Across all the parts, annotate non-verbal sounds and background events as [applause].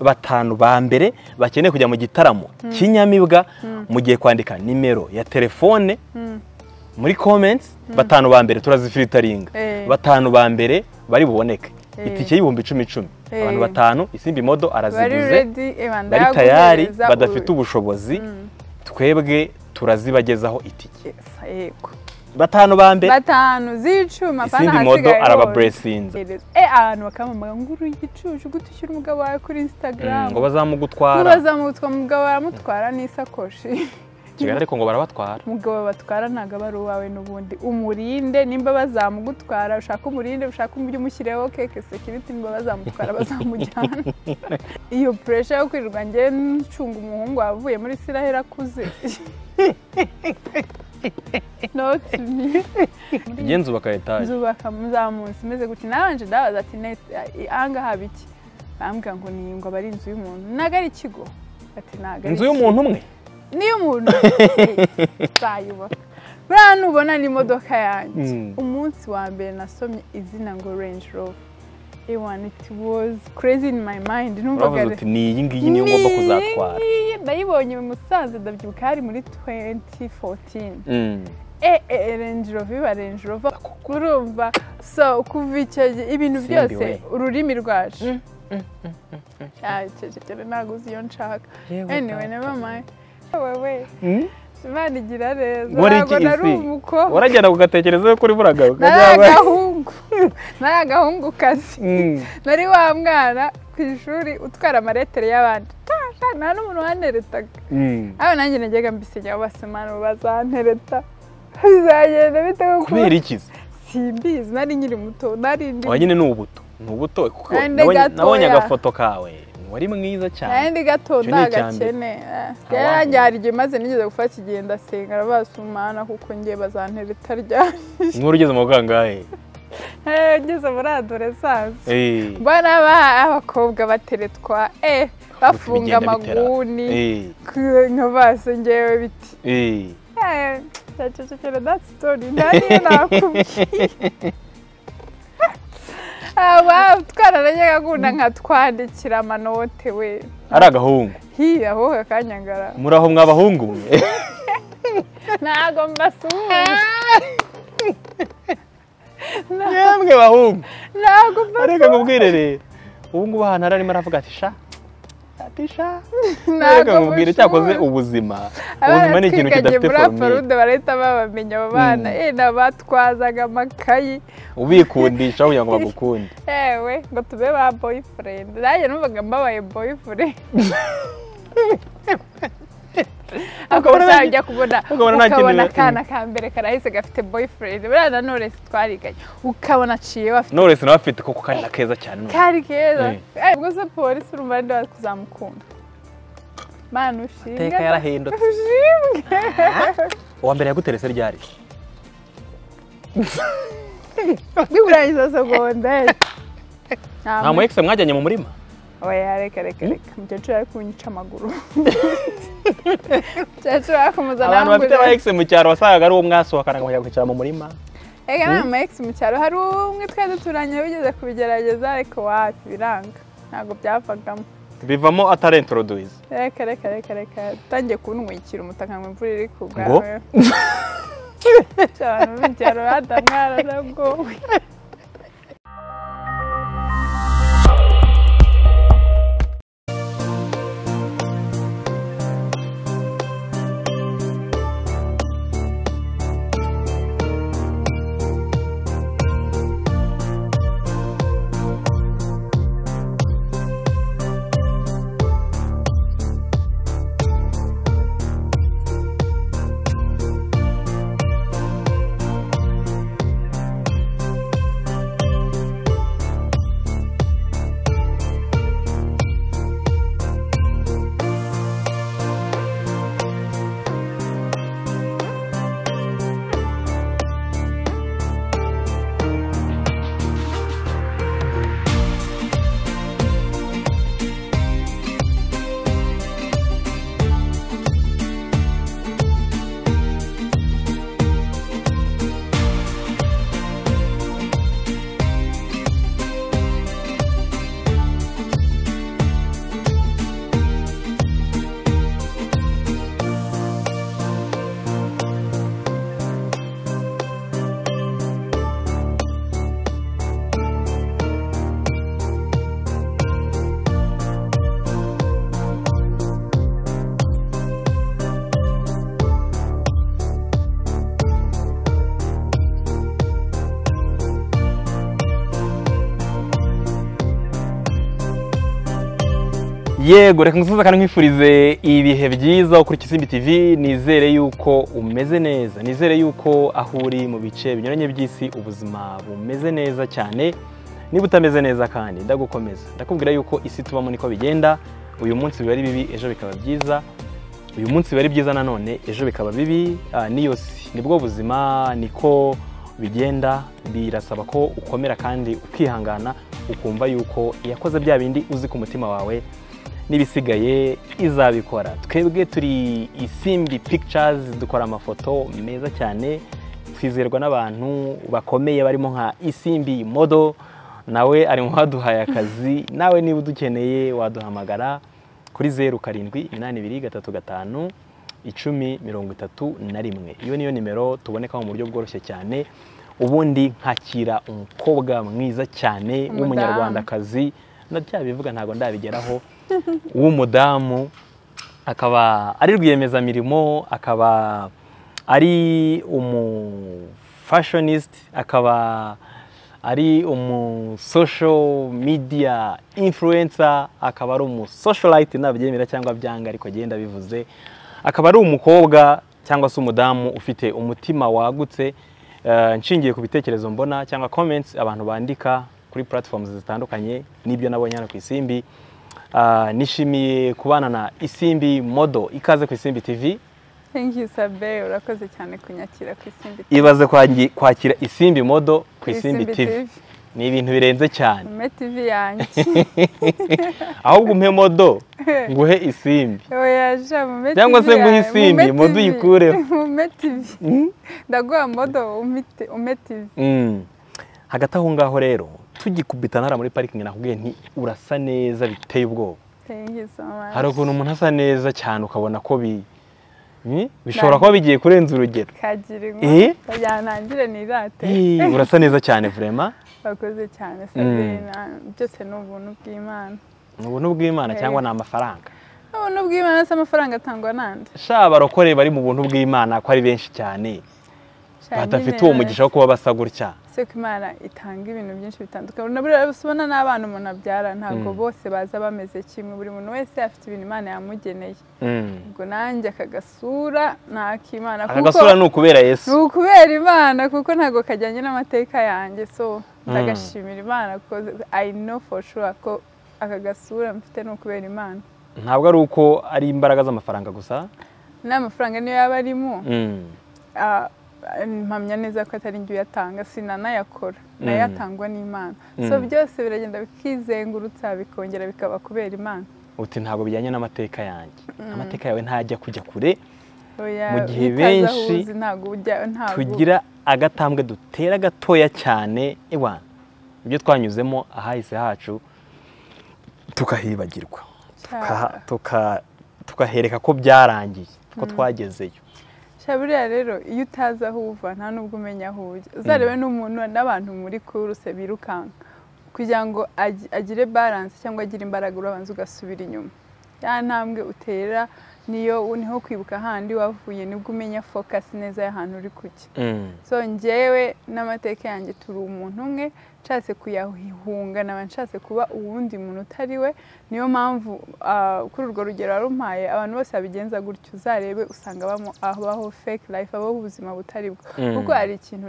batanu ba mbere bakeneye kujya mu gitaramo cy'inyamibwa mugiye kwandika nimero ya telefone muri comments batanu ba mbere turazifilitaringa Eh. batanu ba mbere bari buboneke. Eh. itike y'ibihumbi icumi icumi. Eh. abantu batanu isimbi modo araziguze bari tayari badafite ubushobozi. Twebwe turazibagezaho itike. Batanu ba mbere batanu z'icuma isimbi modo arababuresinze eh abantu bakamamaga ngo uri igicucu gute ushyira umugabo wawe kuri instagram? Ngo bazamugutwara. Bazamutwa umugabo baramutwara n'isakoshi. [laughs] Kigali ariko ngo barabatwara. Umugabo batwara ntabwo aba ari uwawe n'ubundi. Umurinde nimba bazamugutwara ushaka umurinde ushaka ujye umushyireho keke sekiriti nimba bazamutwara bazamujyana [laughs] iyo puresha yo kwirirwa njye ncunga umuhungu wavuye muri isiraheli akuze. [laughs] noti mi tugiye nzubaka etaje. Nzubaka muzamunsi imeze gutya nabanje ndabaza ati "Nete, ahangaha haba iki bambwira ngo ni ngo aba ari inzu y'umuntu. Ntabwo ari ikigo inzu ikigo." y'umuntu umwe? Niyo umuntu? [laughs] Nzayubaka buriya nubona n'imodoka yanjye. Mm. umunsi wa mbere nasomye izina ngo range rover. Uravuze uti ni iyi ngiyi niyo ngomba kuzatwara. Ni- nayibonye mu musanze ndabyibuka hari muri 2014 Mm. eh eh range rover iba range rover. Urumva so kuva icyo gihe ibintu byose ururimi rwacu. Ah, cecekere ntabwo uzi iyo nshaka. Anyway never mind. Wewe Mm? Imana igira neza. Ntabwo nari umukobwa uragenda ugatekereza ko uri buragaruka nari agahungu. [laughs] Nari agahungu kazi nari wa mwana ku ishuri utwara amaretere y'abandi. Ta, ta, nta n'umuntu waneretaga. Aho nanjye najyaga mbisinya basemana bazantereta. Bizagenda bite kuko kubera iki? Simbizi nari nkiri muto nari ndi Oya nyine ni ubuto. Ni ubuto nabonye agafoto kawe. Wari mwiza cyane. Nari ndi gato Awahu. yaranjye hari igihe maze nigeze gufata igihe ndasenga arabasumana kuko ngiye bazantereta ryari nk'uru ugeze mu bwangahe [laughs] Eh, ngeze muri adoresanse Eh, mbona ba- abakobwa bateretwa eh bafunga amaguni eh, nka base ngewe biti. Eh. Eh, ndacecekera that story. Nta niyo nakubwiye. [laughs] twararajyaga akunda nkatwandikira amanote we. Ari agahungu. Hi aho kakanyangara muri aho mw'abahungu mwe [laughs] ntago mbasuhuje yemwe bahungu. Areka mbasuhuje nkubwire rero. Ubu ngubu ahantu arimo aravuga ati sha. Ati sha [laughs] Ntago reka nkubwire cyakoze mushuhuje. ubuzima. Abana ubuzima ni ikintu kidafite aparude barahita babamenya abo bana. Mm. eh nabatwazaga amakayi. Ubikundisha kugira ngo [laughs] bagukunde. Ewe ngo tube ba boyfriend. Nanjye numvaga mbabaye boyfriend. [laughs] akaba nta- ujya kubona ukabona akana ka mbere karahise gafite boyfriend. Buriya na Knowless twariganye. Ukabona aciye bafite knowless nawe afite koko kari na keza cyane. Kari keza. Eh. Eh, ubwo se polisi urumva ndi wazi kuzamukunda? Mana ushimwe. Iteka yarahindutse. ushimwe. Uwa mbere yaguterese ryari? [laughs] Biburangiza segonderi nta mu ex mwajyanye mu murima? Oya reka reka reka umukecuru ari kunyica amaguru umukecuru ari kumuzana abantu bafite aba mu cyaro wasangaga ari uwo mwasohokana mukajya kwicara mu murima reka nta mu ex mu cyaro hari umwe twari duturanye wigeze kubigerageza ariko wapi biranga ntabwo byavagamo bivamo atari introduce reka reka reka reka utangiye kuntwikira umutaka ngo imvura iri kugwa Ngo? abantu b'icyaro batamwararagowe yego reka ngusubize kandi nkwifurize ibihe byiza kuri Kisimbi TV nizere yuko umeze neza. Nizere yuko aho uri mu bice binyuranye by'isi ubuzima bumeze neza cyane. Niba utameze neza kandi ndagukomeza. Ndakubwira yuko isi tubamo niko bigenda. Uyu munsi biba ari bibi ejo bikaba byiza. Uyu munsi biba ari byiza nanone ejo bikaba bibi. Ah, niyo si. Nibwo buzima niko bigenda. Birasaba ko ukomera kandi ukihangana ukumva yuko iyakoze bya bindi uzi ku mutima wawe. N'ibisigaye izabikora. Twebwe turi isimbi pictures dukora amafoto meza cyane. Twizerwa n'abantu bakomeye barimo nka isimbi modo nawe ari mu baduhaye akazi nawe niba udukeneye waduhamagara kuri zeru karindwi iminani ibiri gatatu gatanu icumi mirongo itatu na rimwe. Iyo niyo nimero tubonekaho mu buryo bworoshye cyane ubundi nkakira umukobwa mwiza cyane w'umunyarwandakazi. Na bya bivuga ntabwo ndabigeraho w'umudamu akaba ari rwiyemezamirimo akaba ari umufashionist akaba ari umu social media influencer akaba ari umu socialite nabyemera cyangwa byanga ariko agenda bivuze. Akaba ari umukobwa cyangwa se umudamu ufite umutima wagutse Eh, nshingiye ku bitekerezo mbona cyangwa comments abantu bandika kuri platforms zitandukanye n'ibyo nabonye hano ku isimbi. Nishimiye kubana na isimbi modo ikaze ku isimbi tv thank you sabe urakoze cyane kunyakira ku isimbi ibaze kwangi- kwakira isimbi modo ku isimbi tv ni ibintu birenze cyane. Ume tv yanjye. [laughs] Ahubwo umpe modo nguhe isimbi. Cyangwa TV se nguhe isimbi, modo TV, uyikureho. mume tv Mm? ndaguha modo ume tv Mm. hagati aho ngaho rero tugikubita ntara muri parikingi nakubwiye nti urasa neza biteye ubwoba. Thank you so much. Hari ukuntu umuntu asa neza cyane ukabona ko bi Mm? bishobora kuba bigiye kurenza urugero. Eh? Eh, [laughs] urasa neza cyane vrema. Bakoze cyane sabina byose ni ubuntu bw'imana. Ni ubuntu bw'imana Eh. cyangwa ni amafaranga? Ubuntu bw'imana se amafaranga atangwa nande sha abarokore bari mu buntu bw'imana ko ari benshi cyane. Badafite uwo mugisha wo kuba basa gutya imana itanga ibintu byinshi bitandukanye. Buriya ubona n'abana umuntu abyara ntabwo Mm. bose baza bameze kimwe. Buri muntu wese afite ibintu imana yamugeneye. Mm. ubwo nanjye aka gasura ni ak'imana aka gasura ni ukubera ni yesu ukubera imana kuko ntabwo kajyanye n'amateka yanjye. So ndagashimira imana kuko i know for sure ko aka gasura mfite ni ukubera imana. Ntabwo ari uko ari imbaraga z'amafaranga gusa? N'amafaranga niyo yaba arimo. Mm. ah, mpamya neza ko atari njye uyatanga sinanayakora. Mm. na yo atangwa n'imana so Mm. byose biragenda bikizengurutsa bikongera bikaba kubera imana. Uti ntabwo bijyanye n'amateka yanjye. Amateka yawe ntajya kujya kure. Mu gihe benshi tugira agatambwe dutera gatoya cyane ewa ibyo twanyuzemo ahahise hacu tukahibagirwa. Tuka- tuka- tukahereka ko byarangiye ko twagezeyo. Buriya rero iyo utazi aho uva nta nubwo umenya aho ujya. Uzarebe n'umuntu n'abantu muri kuruse birukanka. Kugira ngo agi- agire balance cyangwa agire imbaraga urabanza ugasubira inyuma. Ya ntambwe utera niyo ni ho kwibuka handi wavuye ni bwo umenya focus neza y'ahantu uri kujya. Mm. so njyewe n'amateka yanjye turi umuntu umwe nshatse kuyahunga naba nshatse kuba uwundi muntu utari we niyo mpamvu ah, kuri urwo rugero warumpaye abantu bose babigenza gutyo uzarebe usanga abaho fake life abaho ubuzima butari bwo Mm. kuko hari ikintu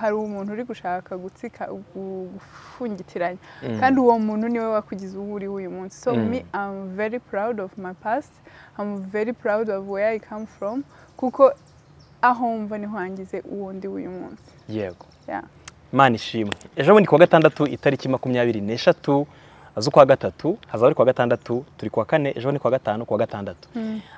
hari- umuntu uri gushaka gutsika gu- gufungitiranya Mm. kandi uwo muntu ni we wakugize uwo uri uyu munsi so Mm. me I'm very proud of my past I'm very proud of where I come from kuko aho mva ni ho hangize uwo ndi w'uyu munsi yego Yeah. Imana ishimwe. Ejo bundi kuwa gatandatu itariki makumyabiri n'eshatu z'ukwa gatatu hazaba ari kuwa gatandatu turi kuwa kane ejo ni kuwa gatanu kuwa gatandatu.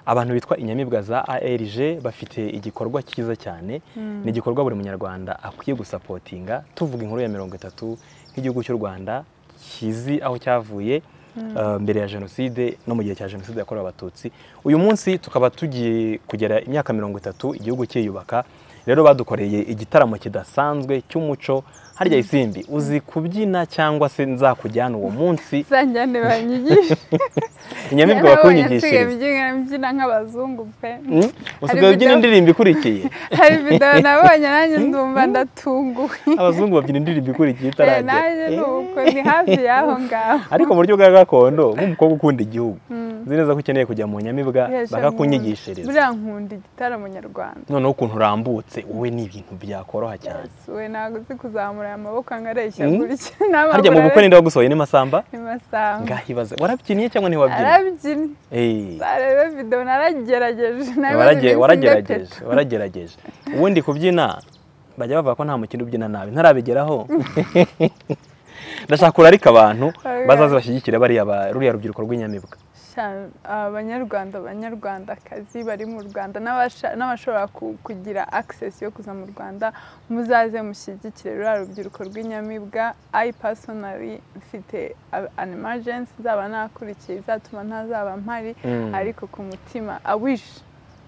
Abantu bitwa inyamibwa za ARG bafite igikorwa cyiza cyane. Ni igikorwa buri munyarwanda akwiye gusapotinga. Tuvuga inkuru ya mirongo itatu nk'igihugu cy'u rwanda kizi aho cyavuye uh, mbere ya jenoside no mu gihe cya jenoside yakorewe abatutsi. Uyu munsi tukaba tugiye kugera imyaka mirongo itatu igihugu cyiyubaka rero badukoreye igitaramo kidasanzwe cy'umuco harya isimbi uzi kubyina cyangwa se nzakujyana uwo munsi? Zanjyane banyigisha [laughs] inyamibwa bakunyigishiriza mbyina nk'abazungu pe. Mm? usigaye ubyina indirimbo ikurikiye? [laughs] Hari videwo nabonye nanjye ndumva ndatunguwe. Abazungu babyina indirimbo ikurikiye Eh, itaragera nanjye Eh. ni uko ni hafi y'aho ngaho. Ariko mu buryo bwa gakondo nk'umukobwa ukunda igihugu. Mm. Uzi neza ko ukeneye kujya mu nyamibwa bakakunyigishiriza. Buriya nkunda igitaramo nyarwanda. Noneho ukuntu urambutse wowe ni ibintu byakoroha cyane. we ntabwo uzi kuzamura aya maboko nkareshya Mm. gutya. [laughs] Harya mu bukwe ninde wagusohoye ni masamba? Ni masamba. Ngahibaze warabyiniye cyangwa ntiwabyina arabyinnye. Eh, rero videwo naragerageje waragerageje waragerageje ubundi kubyina bajya bavuga ko nta mukino ubyina nabi. Ntarabigeraho. [laughs] Ndashaka kurarika abantu bazaze bashyigikire bariya ba- ruriya rubyiruko rw'inyamibwa abanyarwanda abanyarwandakazi bari mu rwanda n'abashobora ku- kugira access yo kuza mu rwanda muzaze mushyigikire ruriya rubyiruko rw'inyamibwa i personally mfite an emergency nzaba nakurikiye izatuma ntazaba mpari Mm. ariko ku mutima i wish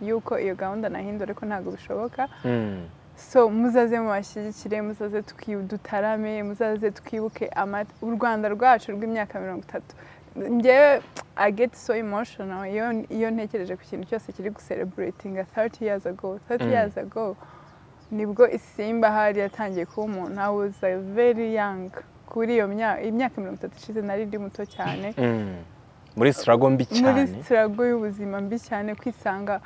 yuko iyo gahunda nahindura ariko ntabwo bishoboka Mm. so muzaze mubashyigikire muzaze dutarame muzaze twibuke amata u rwanda rwacu rw'imyaka mirongo itatu njyewe i get so emotional. Iyo ntekereje ku kintu cyose kiri gucelebratinga 30 years ago 30 Mm. years ago ni bwo isimba hari yatangiye kuba umuntu. I was very young kuri iyo myaka mirongo itatu ishize nari ndi muto cyane. Mm. muri struggle mbi muri cyane. sitirago y'ubuzima mbi cyane kwisanga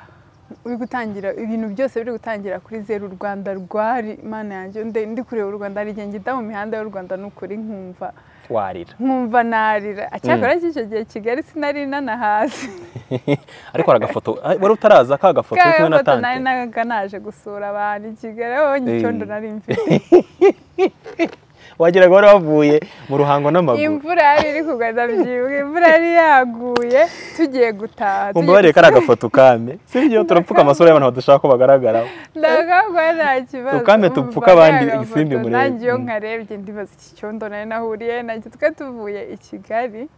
uri gutangira ibintu byose biri gutangira kuri zeru u rwanda rwari imana yanjye ndi kureba u rwanda ngenda mu mihanda y'u rwanda ni ukuri nkumva warira nkumva narira. Cyakora cy'icyo gihe kigali sinari nanahazi [laughs] ariko hari agafoto ah, wari utaraza ka gafoto uri kumwe na nari tante? naga naje gusura abantu i kigali Eh. icyondo nari mfite [laughs] wagiraga wari wavuye mu ruhango n'amaguru. Imvura yari iri kugwa ndabyibuka imvura yari yaguye tugiye gutaha umva bariye kari agafoto ukame. Sibyo turapfuka amasura y'abantu badashaka ko bagaragaraho. Ndakagwa nta kibazo. Ukame Umva tupfuke abandi isimbi murebe. nanjye iyo Mm. nkarebye ndibaza iki cyondo nari nahuriye na cyo twe tuvuye i kigali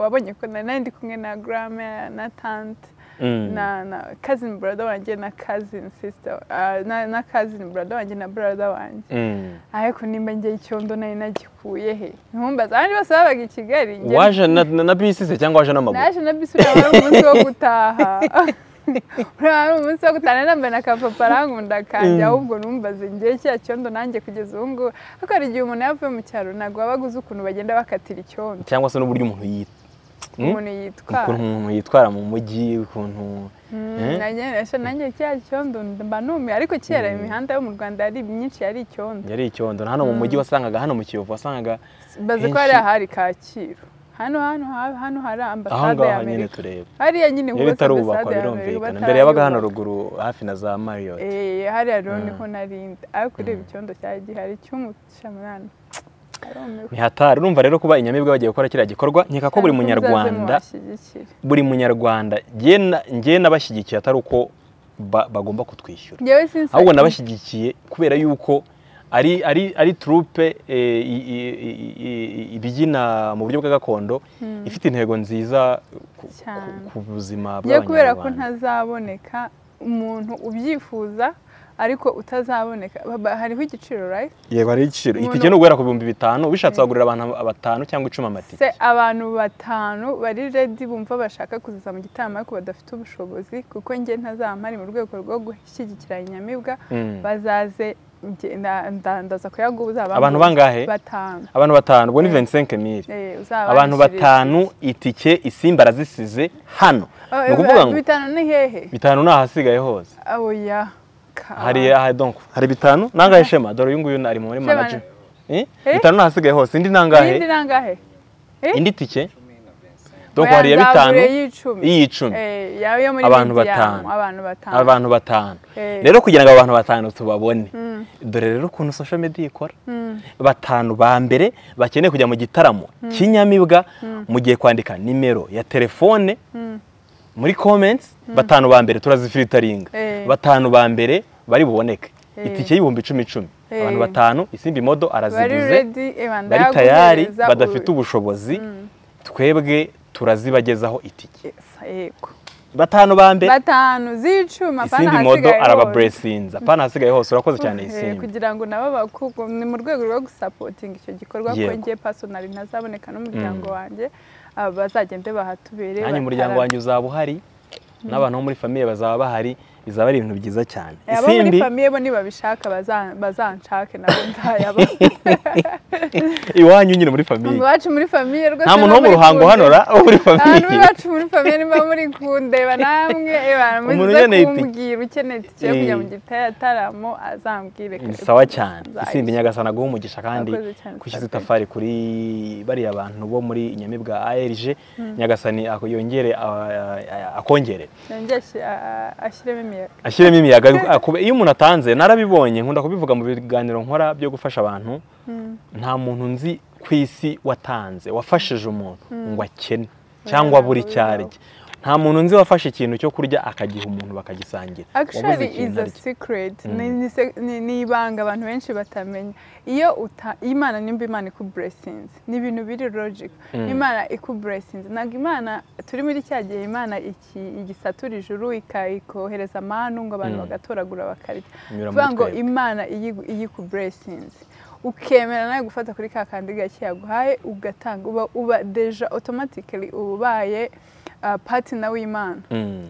wabonye ko nari ndi kumwe na grame na tante. Na na cousin brother wanjye na cousin sister ah, na na cousin brother wanjye na brother wanjye Mm. ariko nimba njye icyondo nari nagikuye he. Ntumbaza abandi bose babaga i kigali njye waje na, bisi se cyangwa waje n'amaguru naje na bisi uriya wari umunsi wo gutaha uriya [laughs] wari umunsi wo gutaha nambaye na kapapa arankunda kanjye Mm. ahubwo numbaze ngewe cya cyondo nanjye kugeza ubu ngubu ariko hari igihe umuntu yavuye mu cyaro ntabwo wabaga uzi ukuntu bagenda bakatira icyondo cyangwa se n'uburyo umuntu yitwa Mm? umuntu yitwara. Ukuntu umuntu yitwara mu mujyi ukuntu Mm, Eh? nanjye cya cyondo mba numiwe ariko kera Mm. imihanda yo mu rwanda yari myinshi yari icyondo. Yari icyondo. Hano mu mujyi wasangaga hano mu kiyovu wasangaga bazi ko hari ahari kacyiru. Hano hano ha- hano hari ambasade ya ngaho nyine amerika tureba. Hariya nyine yari hubatse itarubakwa ambasade ya Amerika, birumvikana mbere yabaga hano ruguru hafi na za mariyoti Eh, hariya rero ni ho narindi ariko ureba icyondo cyari gihari arumiwe ni hatari. Urumva rero kuba inyamibwa bagiye gukora kiriya gikorwa nkeka ko buri munyarwanda buri munyarwanda njye nabashyigikiye atari uko ba- bagomba kutwishyura. Ahubwo nabashyigikiye kubera yuko ari ari ari turupe eh, i- i- i- i- i- ibyina mu buryo bwa gakondo Mm. ifite intego nziza ku- buzima njyewe kubera ko bw'abanyarwanda. ntazaboneka umuntu ubyifuza ariko utazaboneka. Hariho igiciro right? Yego hari igiciro. Itike ni uguhera ku bihumbi bitanu bishatse wagurira abantu batanu cyangwa icumi amatike. Se abantu batanu bari redi bumva bashaka kuziza mu gitaramo ariko badafite ubushobozi kuko njye ntazamari mu rwego rwo gushyigikira inyamibwa Mm. bazaze ndaza kuyaguza abantu bangahe? batanu. Abantu batanu ubwo ni Eh. 25 mille Eh, uzaba abantu batanu itike isimba arazisize hano. Oh, ni ukuvuga ngo bitanu ni hehe? Bitanu ni ahasigaye hose. Oya hari aha donc hari bitanu? Nangahe shema? Dore uyu nguyu ari muri manager eh? Bitanu ni ahasigaye hose. Indi nangahe? Nangahe? Eh? indi tike donc Oya, hari iya bitanu? nzabure y'icumi y'icumi Eh, Abantu batanu. abantu batanu. Rero kugira ngo abantu batanu tubabone. Mm, dore rero ukuntu social media ikora. Mm, batanu ba mbere bakeneye kujya mu gitaramo. Cy'inyamibwa mugiye kwandika nimero ya telefone mm. Muri comments batanu ba mbere turazifilitaringa. Eh. batanu ba mbere bari buboneke. Eh. itike y'ibihumbi icumi icumi. Eh. abantu batanu isimbi modo araziguze bari tayari badafite ubushobozi. Mm. twebwe turazibagezaho itike. Batanu ba mbere. Batanu z'icuma isimbi modo ahasigaye araba hose. buresinze apana ahasigaye hose urakoze cyane isimbi. kugira ngo nabo bakugu ni mu rwego rwo gusapotinga icyo gikorwa ko ngiye pasonari ntazaboneka n'umuryango wanjye. aba bazagende bahatubere nanjye umuryango wanjye uzaba uhari n'abantu bo muri famiye bazaba bahari bizaba ari ibintu byiza cyane. Eh, abo muri famiye bo nibabishaka baza- bazanshake nabo nzayaba [laughs] iwanyu nyine muri famiye iwacu muri famiye rwose nta muntu wo mu ruhango hano ra wo [laughs] muri abantu famiye b'iwacu muri famiye niba muri kundeba namwe muze kumbwira ukeneye itike yo kujya Eh. mu gitaramo azambwire ni sawa cyane. Isimbi nyagasana guha umugisha kandi kushyize itafari kuri bariya bantu bo muri inyamibwa ARG nyagasani ako- yongere akongere. A- ashyiremo imiyaga ashyiremo imiyaga akube- iyo umuntu atanze narabibonye nkunda kubivuga mu biganiro nkora byo gufasha abantu. Nta muntu nzi ku isi watanze wafashije umuntu ngo akene cyangwa abure icyo arya nta muntu nzi wafashe ikintu cyo kurya akagiha umuntu bakagisangira Wabuze actually ikintu is a arya. secret Mm. Ni- ibanga abantu benshi batamenya iyo uta imana nimba imana ikuburesinze ni ibintu biri logic Mm. imana ikuburesinze ntabwo imana turi muri cya gihe imana igisatura ijuru ikohereza amanu ngo abantu Mm. bagatoragura bakarya kuvuga ngo imana iyi- iyikuburesinze ukemera nawe gufata kuri ka kandi gake yaguhaye ugatanga uba uba deja automatically uba ubaye uh, partner w'imana Mm,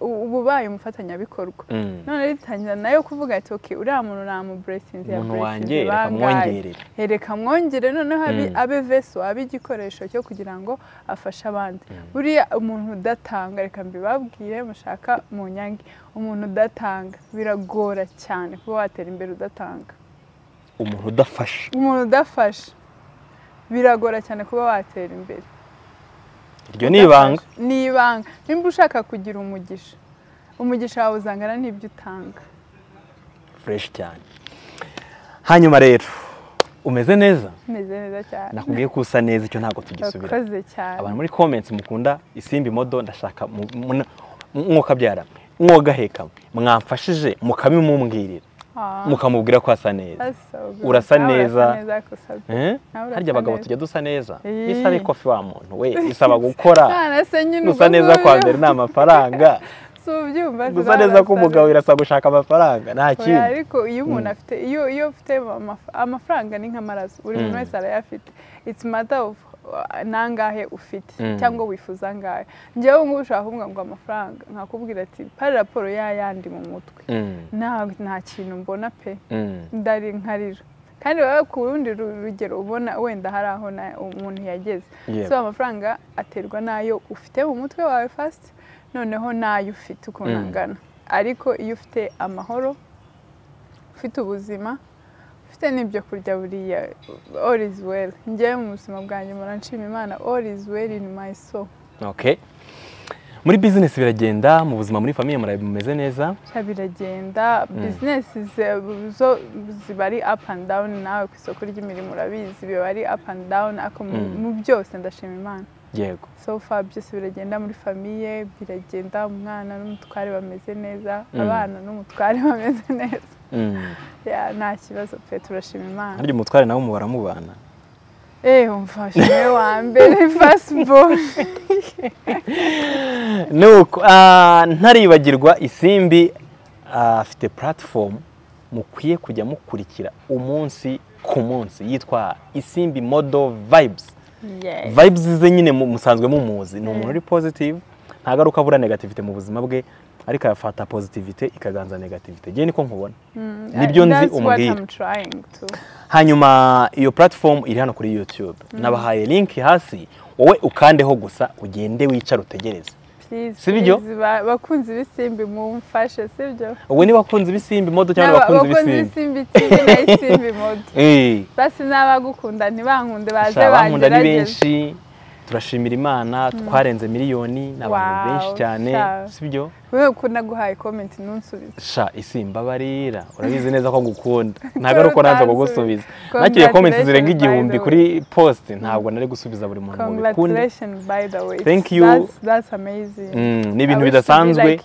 uba ubaye umufatanyabikorwa. Mm. none ritangira na yo kuvuga ati ok uriya muntu namuburesinze umuntu wanjye reka mwongerere. Reka mwongere noneho abe, Mm. abe veso abe igikoresho cyo kugira ngo afashe abandi. Buriya umuntu udatanga reka mbibabwire mushaka mu nyange umuntu udatanga biragora cyane kuba watera imbere udatanga. Umuntu udafasha umuntu udafasha biragora cyane kuba watera imbere. Iryo ni ibanga. Ni ibanga. Nimba ushaka kugira umugisha. Umugisha wawe uzangana n'ibyo utanga. Fureshi cyane. Hanyuma rero umeze neza? Umeze neza cyane. Nakubwiye ko usa neza icyo ntabwo tugisubira. Urakoze cyane. Abantu muri comments mukunda isimbi modo ndashaka mwokabyara mwogaheka. Mwamfashije mukabimumbwirira mukamubwira ko asa neza. Urasa neza. Eh? Harya abagabo tujya dusa neza. Ii. bisaba ikofi wa muntu we bisaba gukora. [laughs] Gusa neza kwa mbere ni amafaranga. [laughs] Gusa neza k'umugabo birasaba gushaka amafaranga. Nta kindi. ariko iyo umuntu Mm. afite iyo ufite amaf- amafaranga ni nk'amaraso. Buri muntu Mm. wese arayafite. It's matter of nangahe ufite Mm. cyangwa wifuza angahe njyewe ngubu ushaka kuvuga ngo amafaranga. Nkakubwira ati pari raporo y'ayandi mu mutwe. Mm, nta kintu mbona pe. Mm, ndari nkarira. Kandi wowe ku rundi ru- rugero ubona wenda hari aho umuntu yageze. So amafaranga aterwa n'ayo ufite mu mutwe wawe fasiti noneho n'ayo ufite ukuntu angana ariko iyo ufite amahoro ufite ubuzima ufite n'ibyo kurya buriya all is well. Njyewe mu buzima bwanjye mpora nshima imana. All is well in my soul. Okay. muri bizinesi biragenda mu buzima muri famiye mumeze neza? Sha biragenda. Bizinesi ze- zo ziba ari up and down. Nawe ku isoko ry'imirimo urabizi biba ari up and down. Ariko mu- Mm. mu byose ndashima imana. Yego. So far byose biragenda muri famiye biragenda umwana n'umutware bameze neza Mm. abana n'umutware [laughs] bameze neza. Nta kibazo pe turashima imana. Harya umutware nawe mubara mubana eh umfashe ni we wa mbere [laughs] fasiboro nuko ah, ntaribagirwa isimbi ah, afite platform mukwiye kujya mukurikira umunsi ku munsi yitwa isimbi modo vibes. Vibes ze nyine mu- musanzwe mumuzi ni umuntu uri positive ntagaruka abura negativite mu buzima bwe ariko ayafata positivite ikaganza negativite. Ngewe niko nkubona? Nibyo nzi umubwira. hanyuma iyo platform iri hano kuri youtube. Nabahaye link hasi. Wowe ukandeho gusa ugende wicare utegereze. Si byo? bakunzi b'isimbi mumfashe sibyo wowe niba wakunze ibisimbi modo cyangwa abakunze ibisimbi b'isimbi? tivi na isimbi modo [laughs] Eh, basi n'abagukunda ntibankunde baze ni bangerageze turashimira imana twarenze miliyoni ni abantu benshi cyane. sibyo? Wewe ukunda guhaye komenti ntunsubize sha isimba barira urabizi [laughs] neza ko ngukunda ntabwo ari uko nanze kugusubiza. Nakiriye komenti zirenga igihumbi kuri post. Ntabwo nari gusubiza buri muntu ngo bikunde congratulations by the way. Thank you. that's, that's amazing. Mm, ni I ibintu bidasanzwe.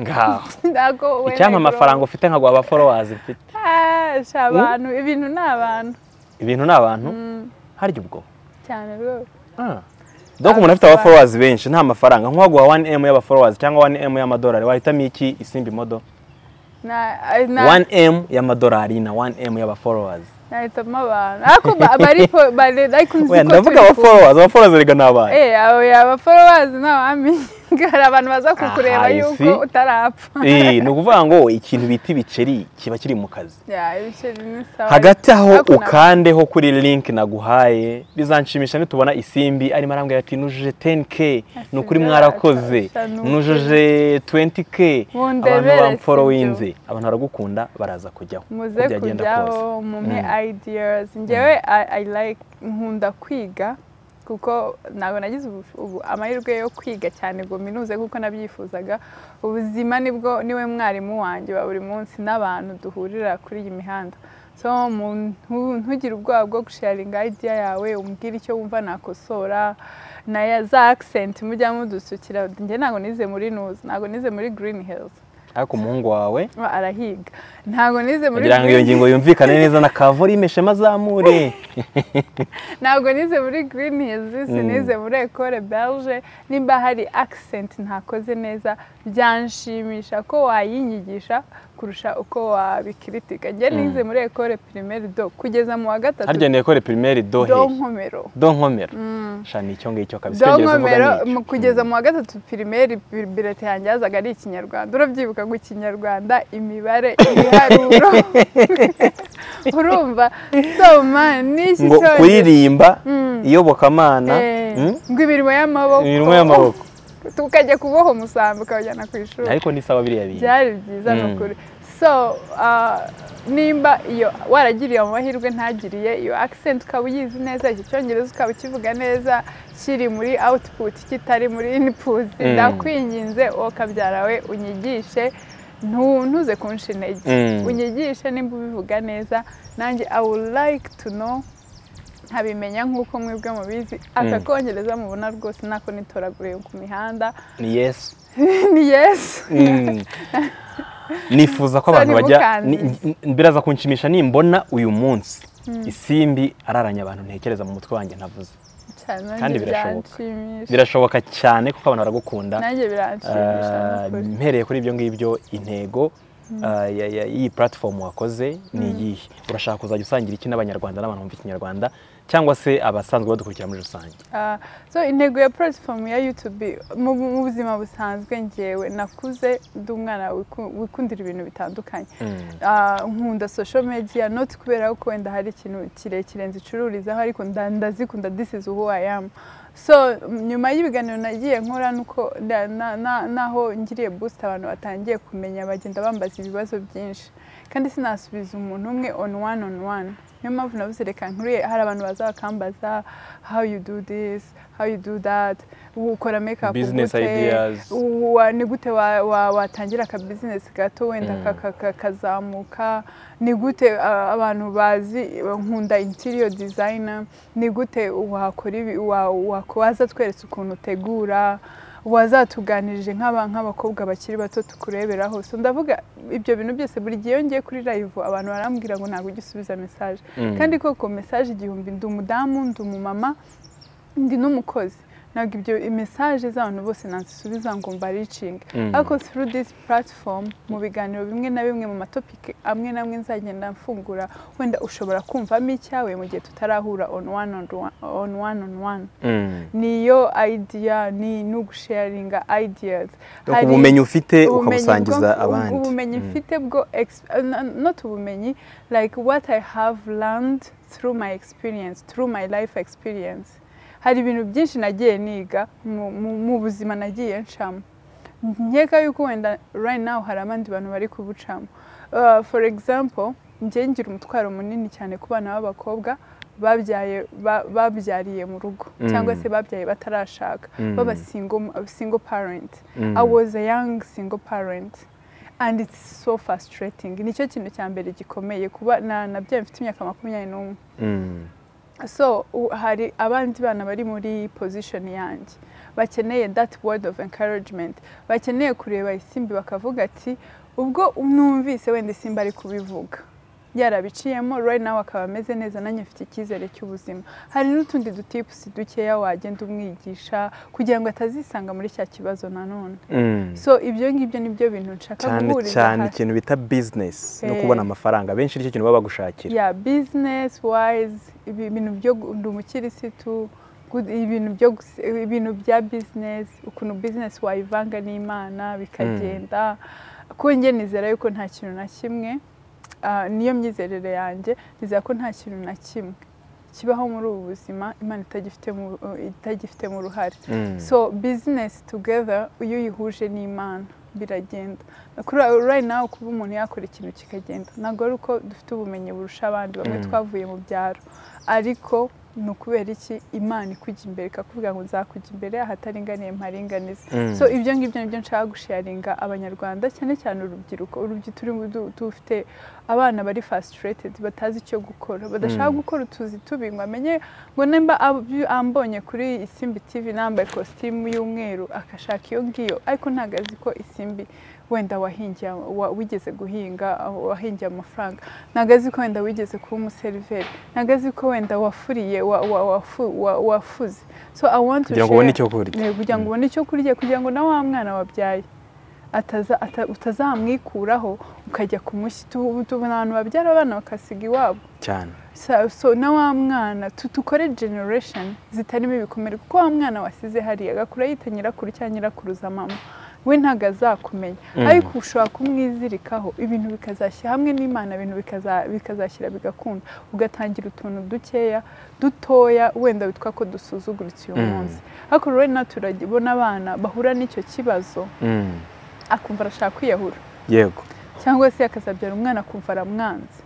ngaho. [laughs] Icyampa amafaranga ufite nkaguha abaforowazi mfite. Ah, abantu. Ibintu ni abantu. Ibintu ni abantu? Mm, harya ubwo? Cyane rwose Ah, dore umuntu afite abafollowers benshi nta mafaranga. Nk'uwaguha 1m y'abafollowers cyangwa 1m y'amadolari wahitamo iki? Isimbi modo. Na- na- 1m y'amadolari na 1m y'abafollowers nahitamo abantu. Ariko bari ariko nzi Oya, ko ndavuga turi abafollowers abafollowers rega ni abantu Eh, abaforowazi ntawamenya hari abantu baza kukureba yuko utarapfa. Eh, ni ukuvuga ngo ikintu bita ibiceri kiba kiri mu kazi. Hagati aho ukandeho kuri link naguhaye bizanshimisha nitubona isimbi arimo arambwira ati nujuje 10k ni ukuri mwarakoze. nujuje. 20k Mundebere, abantu bamforowinze abantu baragukunda baraza kujyaho. Muze kujyaho mumpe Mm. ideas. Njyewe I- I like nkunda kwiga. Kuko ntabwo nagize ubu- amahirwe yo kwiga cyane ngo minuze kuko nabyifuzaga. Ubuzima ni bwo ni we mwarimu wanjye wa buri munsi n'abantu duhurira kuri iyi mihanda. So ntugire ubwoba bwo gusharinga idea yawe umbwire icyo wumva nakosora na za accent mujya mudusukira njye ntabwo nize muri nuzi ntabwo nize muri green hills. Ariko umuhungu wawe? Wa, arahiga. Ntabwo nize muri kugira ngo iyo ngingo yumvikane neza na [laughs] kavorime shema azamure [laughs] ntabwo nize muri green hills Mm. nize muri ecole belge. Nimba hari accent ntakoze neza byanshimisha ko wayinyigisha kurusha uko wabikiritika njye Mm. nize muri ecole primaire do kugeza mu wa gatatu. Harya ni ekore primaire do dohe nkomero. Do nkomero. Mm. shani icyo ngicyo kabisa. Do nkomero ni icyo. mu- kugeza mu wa gatatu primaire bi- birete yanjye yazaga ari ikinyarwanda. Urabyibuka ngo ikinyarwanda imibare ibiharuro. [laughs] Urumva? So man n'iki ngo kuririmba iyobokamana Eh, ngo imirimo y'amaboko. Imirimo y'amaboko. Tukajya kuboha umusambi ukawujyana ku ishuri ariko ni sawa biriya bintu byari byiza ni Mm. ukuri so ah, nimba iyo waragiriye amahirwe ntagiriye iyo accent ukaba uyizi neza iki cyongereza ukaba ukivuga neza kiri muri output kitari muri input Mm. ndakwinginze uwo kabyara we unyigishe ntu- ntuze kunsha intege Mm. unyigishe nimba ubivuga neza nanjye i would like to know nkabimenya nk'uko mwebwe mubizi. Aka Mm. kongereza mubona rwose nako nitoraguriye ku mihanda. Ni yesu [laughs] ni yesu Mm. [laughs] nifuza ko abantu bajya biraza kunshimisha nimbona uyu munsi. Isimbi araranye abantu ntekereza mu mutwe wanjye ntavuze Kandi birashoboka. birashoboka cyane kuko abantu baragukunda. Ah, mpereye kuri ibyo ngibyo intego. Ah, y'iyi platform wakoze ni iyihe? Urashaka kuzajya usangira iki n'abanyarwanda n'abantu bumva ikinyarwanda? Cyangwa se abasanzwe badukurikira muri rusange? Ah, so intego ya platform ya YouTube mu buzima busanzwe ngewe nakuze ndi umwana wiku- wikundira ibintu bitandukanye. Mm. Ah, nkunda social media not kubera ko wenda hari ikintu kirekire nzicururizaho ariko nda- ndazikunda this is who I am. So nyuma y'ibiganiro nagiye nkora nuko na- na- na- naho ngiriye boost abantu batangiye kumenya bagenda bambaza ibibazo byinshi. Kandi sinasubiza umuntu umwe on one on one. Niyo mpamvu navuze reka nkuriye hari abantu baza bakambaza how you do this how you do that ukora makeup Business gute ni gute wa- wa- watangira aka business gato wenda Mm. kazamuka. Ni gute abantu bazi nkunda interior designer. Ni gute wakora waza tweretse ukuntu utegura. Wazatuganirije nk'aba- nk'abakobwa bakiri bato tukureberaho. So ndavuga ibyo bintu byose buri gihe iyo ngiye kuri live abantu barambwira ngo ntabwo ujya usubiza message. Mm. kandi koko message igihumbi ndi umudamu ndi umumama ndi n'umukozi. Ntabwo ibyo message z'abantu bose nazisubiza ngo mbaricinge Mm. ariko through this platform mu biganiro bimwe na bimwe mu matopiki amwe n'amwe nzagenda mfungura wenda ushobora kumvamo icyawe mu gihe tutarahura on one on one on one, on one. Mm. niyo idea ni n'ugusharinga ideas Donc ubumenyi ufite ukabusangiza bwo- abandi ubumenyi Mm. mfite bwo ex- n- not ubumenyi like what i have learned through my experience through my life experience hari ibintu byinshi nagiye niga mu- buzima nagiye ncamo nkeka yuko wenda right now hari abandi bantu bari kubucamo Uh, for example njye ngira umutwaro munini cyane ku bana b'abakobwa babyaye ba- babyariye mu rugo Mm. cyangwa se babyaye batarashaka Mm. baba single, parent Mm. I was a young single parent and it's so frustrating ni cyo kintu cya mbere gikomeye kuba na nabyaye mfite imyaka makumyabiri n'umwe. So hari abandi bana bari muri position yanjye. Bakeneye that word of encouragement. Bakeneye kureba isimbi bakavuga ati ubwo numvise wenda isimbi ari kubivuga. Yarabiciyemo. Right now akaba ameze neza nanjye mfite icyizere cy'ubuzima. Hari n'utundi dutipusi dukeya wagenda umwigisha kugira ngo atazisanga muri cya kibazo nanone Mm. so ibyo ngibyo ni byo bintu nshaka cyane guhuriza cyane ikintu bita bizinesi no Eh. kubona amafaranga. Benshi ni cyo kintu baba bagushakira. Ya bizinesi wayizi ibintu byo ndi umukirisitu ibintu byo gus- ibintu bya bizinesi ukuntu bizinesi wayivanga n'imana bikagenda. Kuko njye nizera yuko nta kintu na kimwe niyo myizerere yanjye nizera ko nta kintu na kimwe. Kibaho muri ubu buzima imana itagifitemo itagifitemo uruhare Mm. so business together iyo uyihuje n'imana biragenda. Kuri right now kuba umuntu yakora ikintu kikagenda. Ntabwo ari uko dufite ubumenyi burusha abandi. Bamwe Mm. twavuye mu byaro. Ariko ni ukubera iki imana ikujya imbere? Ikakubwira ngo nzakujya imbere ahataringaniye mparinganize. Mm. so ibyo ngibyo ni byo nshaka gusharinga abanyarwanda cyane cyane urubyiruko. Urubyiruko dufite abana bari frustrated batazi icyo gukora. Badashaka Mm. gukora utuzi tubi ngo amenye ngo nimba ambonye kuri isimbi tv nambaye kositimu y'umweru agashaka iyo ngiyo. Ariko ntabwo azi ko isimbi wenda wigeze guhinga wahingiye amafaranga. Ntabwo azi ko wenda wigeze kuba umuseriveri. Ntabwo azi ko wenda wafuriye wa- wa- wafu- wa- wafuze. So i want to kugira ngo ubone icyo kurya. Kugira ngo ubone icyo kurya kugira ngo na wa mwana wabyaye utazamwikuraho ukajya tubona abantu babyara abana bakasiga iwabo. Cyane. Na wa mwana dukore generation zitarimo ibikomere. Kuko wa mwana wasize hariya agakura yita nyirakuru cyangwa nyirakuruza mama. We ntabwo azakumenya Mm. ariko ushobora kumwizirikaho ibintu bikazashyira hamwe n'imana ibintu bikaza- bikazashyira bigakunda ugatangira utuntu dukeya dutoya wenda witwa ko dusuzuguritse uyu Mm. munsi ariko rero na turabona abana bahura n'icyo kibazo Mm. akumva arashaka kwiyahura yego cyangwa se akazabyara umwana akumva aramwanze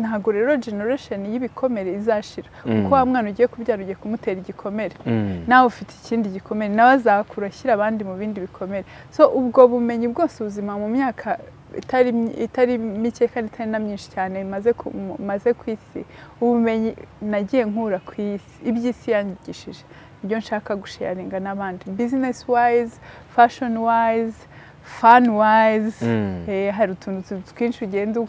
ntabwo rero generation y'ibikomere izashira. Mm. kuko wa mwana ugiye kubyara ugiye kumutera igikomere. Mm. nawe ufite ikindi gikomere nawe azakura ashyira abandi mu bindi bikomere. So ubwo bumenyi bwose ubuzima mu myaka itari mike kandi itari na myinshi cyane maze ku, isi ubumenyi nagiye nkura ku isi iby'isi yanyigishije. Ibyo nshaka gusharinga n'abandi. Business wise fashion wise fun wise Mm. Eh, hari utuntu tu- twinshi ugenda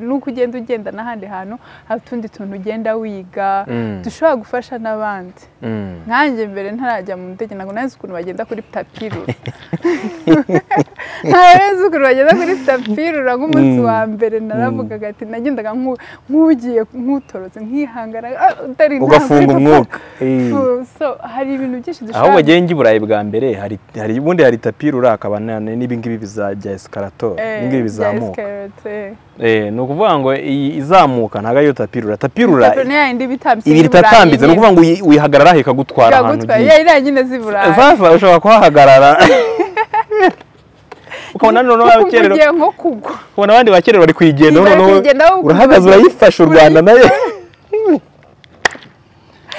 nuko ugenda ugenda n'ahandi hantu hari utundi tuntu ugenda wiga. Mm. dushobora gufasha n'abandi. Mm. nkanjye mbere ntarajya mu ndege ntabwo nazi ukuntu bagenda kuri tapirura [laughs] ntabwo nazi ukuntu bagenda kuri tapirura nk'umunsi wa mbere naravugaga ati nagendaga nk'u- nk'ugiye nk'utorotse nkihangana ah, ugafunga [laughs] umwuka. Hari ibintu byinshi aho dushobora wagiye njya i burayi bwa mbere hari hari ubundi hari tapirura hakaba na- n'ibingibi biza- bya esikarato Eh, ibingibi bizamuka. escalator. Eh, ni ukuvuga ngo iyi izamuka ntabwo ariyo tapirura tapirura Tapirura ni ya yindi bitambitse ibiri itatambitse ni ukuvuga ngo uyi- uyihagararaho ikagutwara ahantu ugiye. Sasa ushobora kuhahagarara. [laughs] Ukabona noneho kugwa. Ukabona abandi bakerero bari kuyigenda Bari noneho kuyigendaho ukumva urahagaze urayifashe u rwanda na yo. [laughs]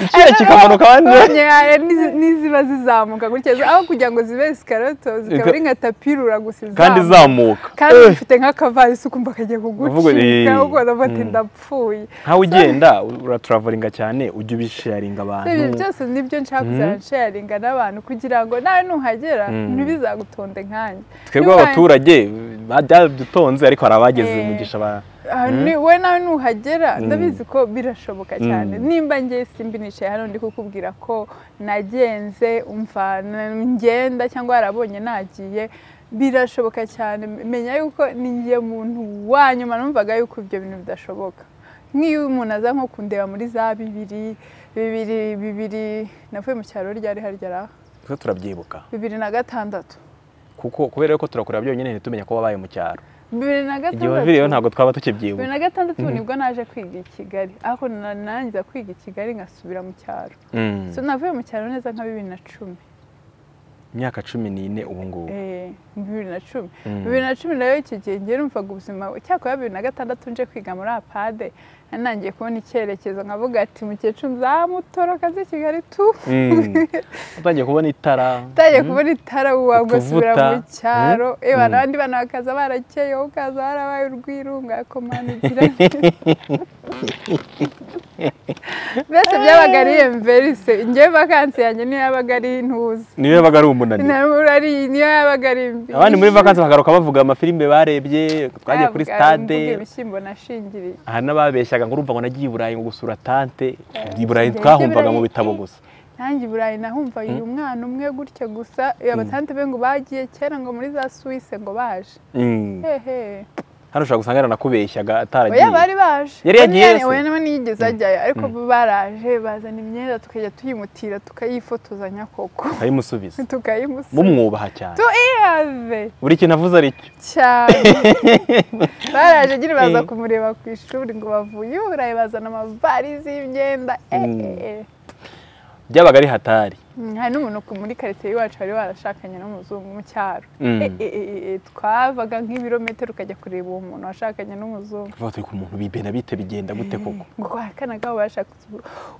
ikirere kikamanuka n'izi- n'iziba zizamuka gutya aho kugira [laughs] ngo zibe esikarato zikaba Ika- ari nka tapirura gusa kandi izamuka kandi ufite nk'akavarisi ukumva kagiye kugucika ukabona bati ndapfuye nkawe ugenda uraturavuringa cyane ujye ubisharinga ibyo abantu byose ni byo nshaka kuzajya nsharinga n'abantu kugira ngo nawe nuhagera ntibizagutonde nkanjye twebwe abaturage byadutonze ariko hari abageze Eh. umugisha ba Ah, Mm. ni- we nawe nuhagera Mm. ndabizi ko birashoboka cyane. Mm. nimba ngiye simba nicaye hano ndi kukubwira ko nagenze umva ngenda cyangwa warabonye nagiye birashoboka cyane. Menya yuko ni njye muntu wa nyuma numvaga yuko ibyo bintu bidashoboka. Nk'iyo umuntu aza nko kundeba muri za bibiri bibiri bibiri navuye mu cyaro ryari harya twe turabyibuka. Bibiri na gatandatu. Kuko kubera ko turakureba byonyine ntitumenye ko wabaye mu cyaro. Bibiri na gatandatu waviriyeho ntabwo twaba bibiri tukibyibuka na gatandatu Mhm. ni bwo naje kwiga i kigali. Na- nangiza kwiga i kigali ngasubira mu cyaro. Mm. so navuye mu cyaro neza nka bibiri na cumi. Imyaka cumi n'ine ubu ngubu. Eh, bibiri na cumi. Mm. bibiri na cumi na yo iki gihe ngiye numvaga ubuzima. Cyakora bibiri na gatandatu nje kwiga muri apade nangiye kubona icyerekezo. Nkavuga ati mukecuru nzamutoroka aze kigali tu. Mm. [laughs] utangiye kubona itara. Utangiye Mm. kubona itara wagasubira Utuvuta. mu cyaro. Mm. ewe Mm. abandi bana bakaza barakeye wowe ukaza warabaye urwirunga komanukira [laughs] mbese byabaga ari emverise njyewe vakansi yanjye niyo yabaga ari intuzi niyo yabaga ari ari- niyo yabaga ari mbi. Abandi muri vakansi bagaruka bavuga amafilime barebye twagiye kuri mvuga ibishyimbo nashingiriye aha n'ababeshyaga ngo urumva ngo nagiye i burayi ngo gusura tante. I burayi twahumvaga mu bitabo eh. gusa nanjye i burayi nahumva uyu mwana umwe gutya gusa. Abatante be ngo bagiye kera ngo muri za suwise ngo baje. Mm. hehe. Hano ushobora gusanga yaranakubeshyaga oya ataragiye. Bari baje. Yari yagiye se? oya nawe ntiyigeze ajyayo ariko Mm. baraje bazana imyenda tukajya tuyimutira tukayifotozanya koko. Akayimusubiza [laughs] tukayimusiga mumwubaha cyane. Tuyave buri kintu avuze ari cyo. Cyane. [laughs] Baraje nyine baza Eh. kumureba ku ishuri ngo burayi bazana amavarizi y'imyenda. Eh, Mm. eh, byabaga ari hatari. Mm, hari n'umuntu ku- muri karitsiye iwacu wari warashakanye n'umuzungu mu cyaro. Mm. Eh, eh, eh, twavaga nk'ibirometero ukajya kureba uwo muntu washakanye n'umuzungu. Turi ku muntu bibena bite bigenda gute koko? Ngo akana kabo bashakutse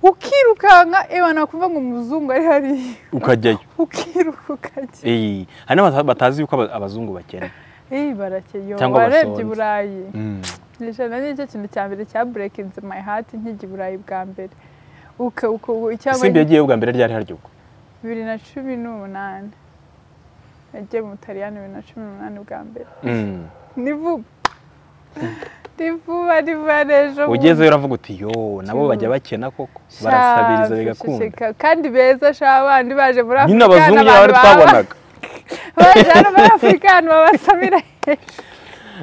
ukirukanka ewa nakuvuga ngo umuzungu ari hariya. Ukajyayo. [laughs] Ukiruka ukajya. Hari n'abata- batazi yuko aba- abazungu bakena barakeye Cyangwa warebye i burayi. Mm. ijana ni cyo kintu cya mbere cya burekinze my heart nkijya i burayi bwa mbere. Uka cyangwa simbi yagiyeyo bwa mbere ryari haryo ubwo bibiri na cumi n'umunani. Yagiye mu butaliyani bibiri na cumi n'umunani bwa mbere. Mm. ni vuba. Ni vuba ni vuba n'ejo ugezeyo uravuga uti yo nabo bajya bakena koko? Barasabiriza bigakunda. kandi beza sha abandi baje muri afurika twabonaga. [laughs] Baje hano muri afurika babasabira [laughs]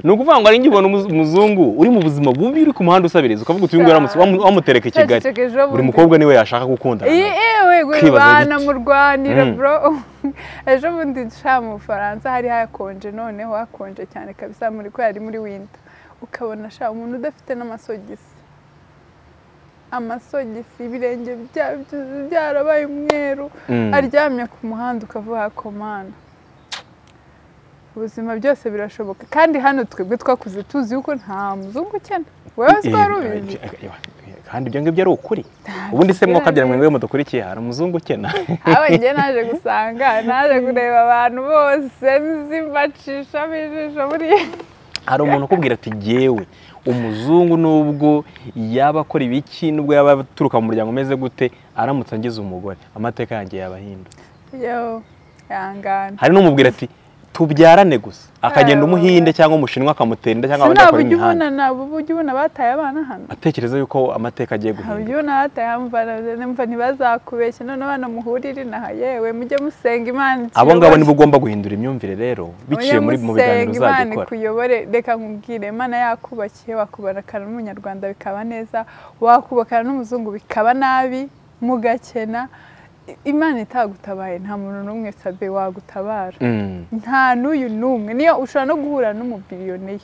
ni ukuvuga ngo ari njye ubona umuz- umuzungu uri mu buzima bubi uri ku muhanda usabiriza. Ukavuga uti uyu nguyu wamutereka i kigali. buri mukobwa ni we yashaka gukundana iyi nawe. ewe Kwibaza banamurwanira Mm. bro. [laughs] Ejo bundi sha mu bufaransa hari hakonje noneho hakonje cyane kabisa muri ko yari muri winter. Ukabona sha umuntu udafite n'amasogisi. Amasogisi ibirenge bya- bya- byarabaye umweru. Mm. aryamye ku muhanda ukavuga komana ubuzima byose birashoboka. Kandi hano twebwe twakuze tuzi yuko nta muzungu ukena. Wowe Eh, wari ubizi. eh, kandi ibyo ngibyo ari ukuri. Ubundi se mwokabyara mwe mwe mudukurikiye hari umuzungu ukena. [laughs] Aba njye naje gusanga naje kureba abantu bose nzi mbacishamo ijisho buriya hari umuntu ukubwira ati jyewe umuzungu nubwo yaba akora ibiki nubwo yaba aturuka mu muryango umeze gute aramutse angize umugore. Amateka yanjye yaba ahindutse yo yangana. Hari n'umubwira ati tubyarane gusa. Akagenda Eh, umuhinde cyangwa umushinwa akamutera inda cyangwa abajya imihanda. ubona ntabwo ujya ubona bataye abana hano. Atekereza yuko amateka agiye guhinduka. Ujya ubona bataye mva ntibazakubeshye none abana muhurire inaha yewe mujye musenga imana abo ngabo nibo ugomba guhindura imyumvire rero biciye muri mu biganiro uzajya ukora ikuyobore reka nkubwire imana yakubakiye wakubakana n'umunyarwanda bikaba neza wakubakana n'umuzungu bikaba nabi mugakena imana itagutabaye nta muntu n'umwe sabe wagutabara. Mm. nta n'uyu n'umwe. Niyo ushobora no guhura n'umubiriyoniye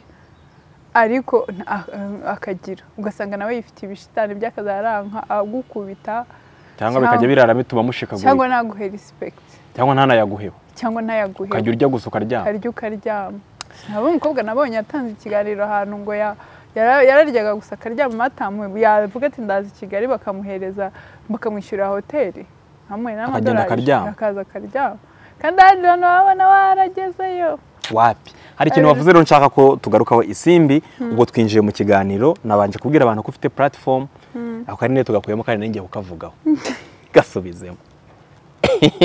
ariko akagira. Ugasanga nawe yifitiye ibishitani by'akazaranka agukubita cyangwa bikajya birara bituma mushikagurika cyangwa naguhe respect. Cyangwa ntanayaguheho cyangwa ntayaguhe ukajya urya gusa ukaryama. Ukarya ukaryama. Nabo umukobwa nabonye yatanze ikiganiro ahantu ngo ya- yara- yararyaga gusa akaryama matamu yavuga ati ndaza i kigali bakamuhereza bakamwishyurira hoteli. Hamwe n'amadolari akaryama. akaza akaryama kandi ahandi hantu wabona waragezeyo wapi? Hari ikintu wavuze rero nshaka ko tugarukaho isimbi ubwo twinjiye mu kiganiro nabanje kubwira abantu ko ufite platform ako kari niyo tugakuyemo kandi nanjye kukavugaho. [laughs] Gasubizemo. [laughs]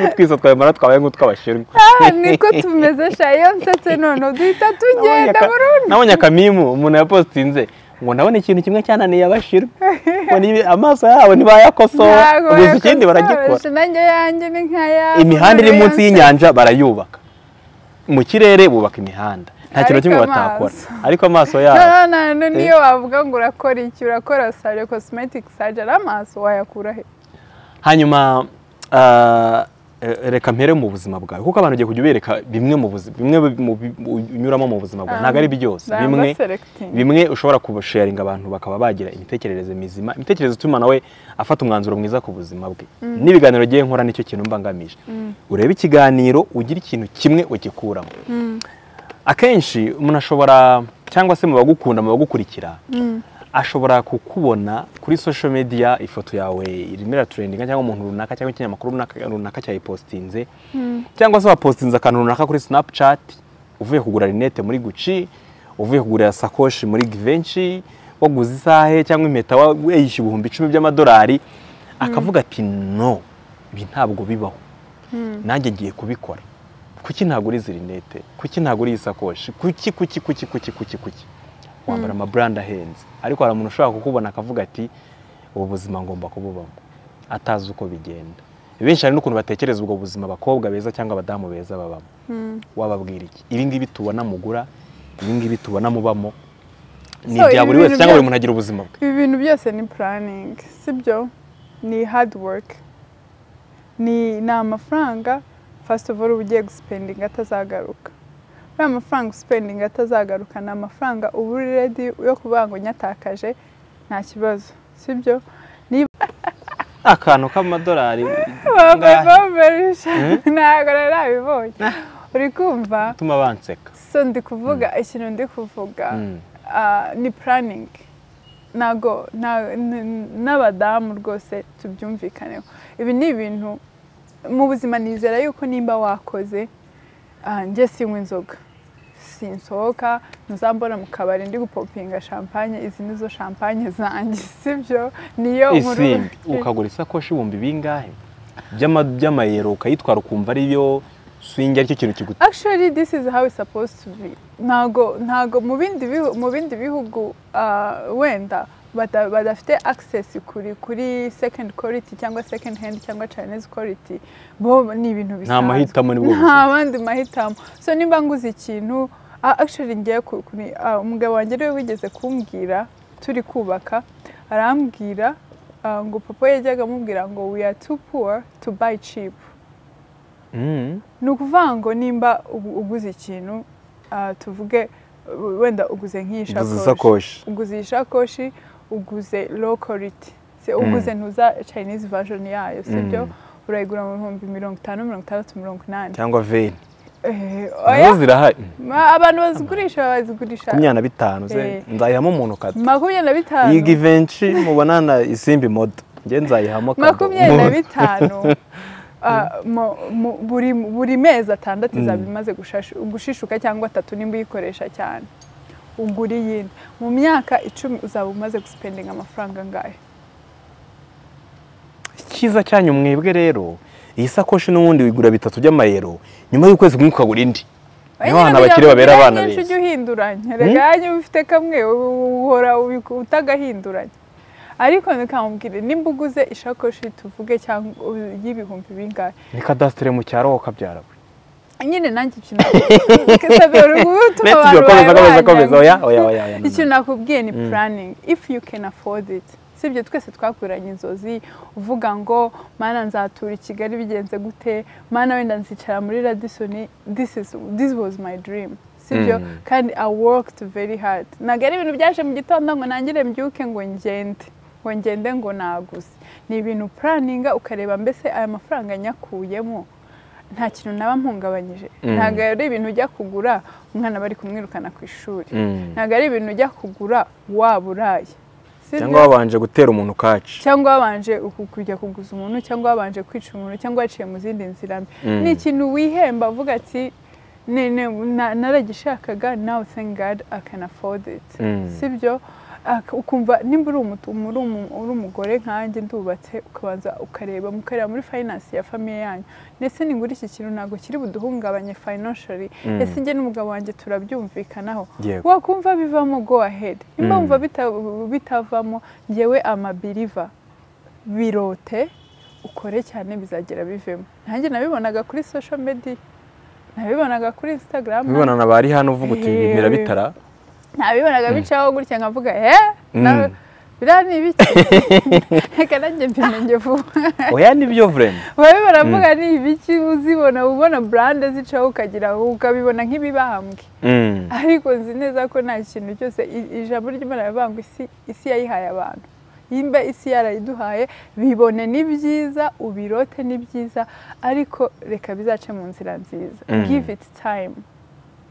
N'utwiso twawe mara twabaye nk'utw'abashinwa. [laughs] Ah, niko tumeze sha? Iyo nsetse none duhita tugenda burundu. nabonye akamimu umuntu yapositinze ngo ndabona ikintu kimwe cyananiye ni- amaso yabo ntibayakosora gusa ikindi baragikora imihanda iri munsi y'inyanja barayubaka. Mu kirere bubaka imihanda. Nta kintu kimwe batakora. ariko amaso yabo. niyo wavuga ngo urakora iki? Urakora sare cosmetic surgery amaso wayakura he? Hanyuma ah, eh, reka mpere mu buzima bwawe. Kuko abantu ugiye kujya ubereka bimwe mu buzima bimwe unyuramo mu buzima bwawe. Ntabwo ari byose. bimwe bimwe ushobora kubasharinga abantu bakaba bagira imitekerereze mizima imitekerereze ituma nawe afata umwanzuro mwiza ku buzima bwe. N'ibiganiro ngiye nkora ni cyo kintu mba ngamije urebe ikiganiro ugira ikintu kimwe ugikuramo. Akenshi umuntu ashobora cyangwa se mu bagukunda mu bagukurikira ashobora kukubona kuri social media ifoto yawe irimo iraturendinga cyangwa umuntu runaka cyangwa ikinyamakuru runaka- cyayipositinze cyangwa se wapositinze akantu runaka kuri snapchat uvuye kugura rinete muri guci uvuye kugura sakoshi muri givenci waguze isahe cyangwa impeta wa- weyishyura ibihumbi icumi by'amadolari akavuga ati no ibi ntabwo bibaho. Nanjye ngiye kubikora. Kuki ntagura izi rinete? Kuki ntagura iyi sakoshi? Kuki kuki kuki kuki kuki kuki? Wambara amaburandi ahenze ariko hari umuntu ushobora kukubona akavuga ati ubu buzima ngomba kububamo. Atazi uko bigenda. Benshi hari n'ukuntu batekereza ubwo buzima abakobwa beza cyangwa abadamu beza babamo. Wababwira iki? Ibi ngibi tubona mugura ibi ngibi tubona mubamo. Ni ibya buri wese cyangwa buri muntu agira ubuzima bwe. ibi bintu byose ni puraningi sibyo? Ni hadi work. Ni ni amafaranga fasiti ofu uba ugiye gusipendinga atazagaruka. Uriya mafaranga usipendinga atazagaruka ni amafaranga uba uri redi yo kuvuga ngo nyatakaje nta kibazo sibyo? [laughs] Akantu k'amadolari bababarisha [laughs] ntabwo nari nabibonye. Uri kumva? Atuma banseka. So ndi kuvuga ikintu ndi kuvuga Mm. ah, ni puraningi ntago nta- n- n'abadamu rwose tubyumvikaneho. Ibi ni ibintu mu buzima nizera yuko nimba wakoze ah, njye sinywa inzoga. Sinsohoka ntuzambona mu kabari ndi gupopinga champagne izi nizo champagne zanjye [laughs] sibyo? Niyo nkuru- isimbi ukagura isakoshi ibihumbi bingahe By'ama- by'amayero ukayitwara ukumva ariyo swingi ari cyo kintu kiguta. Actually this is how it's supposed to be. Ntago ntago mu bindi bihu- mu bindi bihugu ah, wenda bada- badafite access kuri kuri second quality cyangwa second hand cyangwa chinese quality bo ni ibintu bisanzwe. mahitamo ni bwo nta bandi mahitamo. So nimba nguze ikintu actually ngiye umugabo wanjye ni we wigeze kumbwira turi kubaka. Arambwira ngo papa yajyaga amubwira ngo we are too poor to buy cheap. Mm. ni ukuvuga ngo nimba ugu- uguze ikintu tuvuge wenda uguze nk'iyi Uguze shakoshi isakoshi uguze iyi shakoshi uguze ntuza chinese version yayo sibyo Mm. urayigura mu bihumbi mirongo itanu mirongo itandatu mirongo inani. Cyangwa veni zirahari. Ma- abantu bazigurisha bazigurisha. Makumyabiri na bitanu ze Eh. nzayihamo umuntu kado makumyabiri na bitanu. Iyi givenci mubonana isimbi modo njye nzayihamo kado makumyabiri na bitanu. Ah, buri buri mezi atandatu Mm. izaba imaze gushishuka cyangwa atatu nimba uyikoresha cyane. Ugura iyindi. Mu myaka icumi uzaba umaze gusipendinga amafaranga angahe? Icyiza cyanyu mwebwe rero iyi sakoshi n'ubundi wigura bitatu by'amayero nyuma y'ukwezi kumwe ukagura indi. Abakire kugira ngo babera abana beza. ujye uhinduranya rega niba ufite kamwe uhora utagahinduranya ariko nikamubwire nimba uguze ishakoshi tuvuge cyangwa y'ibihumbi bingahe? Ni kadasitere mu cyaro wowe ukabyara we nyine nanjye ikintu nakubwiye. [laughs] Ni Mm. planning. If you can afford it sibyo twese twakuranye inzozi uvuga ngo mana nzatura i kigali bigenze gute? Mana wenda nzicara muri radisoni this is this was my dream. Sibyo? Mm. kandi i worked very hard. Ntabwo ari ibintu byaje mu gitondo ngo nangire mbyuke ngo ngende ngo ngende ngo naguze. Ni ibintu puraninga ukareba mbese aya mafaranga nyakuyemo nta kintu naba mpungabanyije. Mm. ntabwo ari ibintu ujya kugura umwana bari kumwirukana ku ishuri. Mm. ntabwo ari ibintu ujya kugura waba uraye cyangwa byo? wabanje gutera umuntu kaci cyangwa wabanje uku- kujya kuguza umuntu cyangwa wabanje kwica umuntu cyangwa waciye mu zindi nzira mbi Mm. ni ikintu wihemba uvuga ati "Ne- ne- na- naragishakaga now thank God I can afford it Mm. sibyo ukumva nimba uri umugore nkanjye ndubatse ukabanza ukareba mukareba muri finance ya famiye yanyu. Ndetse ningura iki kintu ntabwo kiri buduhungabanye financially. Mm. ese njye n'umugabo wanjye turabyumvikanaho wakumva bivamo go ahead. Nimba Mm. wumva bita- bitavamo ngewe amabiriva. Birote ukore cyane bizagera bivemo. Nanjye nabibonaga kuri social media nabibonaga kuri instagram. Ubibonana bari hano uvuga uti bimera bitara nabibonaga bicaho gutya nkavuga na- Mm. biriya ni ibiki reka nanjye mbimenye vuba oya ni byo vrema wowe baravuga ni ibiki uzibona ubona burande zicaho ukagira ukabibona nk'ibibambwe ariko nzi neza ko nta kintu cyose ijambo ry'imana ngo isi yayihaye abantu yimba isi yarayiduhaye bibone ni byiza ubirote ni byiza ariko reka bizace mu nzira nziza Mm. give it time.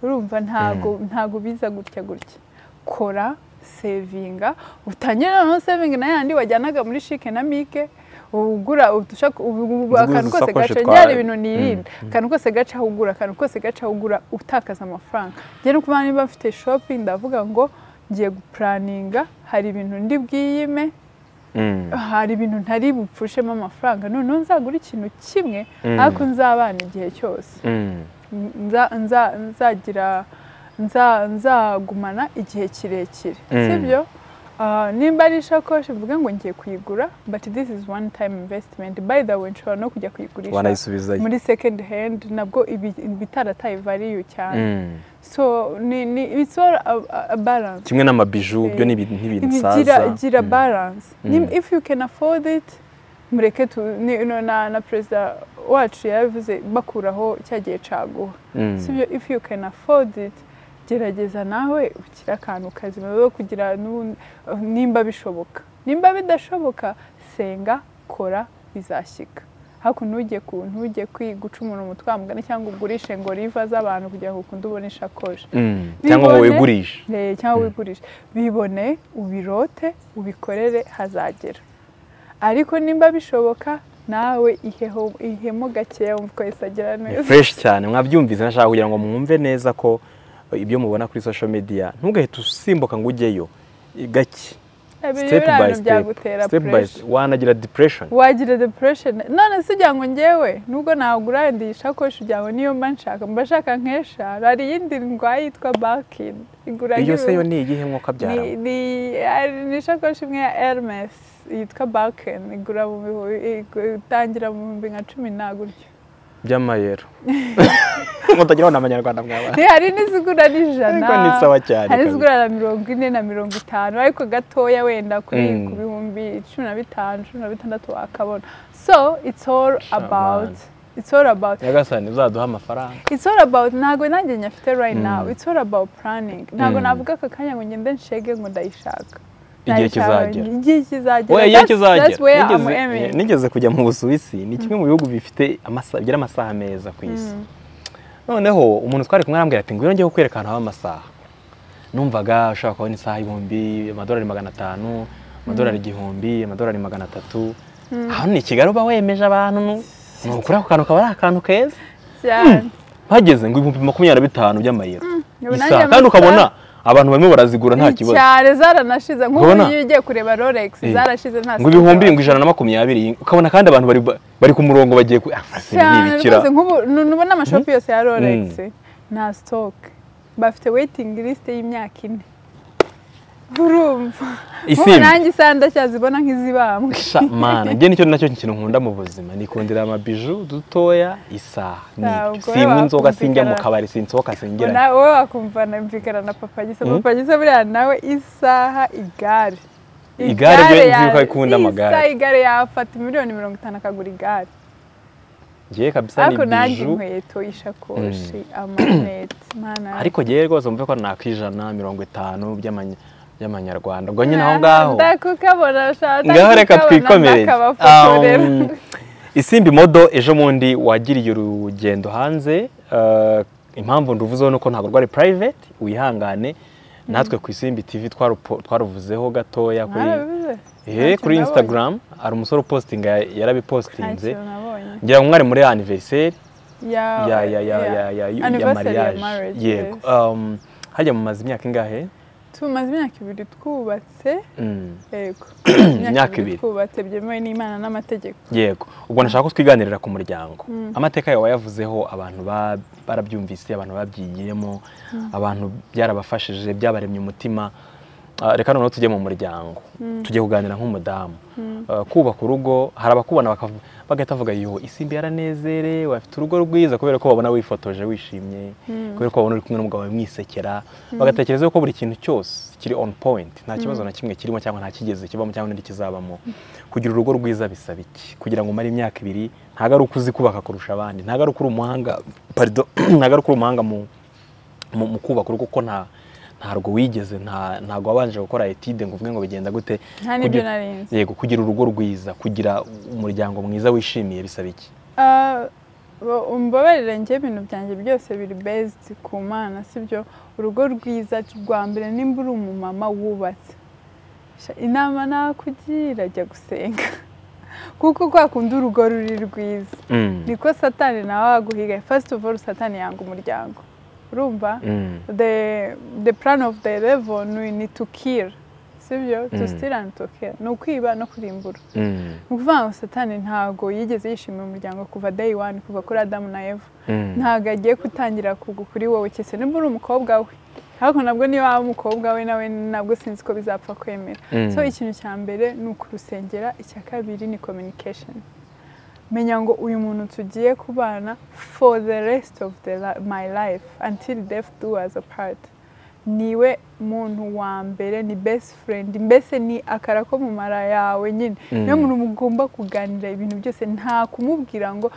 Urumva ntago ntago biza gutya gutya. Kora sevinga utangire noneho sevinga na yandi wajyanaga muri shike na mike ugura akantu kose gaca byari ibintu nirinda. Mm, mm. akantu kose gacaho ugura akantu kose gacaho ugura utakaza amafaranga. Njye no kuba niba mfite shopping ndavuga ngo ngiye gupuraninga hari ibintu ndi bwiyime hari ibintu ntari bupfushemo amafaranga. Noneho nzagura ikintu kimwe ariko nzabana igihe cyose. Nzagira nza- nzagumana igihe kirekire. Mm. sibyo? Ah, nimba ari ishakoshi mvuge ngo ngiye kuyigura but this is one time investment. By the way nshobora no kujya kuyigurisha muri second hand nabwo ibi- bitarataye value cyane. Mm. so ni it's all a, balance. Kimwe n'amabiju byo ni ibintu bisaza gira Mm. balance. If you can afford it mureke na na perezida wacu yabivuze bakuraho cya gihe caguha Mm. sibyo if you can afford it gerageza nawe ukire akantu kazima. Wowe kugira nimba bishoboka. Nimba bidashoboka senga kora bizashyika. Hakuno ntujye ku ntujye guca umuntu umutwe wamugana cyangwa ugurishe ngo riva z'abantu kugira ngo ukunde ubone ishakoshi Mm. cyangwa ngo wigurishe. Eh, cyangwa wigurishe. Bibone ubirote ubikorere hazagera. Ariko nimba bishoboka nawe ihemo gakeya wumva ko yahise agera ni neza. fresh cyane mwabyumvise nashaka kugira ngo mwumve neza ko ibyo mubona kuri social media. Ntugahite usimbuka ngo ujyeyo. Gake. Step by pressure. step wanagira depression. Wagira depression. None se ugira ngo ngewe nubwo nagura yenda iyi shakoshi ugira ngo niyo mba nshaka. Mba nshaka nk'eshanu hari iyindi ndwaye yitwa bakin igura iyo se yo ni igihe mwuka ni byara ni- ishakoshi imwe ya Hermes. Yitwa bakin igura itangira mu bihumbi nka cumi na gutyo. By'amayero. [laughs] Mutagira ngo ni amanyarwanda mwaba hari n'izigura n'ijana. Ariko ni sawa cyane hari n'izigura na mirongo ine na mirongo itanu ariko gatoya wenda kuri Mm. ku bihumbi cumi na bitanu cumi na bitandatu wakabona. So it's all about it's all about nyagasani uzaduha amafaranga. It's all about ntabwo nanjye nyafite right Mm. now it's all about planning. Ntabwo Mm. navuga aka kanya ngo ngende nshege ngo ndayishaka. Igihe kizagera igihe kizagera Nigeze- kujya mu busuwisi. Ni kimwe mu bihugu bifite bigira amasaha meza ku isi. Mm. noneho umuntu twari kumwe arambwira ati ngwino njye kukwereka ahantu haba amasaha. Numvaga ushobora kubona isaha ibihumbi amadolari magana atanu amadolari igihumbi amadolari magana atatu. Hano ni kigali uba wemeje abantu ni ukuri ako kantu kaba ari akantu keza? Hageze ngo ibihumbi makumyabiri na bitanu by'amayero. Isaha kandi ukabona abantu barimo barazigura nta kibazo. cyane zaranashize nk'ubu iyo ugiye kureba rolex Eh. zarashize nta ngo ibihumbi ngo ijana na makumyabiri ukabona kandi abantu bari ku murongo bagiye ku ah, ibikira nk'ubu nu- nubona amashopu yose ya rolex. Nta stock. Bafite waiting list y'imyaka ine. Urumva nk'ubu isimbi nanjye isaha ndacyazibona nk'izibambwe mana. Njye ni cyo na cyo kintu nkunda mu buzima. Nikundira amabiju dutoya isaha. Sinywa inzoga sinjya mu kabari sinsohoka singira. Wowe wakumva namvikana na papa gisa. Mm. papa gisa buriya nawe isaha igare. Igare nzi yuko akunda amagare. isaha igare yafata miliyoni mirongo itanu akagura igare. Ngiye kabisa ni biju. inkweto ishakoshi amaneti mana. Ariko ngiye rwose mve ko nakwijana mirongo itanu by'amanya- by'amanyarwanda ubwo nyine aho ngaho. ndakukabona shaka ngaho reka twikomereze Um, isimbi modo ejo bundi wagiriye urugendo hanze. Uh, impamvu nduvuzeho nuko ntabwo rwari private wihangane. Natwe ku isimbi tv twaruvuzeho gatoya kuri eh, instagram. Hari umusore Ntacyo nabonye. ngira ngo mwari muri anniversaire. Ya ya ya ya ya. ya ya Anniversary ya mariage. yego. um, hajya mumaze imyaka ingahe? Tumaze imyaka ibiri twubatse Mm, yego. [clears throat] Imyaka ibiri. twubatse byemewe n'imana n'amategeko. Yego. Ubwo nashaka ko twiganirira ku muryango. Mm. amateka yawe wayavuzeho abantu ba- barabyumvise abantu babyigiyemo abantu byarabafashije byabaremye umutima. Ah, reka noneho tujye mu muryango. Tujye kuganira nk'umudamu. Ah, kubaka urugo hari abakubona bakav- bagahita bavuga yo isimbi yaranezerewe afite urugo rwiza kubera ko babona wifotoje wishimye kubera ko babona uri kumwe n'umugabo mwisekera bagatekereza ko buri kintu cyose kiri on point. Nta kibazo na kimwe kirimo cyangwa nta kigeze kibamo cyangwa n'indi kizabamo. Kugira urugo rwiza bisaba iki? Kugira ngo umare imyaka ibiri ntabwo ari uko uzi kubaka kurusha abandi ntabwo ari uko uri umuhanga pardon, ntabwo ari uko uri umuhanga mu mu mu kubaka urugo kuko nta ntabwo wigeze nta ntabwo wabanje gukora etide ngo uvuge ngo bigenda gute. Yego kugira urugo rwiza kugira umuryango mwiza wishimiye bisaba iki? Ah, umbabarire njye ibintu byanjye byose biri bezidi ku mana sibyo? Urugo rwiza rwa mbere nimba uri umumama wubatse. Sha, inama nakugira jya gusenga. [laughs] Kuko kwa kundi urugo ruri rwiza. Mm. niko satani nawe waguhiga first of all satani yanga umuryango. Urumva Mm. the the plan of the devil ni to kill sibyo to Mm. steal and to kill. Ni ukwiba no kurimbura. Mm. ni ukuvuga ngo satani ntago yigeze yishimira umuryango kuva day one kuva kuri adamu na eva. Ntago agiye gutangira kugwa kuri wowe kese nimba uri umukobwa we. Ariko nabwo niba waba umukobwa we nawe nabwo sinzi ko bizapfa kwemera. So ikintu cya mbere ni ukurusengera. Icya kabiri ni communication. Menya ngo uyu muntu tugiye kubana for the rest of the my life until death do us apart ni we muntu wa mbere ni best friend. Mbese ni akara ko mu mara yawe nyine. Mm. niyo muntu mugomba kuganira ibintu byose. Nta kumubwira ngo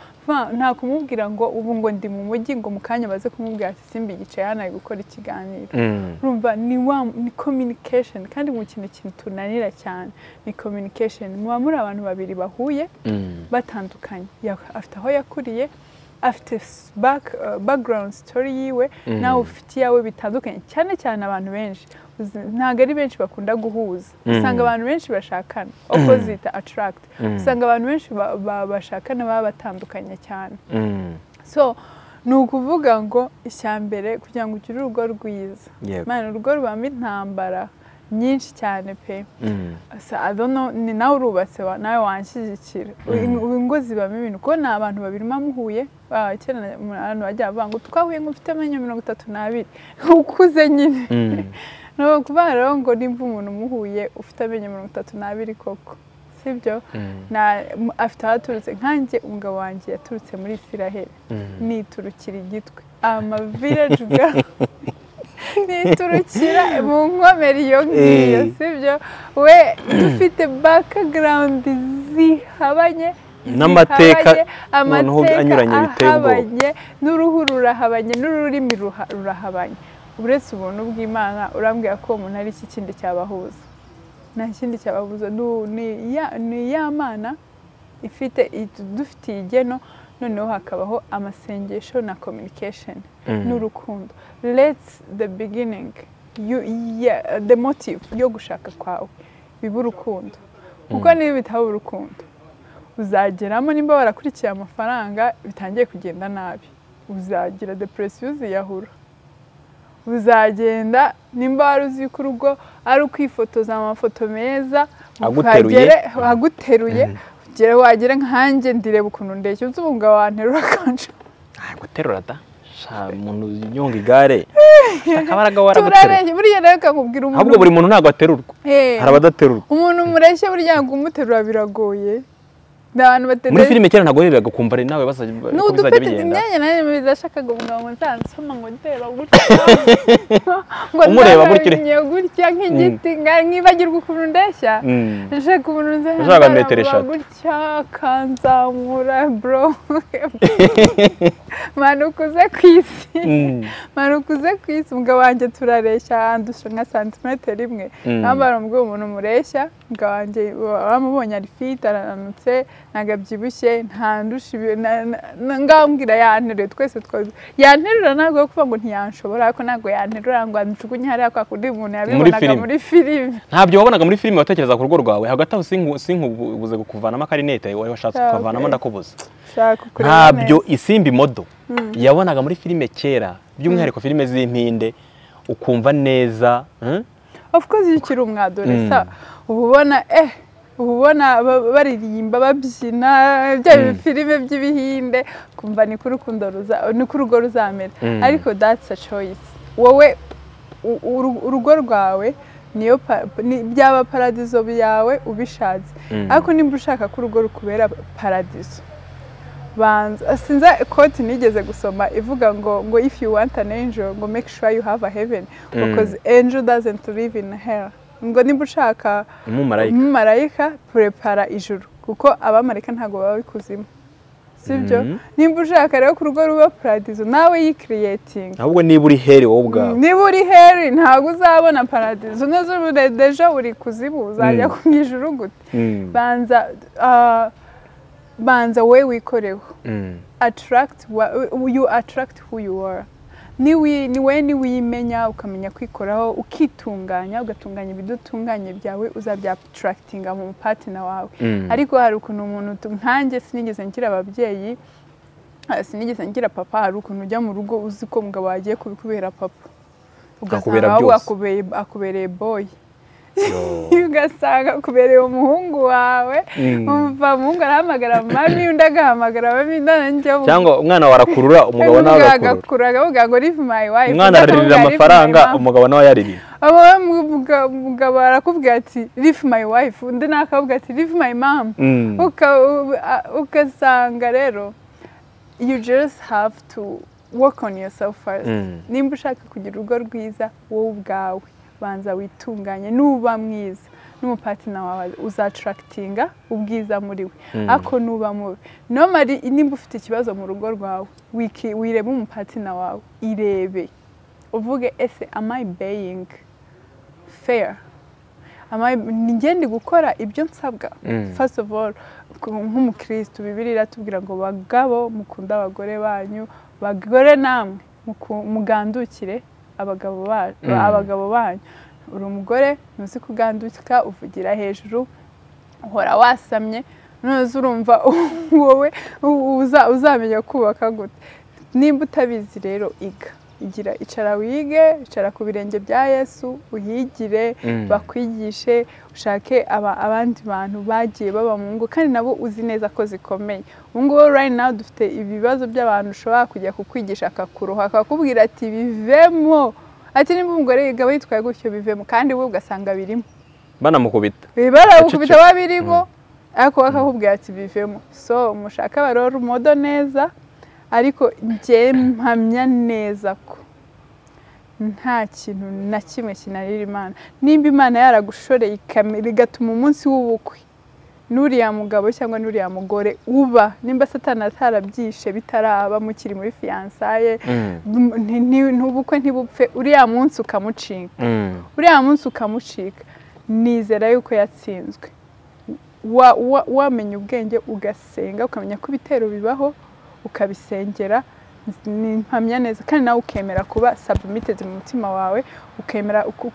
nta kumubwira ngo ubu ngo ndi mu mujyi ngo mu kanya baze kumubwira ati simbi yicaye hano ari gukora ikiganiro. Mm. urumva ni wa ni communication. Kandi mu kintu kintu tunanira cyane ni communication. Muba muri abantu babiri bahuye Mm. batandukanye. Afite aho yakuriye afite uh, background story yiwe Mm. nawe ufite iyawe bitandukanye. Cyane cyane abantu benshi. Ntabwo ari benshi bakunda guhuza. Mm. usanga abantu benshi bashakana. Opposite attract. Mm. usanga abantu benshi ba- ba- bashakana baba batandukanye cyane. So ni ukuvuga ngo icya mbere kugira ngo ugire urugo rwiza. Urugo rubamo intambara. Nyinshi cyane pe. Mm. So, I don't know, ni nawe urubatse nawe wanshyigikira Mm. ingo zibamo ibintu. Kuko ni abantu babiri muhuye abantu bajya bavuga ngo twahuye ngo ufite amenyo mirongo itatu n'abiri. [laughs] Ukuze nyine. Mm. ni ukuvuga rero ngo nimba umuntu umuhuye ufite amenyo mirongo itatu n'abiri koko. Sibyo? Mm. Afite aho aturutse. Nkanjye umugabo wanjye yaturutse muri isiraheli Mm. niturukira igitwe. Ama village [laughs] [laughs] girl niturukira mu nkomeri iyo ngiyo Eh. sibyo we dufite background zihabanye N'amateka noneho anyuranye biteye ubwoba. n'uruhu rurahabanye n'ururimi rurahabanye uretse ubuntu bw'imana urambwira ko uwo muntu ari iki kindi cyabahuza nta kindi cyabahuza ni ya- mana ifite dufitiye igeno noneho hakabaho amasengesho na communication Mm. n'urukundo. Let's the beginning the motive yo gushaka kwawe biba urukundo. Kuko niba bitaba urukundo uzageramo nimba warakurikiye amafaranga bitangiye kugenda nabi. Uzagira depression uziyahura uzagenda nimba wari uzi ko urugo ari ukwifotoza amafoto meza Aguteruye. Ugere wagere nkanjye ndireba ukuntu ndeshya uzi ubunga wanterura akanje Ah, guterura [laughs] da umuntu unyonga igare akabaraga waraguterura buriya rero kakubwira umuntu ahubwo buri muntu ntabwo aterurwa hari abadaterurwa umuntu mureshya burya ngo umuterura biragoye muri filime kera ntabwo bibaga kumva ari nawe bazajya ni uko bizajya udufite bigenda imyanya nanjye bizashakaga umugabo ngo nzansoma ngo ndeba gutya. [laughs] Ngo Umureba gutya gutya nk'igiti nga- nkibagirwa ukuntu ndeshya. Mm. metero nzahambara eshatu. gutya akanzamura bro. [laughs] Manu ukuze ku isi. Mm. manu ukuze ku isi. Umugabo wanjye turareshya andusha nka santimetero imwe. Mm. nambara umugabo umuntu mureshya umugabo wanjye wamubonye ari fit arananutse ntabwo abyibushye na- ngambwira yanteruye twese twa- yanterura ntabwo yo kuvuga ngo ntiyanshobora ariko ntabwo yanterura ngo anjugunye hariya kwa kundi umuntu yabibonaga muri filime ntabyo wabonaga muri filime watekereza ku rugo rwawe. Hagati aho sinku- sinkubuze kukuvanamo akarinete wari washatse kukavanamo kureba ntabyo isimbi modo yabonaga muri filime kera. By'umwihariko filime z'impinde ukumva neza mm? of course iyo ukiri umwadolesa Mm. uba ubona eh uba ubona ba- baririmba babyina bya Mm. filime by'ibihinde kumva ni ko urukundo ruza ni ko urugo ruzamera Mm. ariko that's a choice wowe urugo rwawe niyo byaba paradizo yawe ubishatse Mm. ariko nimba ushaka ko urugo rukubera paradizo banza sinzi koti nigeze gusoma ivuga ngo ngo if you want an angel ngo make sure you have a heaven because angel doesn't live in hell ngo nimba ushaka umumarayika. prepara ijuru. Kuko abamarayika ntabwo baba ikuzimu sibyo? Mhm. nimba ushaka rero ko urugo ruba paradizo nawe yikiriyetinga ahubwo niba uri heri wowe ubwawe. Niba uri heri ntabwo uzabona paradizo. Neza deja uri kuzimu uzajya Mm. mu ijuru gute? Mm. banza ah, banza wowe wikoreho. Mm. attract wa- you attract who you are ni wi- ni wowe niwimenya ukamenya kwikoraho ukitunganya ugatunganya ibidutunganye byawe uzabyatractinga mu mupatina wawe Mm. ariko hari ukuntu umuntu tu- nkanjye sinigeze ngira ababyeyi ah, sinigeze ngira papa hari ukuntu ujya mu rugo uzi ko umugabo wagiye kubikubera papa ugasanga ahubwo akubereye akubereye boy Yo. Ugasanga akubereye umuhungu wawe umva umuhungu arahamagara mami undi agahamagara mami nanjye cyangwa umwana wawe arakurura umugabo nawe agakurura agakura akavuga ngo live my wife umwana undi araririra akavuga, "Leave my amafaranga mom." umugabo nawe muga- umugabo arakubwira ati live my wife undi nawe akavuga ati live my mom Mm. Uka- u- a- ugasanga rero you just have to work on yourself first. nimba ushaka kugira urugo rwiza wowe ubwawe banza witunganye nuba mwiza. N'umupatina wawe uzatractinga ubwiza muri we. Mm. ariko nuba mubi. Nomari nimba ufite ikibazo mu rugo rwawe wirebe umupatina wawe irebe. Uvuge ese am I being fair? Ndi gukora ibyo nsabwa? Mm. first of all ku- nk'umukristu bibiri iratubwira ngo bagabo mukunde abagore banyu bagore namwe mugandukire abagabo Mm. abagabo banyu. Uri umugore ntuzi kuganduka uvugira hejuru uhora wasamye ntuzi urumva [laughs] wowe uza- uzamenya kubaka gute. Nimba utabizi rero iga. Igira icara wige icara ku birenge bya yesu uhigire Mm. bakwigishe ushake aba- abandi bantu bagiye baba mu ngo kandi nabo uzi neza ko zikomeye. Ubu ngubu right now dufite ibibazo by'abantu ushobora kujya kukwigisha akakuroha akakubwira ati bivemo. Ati nimba umugore yiga yitwaye gutyo bivemo kandi we ugasanga birimo. Banamukubita. Baragukubita babirimo ariko we akakubwira ati bivemo. So mushake abarora umodo neza ariko njye mpamya neza ko nta kintu na kimwe kinarira imana. Nimba imana yaragushoreye bigatuma umunsi w'ubukwe n'uriya mugabo cyangwa n'uriya mugore uba. Nimba satani atarabyishe bitaraba mukiri muri fiyansaye Mm. ntubukwe ntibupfe. Uriya munsi ukamucika. Mm. uriya munsi ukamucika nizera yuko yatsinzwe. Wa- wa- wamenya ubwenge ugasenga ukamenya ko ibitero bibaho ukabisengera ni mpamya neza. Kandi nawe ukemera kuba submitted mu mutima wawe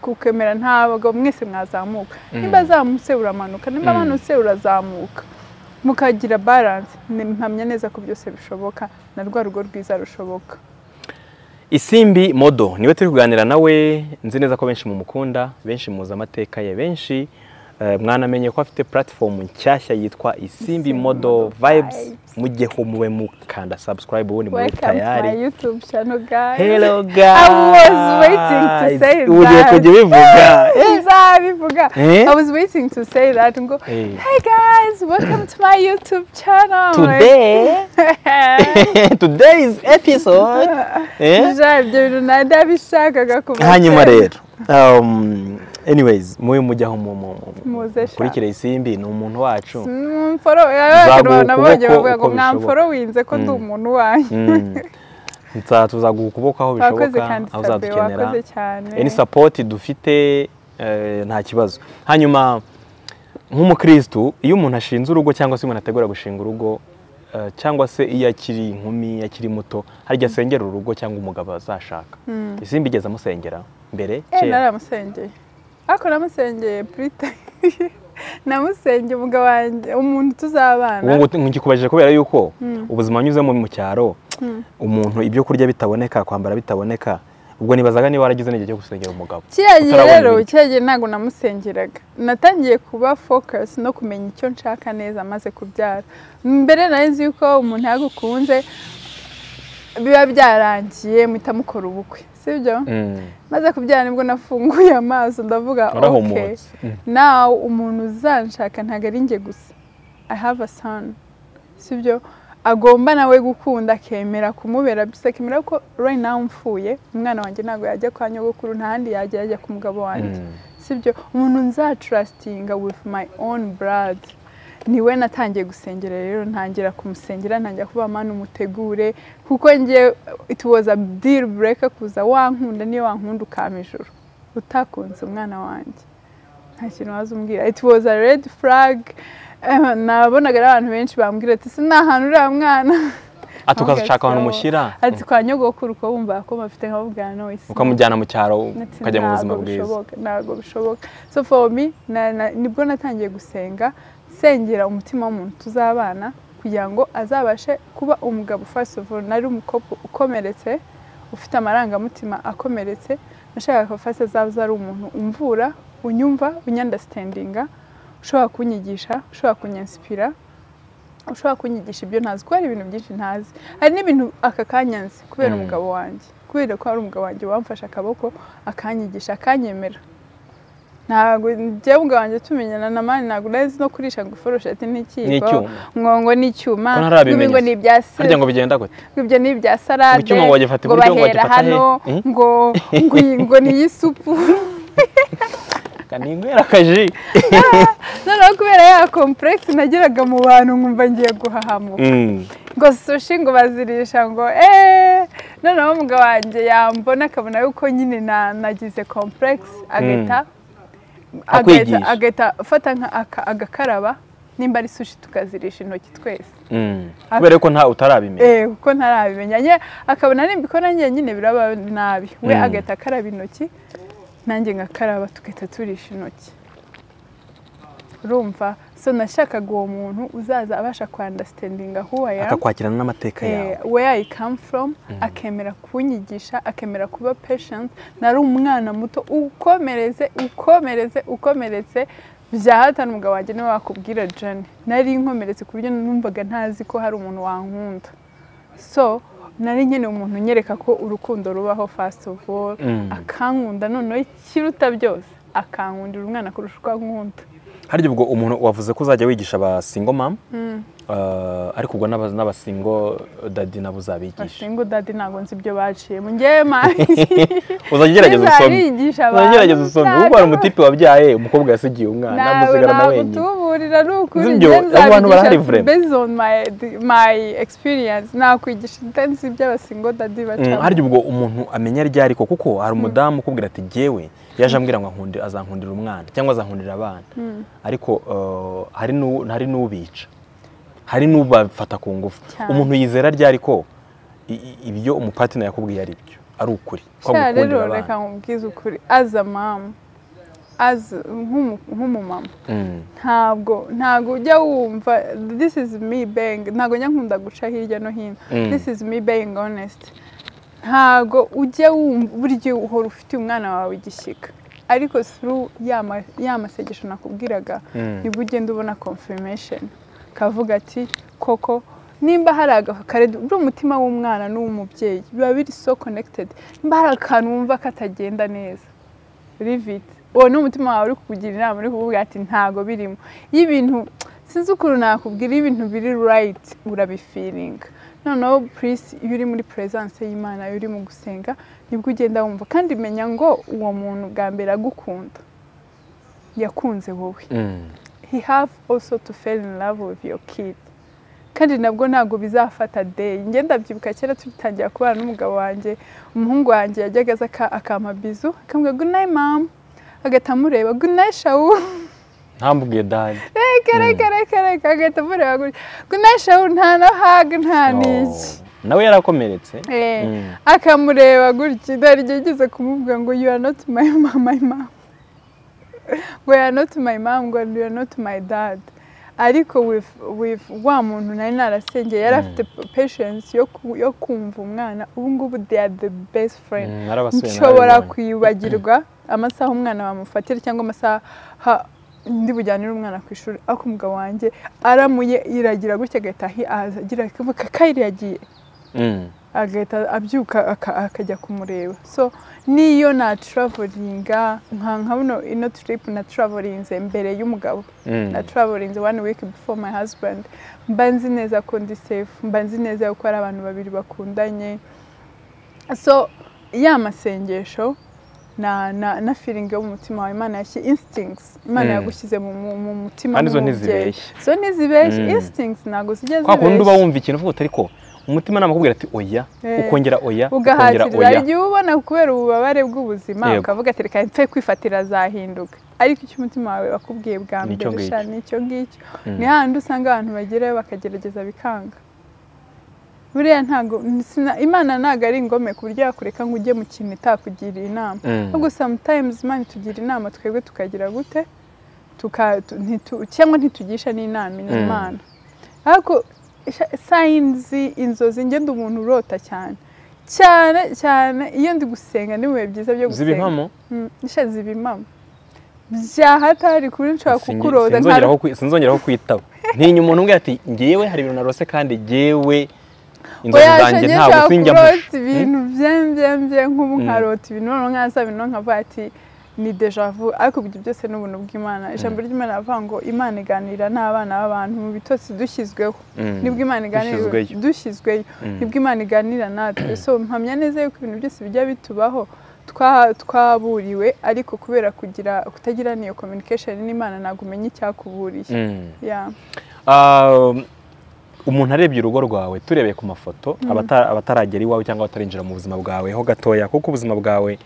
ukemera ntabwo mwese mwazamuka. Nimba azamutse uramanuka nimba Mm. amanutse urazamuka. Mukagira balance ni mpamya neza ko byose bishoboka na rwa rugo rwiza rushoboka. Isimbi modo ni we turi kuganira nawe nzi neza ko benshi mumukunda benshi muzi amateka ye benshi mwanamenye ko afite platform nshyashya yitwa isimbi modo Vibes. mujyeho mube mukanda subscribe ubundi muri tayari. Youtube channel guys. Hello guys I was waiting to say ugiye kujya ubivuga nzabivuga [laughs] Eh? I was waiting to say that. Ngo Eh. hey guys welcome to my YouTube channel. Today? [laughs] [laughs] Today's episode. Eh? Ibyo bintu nari nabishakaga kuva hanyuma rero um, anyways mube mujyaho kurikira isimbi ni umuntu wacu. Mwamforo Nzaguha nabonye ukuboko bavuga ngo uko mwamforo winze ko ndi Mm. umuntu wanyu. Mm. Tuzaguha ukuboko aho bishoboka aho uzadukenera. Any support dufite eh, nta kibazo. Hanyuma nk'umukristu iyo umuntu ashinze urugo cyangwa se umuntu ategura gushinga urugo eh, cyangwa se iyo akiri inkumi iyo akiri muto igihe asengera urugo cyangwa umugabo azashaka. Mm. isimbi igeze amusengera mbere? Eh, kera. naramusengeye. Ariko namusengeye purita [laughs] namusengeye umugabo wanjye umuntu tuzabana. Nkikubajije kubera yuko Mm. ubuzima wanyuzemo mu cyaro Mm. umuntu ibyo kurya bitaboneka kwambara bitaboneka ubwo nibazaga niba waragize n'igihe cyo gusengera umugabo. Kiriya gihe rero kiriya gihe ntabwo namusengeraga. Natangiye kuba focus no kumenya icyo nshaka neza maze kubyara. Mbere nari nzi yuko umuntu yagukunze biba byarangiye muhita mukora ubukwe sibyo Mm. maze kubyara ni bwo nafunguye amaso ndavuga warahumutse Mm. now umuntu uzanshaka ntabwo ari njye gusa. I have a son. Sibyo agomba nawe gukunda akemera kumubera. Bisa akemera ko right now mfuye umwana wanjye ntabwo yajya kwa nyogokuru nta handi yajya yajya ku mugabo wanjye. Mm. sibyo umuntu nzatrustinga with my own blood. Ni we natangiye gusengera rero ntangira kumusengera ntangira kuba mani umutegure kuko njye it was a deal breaker kuza wankunda niyo wankunda ukama ijoro utakunze umwana wanjye. Nta kintu waza umbwira. It was a red flag. Eh, nabonaga ari abantu benshi bambwira ati si nta hantu uriya mwana. Ati ukashaka ahantu Ati, mushyira ati kwa nyogokuru ko wumva ko bafite nkabubwira no isi ukamujyana mu cyaro ukajya mu buzima "Ntabwo bwiza. bishoboka, ntabwo bishoboka so for me ni bwo natangiye gusenga sengera umutima w'umuntu tuzabana kugira ngo azabashe kuba umugabo all nari umukobwa ukomeretse ufite amarangamutima akomeretse nashakaga ko first azaza ari umuntu umvura unyumva unyandastandinga ushobora kunyigisha ushobora kunyansipira ushobora kunyigisha ibyo ntazi. Kuko hari ibintu byinshi ntazi. Hari n'ibintu aka kanya nzi kubera Mm. umugabo wanjye. Kubera ko hari umugabo wanjye wamfashe akaboko akanyigisha akanyemera. Ntabwo njyewe wanjye tumenyana na mani ntabwo nari no kurisha ngo iforosheti n'icyuma. Ngo ngo n'icyuma. Ko ntarabimenye ngo ni ibya ngo bigenda gute? Ibyo ni ibya salade. Icyuma ngo bahera hano Eh? ngo ngo ni iy'isupu kanimwera akaji [laughs] noneho kubera ya kompuregisi nageraga mu bantu nkumva ngiye guhahamuka Mm. ngo sushi ngo bazirisha ngo eee noneho umugabo wanjye yambona akabona yuko nyine na- nagize kompuregisi agahita Akwigisha. Agahita afata agakaraba nimba ari sushi tukazirisha intoki twese. Mm. kubera ko nta utarabimenya. Eh kuko ntarabimenya. Nye akabona nimbikora njye nyine biraba nabi. We Mm. agahita akaraba intoki nanjye ngakaraba tugahita turisha intoki. Urumva? So nashakaga uwo muntu uzaza abasha I am. Akakwakirana n'amateka yawe. eh, where I come from akemera kunyigisha akemera kuba patient. Nari umwana muto ukomereze ukomereze ukomeretse. Bya hato umugabo wanjye ni we wakubwira Jane nari nkomeretse ku buryo numvaga ntazi ko hari umuntu wankunda. So nari nkeneye umuntu unyereka ko urukundo rubaho first of all. Mm. akankunda noneho ikiruta byose akankundira umwana kurusha uko ankunda. Harya ubwo umuntu wavuze ko uzajya wigisha aba single mom Mm. uh, ariko ubwo n'aba- n'aba single dadi nabo uzabigisha basinga dadi ntabwo nzi ibyo baciyemo. Ngewe mani [laughs] uzajya ugerageza usome. uzajya ugerageza usome. Kuko hari umutipe wabyaye umukobwa yasigiye umwana amusigarana wenyine. nagutuburira ni ukuri. Nzabigisha based on my, experience. Nakwigisha itanzi iby'abasingo dadi Mm, bacamo harya ubwo umuntu amenya ryari ko kuko hari umudamu ukubwira ati jyewe yaje ambwira ngo ankundi- azankundira umwana cyangwa azankundira abana. Mm. ariko uh, hari n'u- hari n'ubica. Hari n'ubafata ku ngufu. Umuntu yizera ryari ko ibyo umupatina yakubwiye ari byo? Ari ukuri. Ko rero abana. reka nkubwize ukuri. As a mom as nk'umu- nk'umumama Mm, ntabwo ntabwo ujya wumva this is me being ntabwo njya nkunda guca hirya no hino. Mm. this is me being honest. Ntabwo ujya wumva burya uhora ufitiye umwana wawe igishyika. Ariko through ya ma- ya masengesho nakubwiraga mm, ni bwo ugenda ubona confirmation. Kavuga ati koko nimba hari akaredo uri umutima w'umwana n'uw'umubyeyi biba biri so connected. Nimba hari akantu wumva katagenda neza. It. Uwo ni umutima wawe uri kukugira inama uri kuvuga ati ntago birimo. Iyo ibintu sinzi ukuntu nakubwira iyo ibintu biri right urabifiringa noneho purisi iyo uri muri presence y'imana iyo uri mu gusenga ni bwo ugenda wumva. Kandi menya ngo uwo muntu bwa mbere agukunda. Yakunze wowe. Mm. he have also to fall in love with your kid. Kandi nabwo ntabwo bizafata day. Njye ndabyibuka kera tugitangira kubana n'umugabo wanjye umuhungu wanjye yajyaga aza aka- akampa bizu akambwira good night mom. Agahita amureba good night shawu [laughs] ntambwiye dadi reka reka reka reka agahita amureba gutya shawu nta na hug nta n'iki nawe yarakomeretse akamureba gutya dore igihe yigeze kumubwira ngo you are not my [laughs] my mom. Ngo you are not my mom ngo you are not my dad. Ariko with, with wa muntu nari narasengeye yari afite patience yo, ku- yo kumva umwana ubu ngubu they are the best friend. Nshobora kwibagirwa amasaha umwana bamufatira cyangwa amasaha ha- ndi bujyanire umwana ku ishuri ariko umugabo wanjye aramuye iragira gutya agahita ahi- agira akavuga kayiri yagiye. Mm, agahita abyuka aka- akajya kumureba. So niyo na travelinga nka nka buno ino trip na travelinze mbere y'umugabo. Mm. na travelinze one week before my husband. Mba nzi neza ko ndi safe mba nzi neza ko ari abantu babiri bakundanye. So ya masengesho na na na feeling yo mu mutima wawe. Imana yashyize instincts. Imana Mm. yagushyize mu, mu, mu mutima Kandi zo ntizibeshya. zo ntizibeshya Mm. instincts ntabwo zijya kwa kundi uba wumva ikintu uvuga uti ariko umutima nama akubwira ati oya. Eh. ukongera oya. Ukongera oya. Igihe ubona kubera ububabare bw'ubuzima ukavuga ati reka mpfe kwifatira azahinduka ariko icyo umutima wawe wakubwiye bwa mbere ni icyo ngicyo. Mm. ni hahandi usanga abantu bagerayo bakagerageza bikanga. Buriya ntabwo imana ntabwo ari ingome ku buryo yakureka ngo ujye mu kintu itakugiriye inama. Mm. ahubwo sometimes imana itugira inama twebwe tukagira gute? Cyangwa ntitugisha n'inama Mm. n'imana ariko sayinzi inzozi ngenda umuntu urota cyane. Cyane cyane iyo ndi gusenga ni mu bihe byiza byo gusenga. Zibivamo Mm, impamo byahatari kuri nshobora kukuroza sinzongera ko kwi- sinzongera ko kwitaba ntinya umuntu umbwira ati ngewe hari ibintu narose kandi ngewe inzozi zanjye ntabwo sinjya kurota ibintu byembyembye nk'ubu Mm. nkarota ibintu noneho nkaza bino nkavuga ati ni deja vu. Ariko ibyo byose ni ubuntu bw'imana. Ijambo ry'imana ravuga ngo imana iganira n'abana b'abantu mu bitotsi dushyizweho. Nibwo imana iganira Dushyizweyo. ni bwo imana iganira natwe. [clears throat] So mpamya neza yuko ibintu byose bijya bitubaho twa- twaburiwe ariko kubera kugira kutagira niyo communication n'imana ntabwo umenya icyakuburiye. Ah, umuntu arebye urugo rwawe turebeye ku mafoto abata- abataragera iwawe cyangwa batarinjira mu buzima bwawe ho gatoya kuko ubuzima bwawe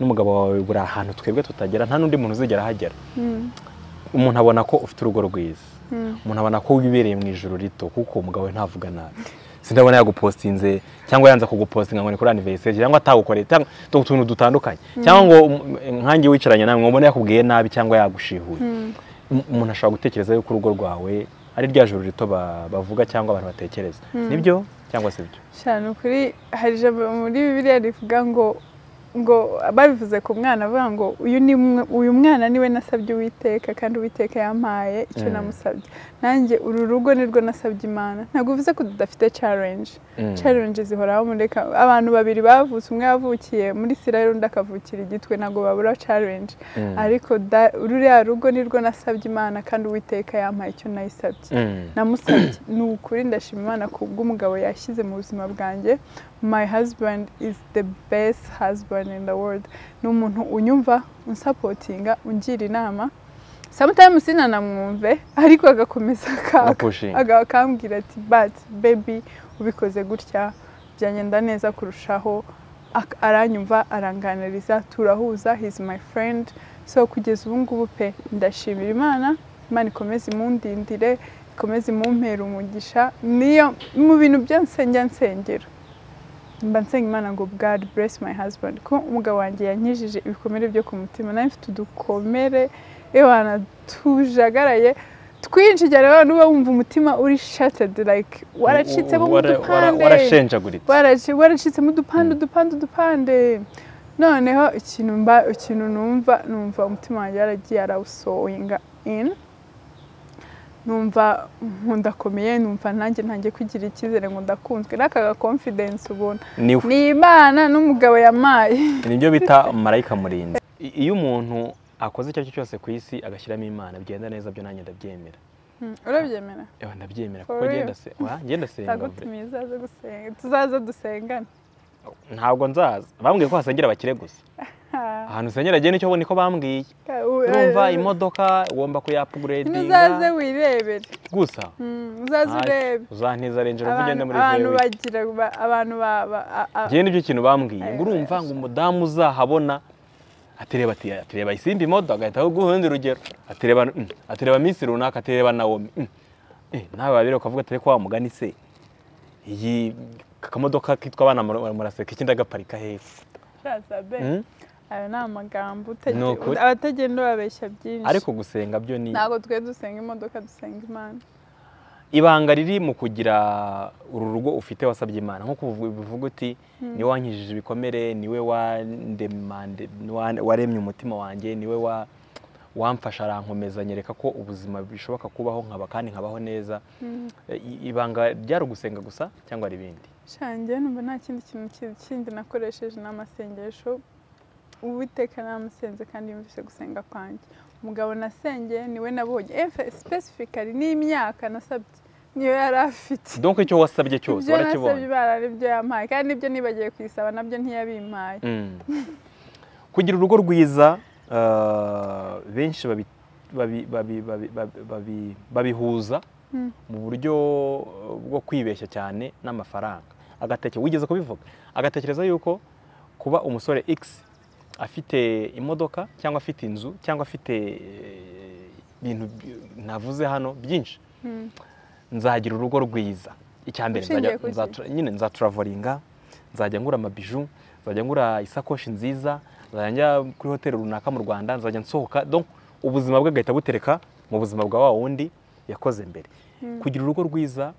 n'umugabo wawe buri ahantu twebwe tutagera nta n'undi muntu uzigera ahagera. Mm. umuntu abona ko ufite urugo rwiza. Mm. umuntu abona ko wibereye mu ijoro rito kuko umugabo we ntavuga nabi. Sindabona yagupostinze cyangwa yanze kugupostinga ngo ni kuri anniversaire cyangwa atagukoreye cyangwa utuntu dutandukanye. Cyangwa ngo nkange wicaranye nawe ngo mbone yakubwiye nabi cyangwa yagushihuye. Mm. Um- umuntu ashobora gutekereza yuko urugo rwawe ari rya joro rito ba- bavuga cyangwa abantu batekereza. Nibyo? Cyangwa si byo? Cyane ukuri hari ijambo muri bibiliya rivuga ngo ngo babivuze ku mwana avuga ngo uyu ni mwe- uyu mwana ni we nasabye uwiteka kandi uwiteka yampaye icyo Mm. namusabye nanjye uru rugo nirwo nasabye imana ntabwo bivuze ko tudafite challenge Mm. challenge zihoraho mureka abantu babiri bavutse umwe yavukiye muri Isirayeli undi akavukira igitwe ntabwo babura challenge Mm. ariko ruriya rugo nirwo nasabye imana kandi uwiteka yampaye icyo nayisabye namusabye ni ukuri ndashima imana ku bw'umugabo yashyize mu buzima bwanjye my husband is the best husband in the world. Ni umuntu unyumva unsapotinga ungira inama. Sometimes sinanamwumve ariko agakomeza akambwira ati but baby ubikoze gutya. Byagenda neza kurushaho. Aranyumva aranganiriza turahuza he's my friend. So kugeza ubu ngubu pe ndashimira imana. Imana ikomeze imundindire ikomeze imumpere umugisha. Niyo mu bintu byose njya nsengera. Mba nsenga imana ngo God bless my husband. Ko umugabo wanjye yankijije ibikomere byo ku mutima nawe mfite udukomere ewana tujagaraye twinshi cyane abantu uba wumva umutima uri shattered like waracitsemo mu Wara- wara- dupande. warashenjaguritse. Waraci- waracitsemo udupande udupande udupande noneho ikintu mba ikintu numva numva umutima wanjye yaragiye arawusoyinga in numva nkundakomeye numva nanjye ntangiye kugira icyizere ngo ndakunzwe n'akaga confidence ubona ni imana n'umugabo yamaye [laughs] ni byo bita marayika murinzi iyo umuntu akoze icyo ari cyo cyose ku isi agashyiramo imana. Bigenda neza byo nanjye ndabyemera. Hmm, urabyemera? Ndabyemera. Kuko ngenda se wa, ngenda senga tuzaze dusengane. Ntabwo nzaza. Bambwiye ko hasengera abakire gusa. [laughs] ahantu usengera agiye ni cyo niko bambwiye. Urumva imodoka ugomba uzaze kuyapuguredinga wirebere. Gusa. Hmm, uzaze urebe. uzantiza renjero uva ugende muri abantu vewe bagira ba- abantu ba- ba- a- a- njyewe ni byo kintu bambwiye. Ngo urumva ngo umudamu uzahabona atereba ati atereba isimbi imodoka agahita aguha urundi rugero. Mm, atereba minsi runaka atereba nawomi mm. eh, nawe wabera ukavuga ati ariko wa mugani se? Iyi akamodoka kitwa abana mura- muraseka ikindi agaparika hepfo? Ayo ni amagambo Ni abatagenda babeshya byinshi. Ariko gusenga byo ni ntabwo twe dusenga imodoka dusenga imana. Ibanga riri mu kugira uru rugo ufite wasabye imana. Nk'uko bivuga uti ni we wankijije ibikomere ni we waremye umutima wanjye ni we wa- wamfasha arankomeza anyereka ko ubuzima bishoboka kubaho nkaba kandi nkabaho neza. E, i- ibanga ryari ugusenga gusa cyangwa hari ibindi? Shange numva nta kindi kintu ki- kindi nakoresheje n'amasengesho. Uwiteka namusenze kandi yumvise gusenga kwanjye. Umugabo nasengeye ni we nabonye. Efe specifically n'imyaka nasabye. Niyo yari afite. Donc icyo wasabye cyose ibyo nasabye warakibonye ni byo yampaye kandi ni byo nibagiye kuyisaba na byo ntiyabimpaye. Mm. kugira urugo rwiza uh, benshi babi- babi- babi- babi- babi- babi- babihuza Mm. mu buryo bwo kwibeshya cyane n'amafaranga. Agatekereza wigeze kubivuga? Agatekereza yuko kuba umusore x afite imodoka cyangwa afite inzu cyangwa afite eh, ibintu navuze hano byinshi. Mm. nzagira urugo rwiza. Icya mbere nyine nzaturavoringa nzajya ngura amabiju nzajya ngura isakoshi nziza nzajya njya kuri hoteli runaka mu rwanda nzajya nsohoka. Ubuzima bwe agahita butereka mu buzima bwa wa wundi yakoze mbere. Kugira urugo rwiza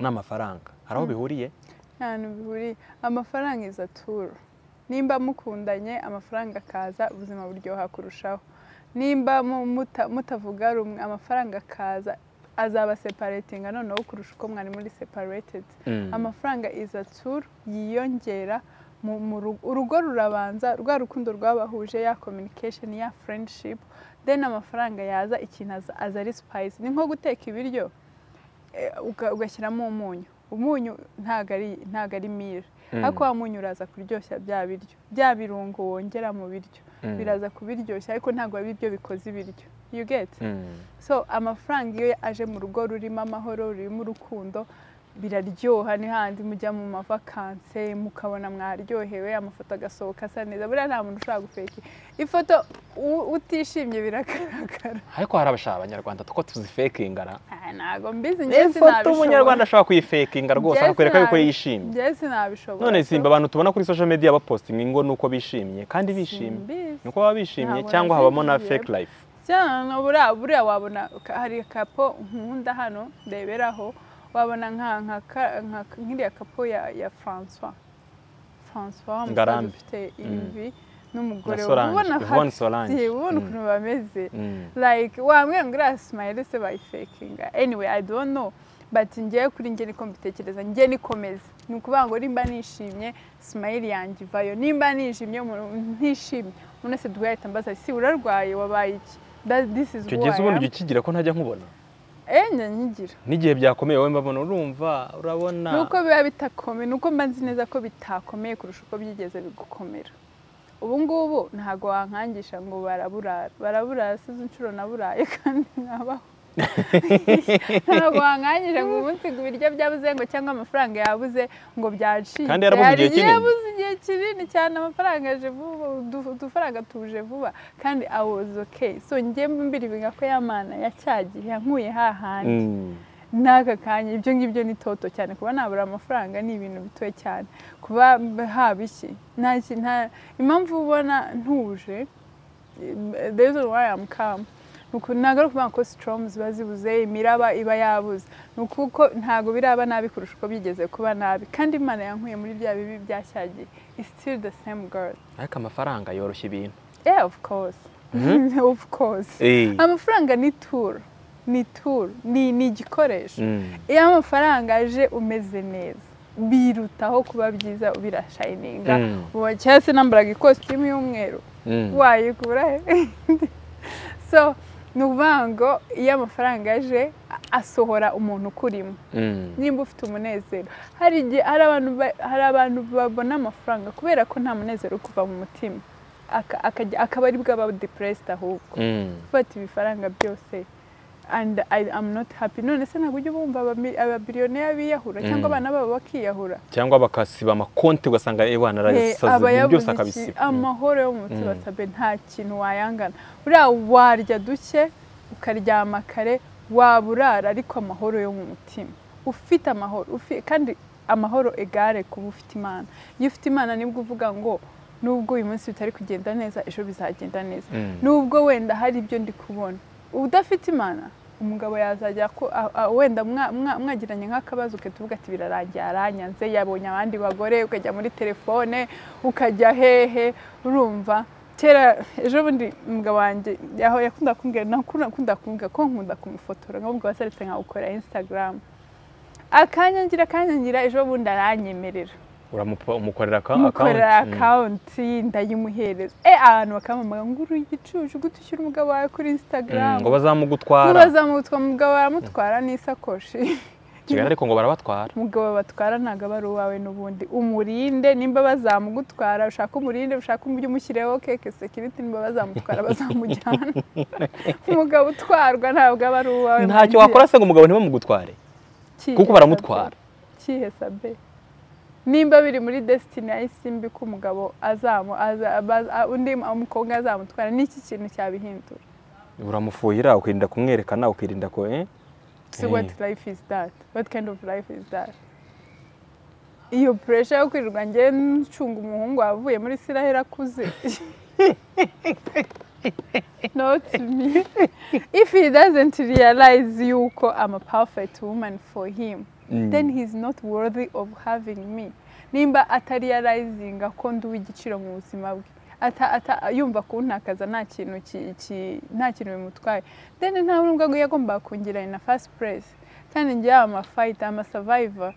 n'amafaranga. Hari aho bihuriye? Nta bihuriye. Amafaranga iza turu nimba mukundanye amafaranga akaza ubuzima buryoha kurushaho. Nimba mu- muta- mutavuga rumwe amafaranga akaza azaba separatinga noneho kurusha uko mwari muri separated. Mm. amafaranga iza turu yiyongera urugo rurabanza rwa rukundo rwabahuje ya communication ya friendship then amafaranga yaza ikintu aza, ari spice. Ni nko guteka ibiryo eh, uga- ugashyiramo umunyu. Umunyu ntago ari ntago ari mire. Mm. ariko wa munyu uraza kuryoshya bya biryo. Bya birungo wongera mu biryo. Mm. biraza kubiryoshya ariko ntabwo biba ibyo bikoze ibiryo. You get? Mm. so amafaranga iyo aje mu rugo rurimo amahoro rurimo urukundo biraryoha. Ni handi mujya mu mavakanse mukabona mwaryohewe amafoto agasohoka asa neza. Buriya nta muntu ushobora gufeka ifoto utishimye biragaragara. Ariko hari abashaka abanyarwanda tuko tuzifekingara Ntago mbizi njye ifoto umunyarwanda ashobora kuyifekinga rwose akakwereka yuko yishimye. Njye sinabishobora none simba abantu tubona kuri social media bapostinga ngo nuko bishimye kandi bishimye. Nuko baba bishimye Ntabwo cyangwa habamo na fake life. Cyane buriya buriya wabona hari kapo nkunda hano ndeberaho wabona nka nka ka- nka nk'iriya kapo ya ya wa musaza Ngarambe. ufite imvi. N'umugore ubona hafite ubona Mm. ukuntu bameze. Mm. like wambwira ngo iriya smile se bayifakinga anyway i don't know. But ngewe kuri njye niko mbitekereza. Njye nikomeza ni ukuvuga ngo nimba nishimye smile yanjye ivayo. Nimba nishimye umuntu ntishimye umuntu wese duhita mbaza si urarwaye? Wabaye iki? I ubundi ujya ukigira ko ntajya nkubona? Eh njya nyigira n'igihe byakomeye wowe mbabona urumva urabona. Nuko biba bitakomeye nuko mba nzi neza ko bitakomeye kurusha uko byigeze bigukomera. Ubu ngubu ntabwo wankangisha ngo baraburara baraburara size inshuro naburaye kandi nkabaho [laughs] ntabwo wankangisha ngo umunsi ngo ibiryo byabuze ngo cyangwa amafaranga yabuze ngo byacitse Kandi yarabuze igihe kinini. yabuze igihe kinini cyane amafaranga yaje vuba udu- udufaranga tuje vuba. Kandi I was okay. So njye mbiribiga ko yamana yacyagiye yankuye hahandi Mm. N'aka kanya ibyo ngibyo ni toto cyane. Kuba nabura amafaranga ni ibintu bitoya cyane. Kuba haba iki? Nta nta impamvu ubona ntuje reason why I'm calm. Ntabwo ari ukuvuga ko sitomu ziba zibuze imiraba iba yabuze. Ni ukuko ntabwo biraba nabi kurusha uko byigeze kuba nabi. Kandi imana yankuye muri bya bibi byashyagiye still the same girl. Ariko amafaranga yoroshya ibintu. Yeah of course. [laughs] Of course. Amafaranga ni tool ni tool ni ni igikoresho Mm. iyo amafaranga aje umeze neza. Birutaho kuba byiza birashayininga Mm. ubu cyangwa se nambaraga ikositimu y'umweru. Mm. wayigura he [laughs] so ni ukuvuga ngo iyo amafaranga aje asohora umuntu ukurimo. Nimba ufite umunezero. Hari igihe hari abantu babona amafaranga kubera ko nta munezero uri kuva mu mutima. Akaba ari bwo aba depressed ahubwo. Gufata ibifaranga byose and I am not happy. None se ntabwo ujya bumva abami- ababiliyoneri biyahura cyangwa Mm. abana babo bakiyahura. Cyangwa bakasiba amakonti ugasanga ewa narasaze aba ibintu byose akabisiba. Amahoro yo mu mutima Mm. sabe nta kintu wayangana. Buriya warya duke ukaryama kare waba urara ariko amahoro yo mu mutima. Ufite amahoro kandi amahoro egare kuba ufite imana. Iyo ufite imana ni bwo uvuga ngo nubwo uyu munsi bitari kugenda neza ejo bizagenda neza. Mm. nubwo wenda hari ibyo ndi kubona udafite imana umugabo yazajya ko wenda mwa- mwa- mwagiranye nk'akabazo ukahita uvuga ati birarangiye aranyanze yabonye abandi bagore ukajya muri telefone ukajya hehe urumva. Kera ejo bundi umugabo wanjye yaho yakunda kumbwira nakunda kumbwira ko nkunda kumufotora nk'ubwo wasaretse nkawukora instagram. Akanyangira akanyangira ejo bundi aranyemerera. Uramupa- umukorera aka- mukorera account. Mm. akawunti ndayimuhereza e ahantu bakamamaga ngo uri igicucu gute ushyira umugabo wawe kuri Mm, instagram ngo bazamugutwara. Ntibazamutwa umugabo baramutwara n'isakoshi. [laughs] Kigali ariko ngo barabatwara. Umugabo batwara ntabwo aba ari uwawe n'ubundi. Umurinde nimba bazamugutwara ushaka umurinde ushaka ujye umushyireho keke sekiriti nimba bazamutwara [laughs] bazamujyana umugabo utwarwa ntabwo aba ari uwawe ntacyo wakora se ngo umugabo ntibamugutware kuko baramutwara. Kihe sabe nimba biri muri desitini ya isimbi ko umugabo azamu aza- aza- undi umukobwa azamutwara. N'iki kintu cyabihindura? Uramufuhira ukirinda kumwerekana ukirinda ko eh? so what life is that. What kind of life is that? Iyo puresha yo kwirirwa njye ncunga umuhungu wavuye muri isiraheli akuze. [laughs] Not me. If he doesn't realize yuko I'm a perfect woman for him. Then he's not worthy of having me. Nimba atarealizinga ko ndi uw'igiciro mu buzima bwe. Ata, ata, yumva kuntakaza nta kintu ki, ki, nta kintu bimutwaye. Then nta nubwo yagombaga kungira in a first place. Kandi njye ama fighter ama survivor.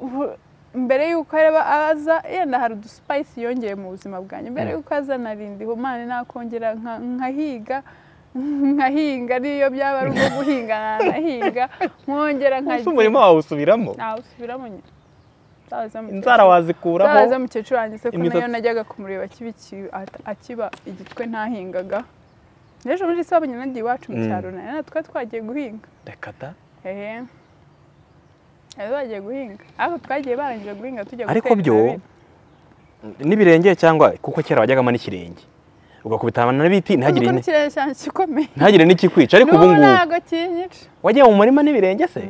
Ubu- mbere y'uko aza yenda hari udusipayisi yongeye mu buzima bwanjye. Mbere Mm. y'uko aza narindi humane nakongera nka- nkahiga. Nkahinga niyo byaba ari ubwo guhinga. Nanahinga nkongera nkagira umurimo wawe usubiramo? Ntawe usubiramo nyine mu inzara wazikuraho nzaza mukecuru wanjye. Se ko na yo najyaga kumureba akiba igitwe ntahingaga. N'ejo muri saa nyine nagiye iwacu mu Mm. cyaro na yo. Natwe twagiye guhinga. Reka da. Ehe. Nayo bagiye guhinga. Ariko twagiye barangije guhinga tujya ariko gutera byo n'ibirenge cyangwa kuko kera wajyagamo n'ikirenge? Ugakubitana n'ibiti ntihagire n'ikikwica ariko ubu ngubu wagiye mu murima n'ibirenge se?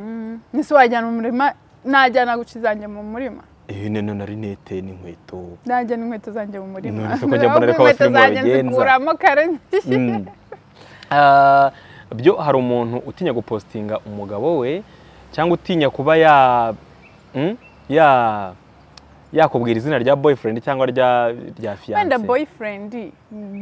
Nise wajyana mu murima najyana guca izanjye mu murima. None na [laughs] rinete n'inkweto najyana inkweto zanjye mu murima. Inkweto zanjye nzikuramo kare Mm. [laughs] Ah, byo hari umuntu utinya gupostinga umugabo we cyangwa utinya kuba ya mm, ya yakubwira izina rya boyfriend cyangwa rya rya wenda fiance boyfriend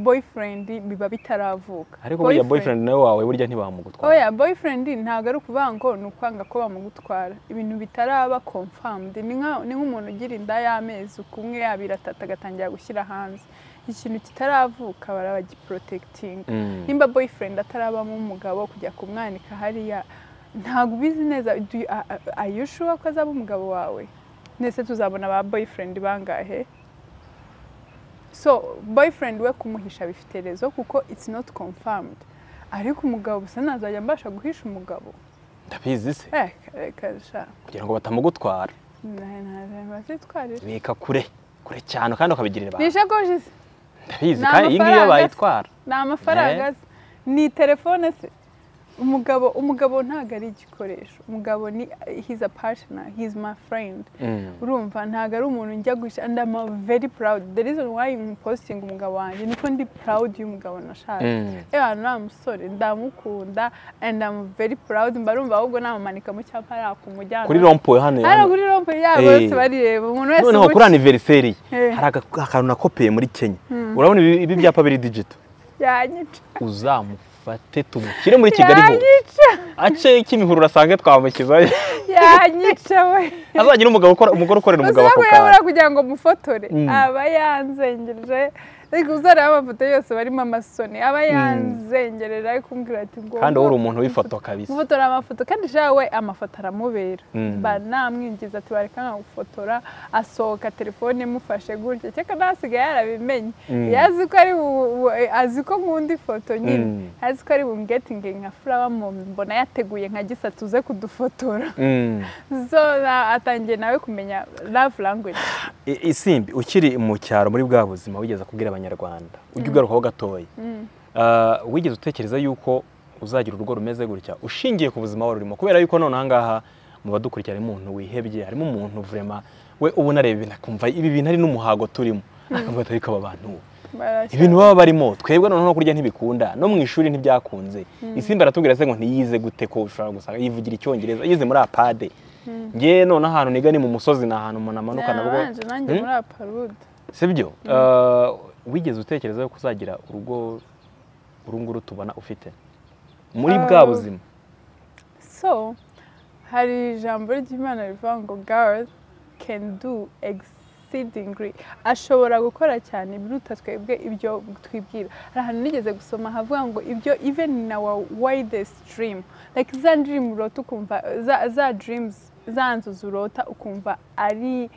boyfriend biba bitaravuka. Ariko burya boyfriend nawe wawe burya ntibamugutwara oya boyfriend ntabwo ari ukuvuga ngo ni ukwanga ko bamugutwara. Ibintu bitaraba confirmed. Ni nk'umuntu ugira inda y'amezi kumwe abiri atatu agatangira gushyira hanze. Ikintu kitaravuka barabagiporotegitinga Mm. nimba boyfriend atarabamo umugabo kujya kumwanika hariya ntabwo ubizi neza. Do you- a- a- are you sure ko azaba umugabo wawe? Nese tuzabona ba boyfriend bangahe? So boyfriend we kumuhisha bifite rezo kuko it's not confirmed. Ariko umugabo gusa nazajya mbasha guhisha umugabo. Ndabizi se. Eh kugira ngo batamugutwara. Bika kure kure cyane kandi ukabigirira ni ibanga ishakoshi se ndabizi Ni kandi iyi se. bayitwara. Ni amafaranga se ni telefone se. Umugabo umugabo ntabwo ari igikoresho. Umugabo ni he's a partner he's my friend. Mm. urumva ntabwo ari umuntu njya gushya and I'm very proud. The reason why I'm posting umugabo wanjye niko ndi proud y'umugabo nashatse. Mm. ewa nta musore ndamukunda and I'm very proud. Mba numva ahubwo namumanika mu cyapa yakumujyana kuri rompo hano hano. kuri rompe yabo Eh. bose barireba umuntu wese noneho kuri Eh. hari aka- akantu nakopeye muri kenya. Urabona ibi byapa biri digito yanyica uzamufate tumushyire muri kigali vuba ace kimihurura asange twamukizayo yanyica we azagira umugabo ukora umugore ukorera umugabo ako kantu kugira ngo mufotore aba yanzengereje ariko uzareba amafoto yose barimo amasoni aba yanzengerera ari kumbwira ati ngo kandi wowe uri umuntu w'ifoto kabisa. gufotora amafoto kandi we amafoto aramubera. Mm. mba namwinjiza ati bareka nkagufotora asohoka telefone imufashe gutya. Cyeka ntasigaye yarabimenye Mm. yazi ko ari azi ko nkunda ifoto nyine azi ko ari bumgetinge nka furawa mbona yateguye nka gisa tuze kudufotora. [laughs] Na- atangiye nawe kumenya love language. Isimbi ukiri mu cyaro muri bwa buzima wigeze kubwira abanyarwanda. Ujya ugarukaho gatoya. Mm. Ah, wigeze utekereza yuko uzagira urugo rumeze gutya? Ushingiye ku buzima wari urimo. Kubera yuko none ahangaha mu badukurikira harimo umuntu wihebye harimo umuntu vrema. We ubona areba ibintu akumva ibi bintu ari n'umuhago turimo. Akavuga ati ariko aba bantu ibintu baba barimo twebwe noneho kurya ntibikunda. No mu ishuri ntibyakunze. Isimba aratubwira se ngo ntiyize gute ko ushobora gusanga yivugira icyongereza yize muri apade ngewe none ahantu niga ni mu musozi ni ahantu umuntu amanuka nabwo Nabanje nanjye Wigeze utekereza ko uzagira urugo uru nguru tubona ufite? Muri bwa Ah. buzima. so hari ijambo ry'imana rivuga ngo god can do exceedingly. Ashobora gukora cyane ibiruta twebwe ibyo twibwira. Hari ahantu nigeze gusoma havuga ngo ibyo even in our widest dream. Like za dream urota ukumva za, dreams za nzozi urota ukumva ari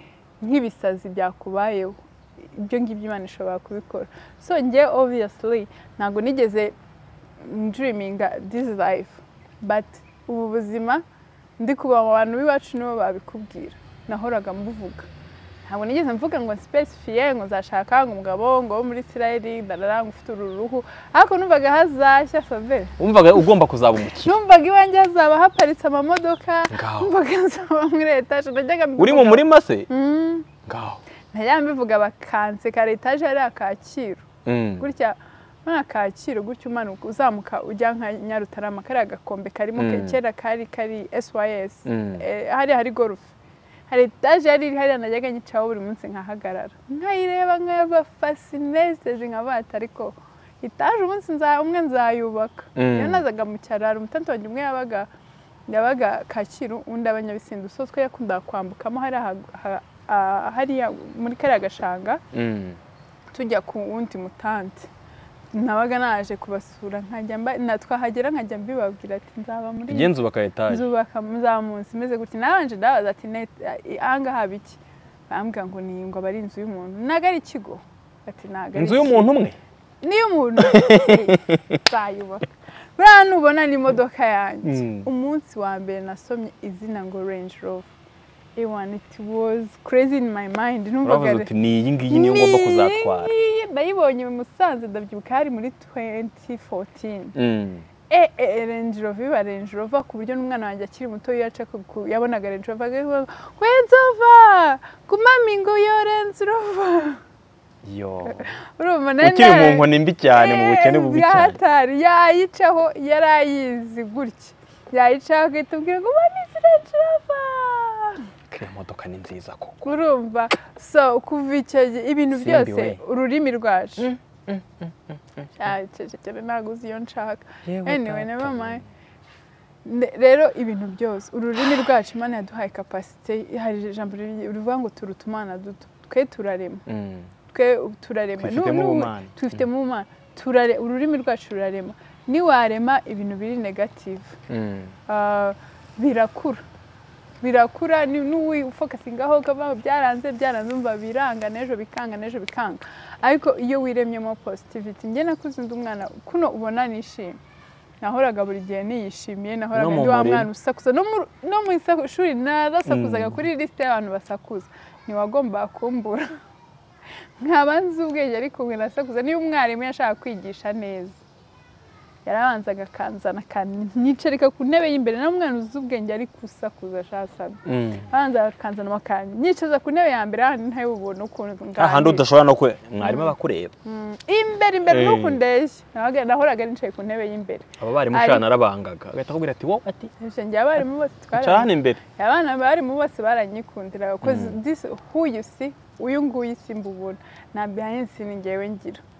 nk'ibisazi byakubayeho. Ibyo ngibyo imana ishobora kubikora. So njye obviously ntabwo nigeze dreaminga this life but ubu buzima ndi kuba mu bantu b'iwacu nibo babikubwira. Nahoraga mbuvuga ntabwo nigeze mvuga ngo sipesifiye ngo nzashaka ngo umugabo ngo wo muri isirayeli darara ngo ufite uru ruhu ariko numvaga hazashya save wumvaga ugomba kuzaba umukire. Numvaga iwanjye hazaba haparitse amamodoka. Ngaho. numvaga [laughs] nzaba muri etaje najyaga uri mu murima se? Mm. ngaho najyaga mbivuga bakanseka etaje yari akaciro Mm. gutya nta kaciro gutya umanuka uzamuka ujya nka nyarutarama kariya gakombe karimo Mm. kera kari kari SYS Mm. Eh, hariya hari gorufe hari etaje yari iri hariya najyaga nyicaho buri munsi nkahagarara nkayireba nkayaba fasinezezi nkabata ariko etaje umunsi umwe nzayubaka iyo nazaga mu cyaro hari umutanti wanjye umwe yabaga yabaga kacyiru undi abanyabisindu so twe yakundaga kwambukamo hariya ha- ha- hariya muri kariya gashanga Mm. tujya ku wundi mutanti nabaga naje kubasura nkajya mba twahagera nkajya mbibabwira ati nzaba muri Tugiye nzubaka etaje nzubaka munsi imeze gutya. Nabanje ndabaza ati "Net- ahangaha haba iki? Bambwira ngo ni ngo aba ari inzu y'umuntu. Ntabwo ari ikigo inzu ikigo." y'umuntu umwe? Niyo umuntu [laughs] nzayubaka. Buriya nubona n'imodoka yanjye. Mm. umunsi wa mbere nasomye izina ngo range rover. It was crazy in my mind. Uravuze uti ni iyi ngiyi niyo ngomba kuzatwara. Ni- ndayibonye mu musanze ndabyibuka hari muri 2014 Mm. e e range rover iba range rover ku buryo n'umwana wanjye akiri muto yaca yabonaga range rover agavuga wenzova kumami ngo yo range rover. Yo. Ukiri mu nkoni mbi cyane mu bukene bubi Eh, cyane. yayicaho yari ayizi gutya. Yayicaho agahita ubwira ngo mami zirajava iyo modoka ni nziza koko. Urumva? So kuva icyo gihe ibintu byose ururimi rwacu. Cyane ntabwo uzi iyo nshaka. Anyway never mind. Ne- rero ibintu byose ururimi rwacu imana yaduhaye kapasite hari ijambo rivuga ngo turuta umwana duto. Twe turarema. Mm. twe turarema. Ubumana. Turare ururimi rwacu rurarema. Niwarema ibintu biri negative. Mm. ah, birakura. Birakura ni- n'uwifokasingaho ukava byaranze byaranze umva biranga n'ejo bikanga n'ejo bikanga. Ariko iyo wiremyemo positivity njye nakuze undi umwana kuno ubona nishimye. Nahoraga buri gihe niyishimiye nahoraga ndi wa mwana usakuza. No mu- ishuri narasakuzaga Mm. kuri lisite y'abantu basakuza. Ntiwagombaga kumbura. [laughs] Nkaba nzi ubwenge ariko mwe nasakuza. Niba umwarimu yashaka kwigisha neza. Yarabanzaga akanzana akanyicarika ku ntebe y'imbere nawe umwana uzi ubwenge ari gusakuza ashasana. Mm. abanza akanzana akanyicaza ku ntebe ya mbere ahandi ntayibubone ukuntu ahandi udashobora no kwe mwarimu aba akureba. Mm, imbere imbere Eh. nuko ndeshya. Nahoraga nicaye ku ntebe y'imbere. Aba barimu Ari- ushana arabangaga. Agahita akubwira ati wowe ati njye abarimu bose cara twara hano imbere. Abana barimu bose baranyikundira kuko Mm. this who you see uyu nguyu simbubona nta behind scene ngewe ngira. na-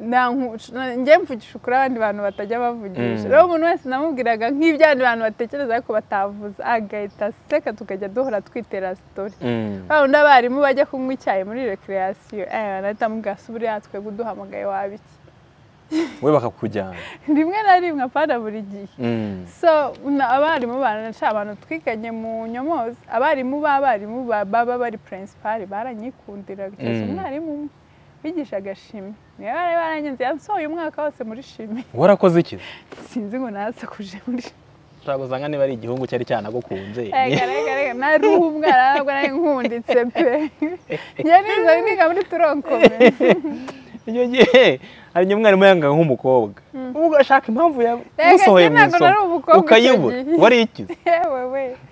njye mvugisha ukuri abandi bantu batajya bavugisha Mm. rero umuntu wese namubwiraga nk'ibyo abandi bantu batekereza ariko batavuze agahita aseka tukajya duhora twitera sitori Mm. ba undi abarimu bajya kunywa icyayi muri recreation eh banahita mubwira se buriya twebwe uduhamagaye wabiki [laughs] we bakakujyana rimwe na rimwe apana buri gihe Mm. so abarimu banaca abantu twiganye mu nyomozi abarimu b'abarimu ba- baba bari principal baranyikundira Mm. umwarimu umwe wigishaga shimi. Niyo bari baranyenze yansohoye umwaka wose muri shimi. [laughs] Warakoze iki? Sinzi ngo nasakuje muri ushobora gusanga niba ari igihungu cyari cyanagukunze. Reka nari umwana ntabwo nari nkunditse pe. [laughs] Niza niga muri turonkome [laughs] icyo gihe hari igihe umwarimu yanga nk'umukobwa. Ubwo ugashaka impamvu yagusohoye mu ntabwo nari isomo ukayibura. wari ikize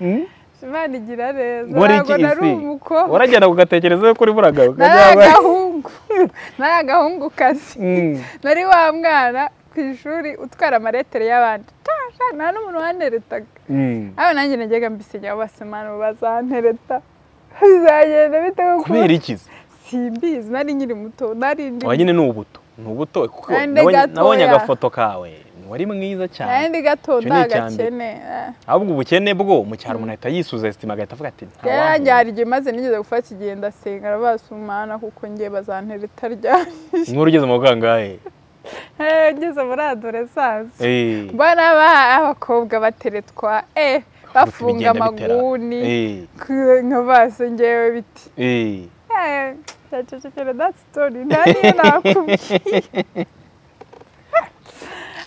Mm? Imana igira neza. Ntabwo nari iki umukobwa. Waragenda ugatekereza ko uri buragaruka nari agahungu. [laughs] Nari agahungu kazi Mm. [laughs] nari wa mwana ku ishuri utwara amaretere y'abandi. Nta n'umuntu waneretaga. Mm. aho nanjye najyaga mbisinya basemana bazantereta. Bizagenda bite kuko kubera ikize simbizi nari nkiri muto nari ndi wa nyine ni ubuto ni ubuto nabonye agafoto kawe. Wari mwiza cyane nari ndi gato mbere. ndagakene ahubwo ubukene bwo mu cyaro umuntu ahita yisuza esitima agahita avuga ati nta wankunda." hari igihe maze nigeze gufata igihe ndasenga arabasumana kuko ngiye bazantereta ryari inkuru ugeze mu bwangahe [laughs] Eh, ngeze muri adoresanse Eh. mbona aba- abakobwa bateretwa eh bafunga amaguni Eh. ku- nka base ngewe biti Eh. Eh, ndacecekera that story nta niyo nakubwiye [laughs]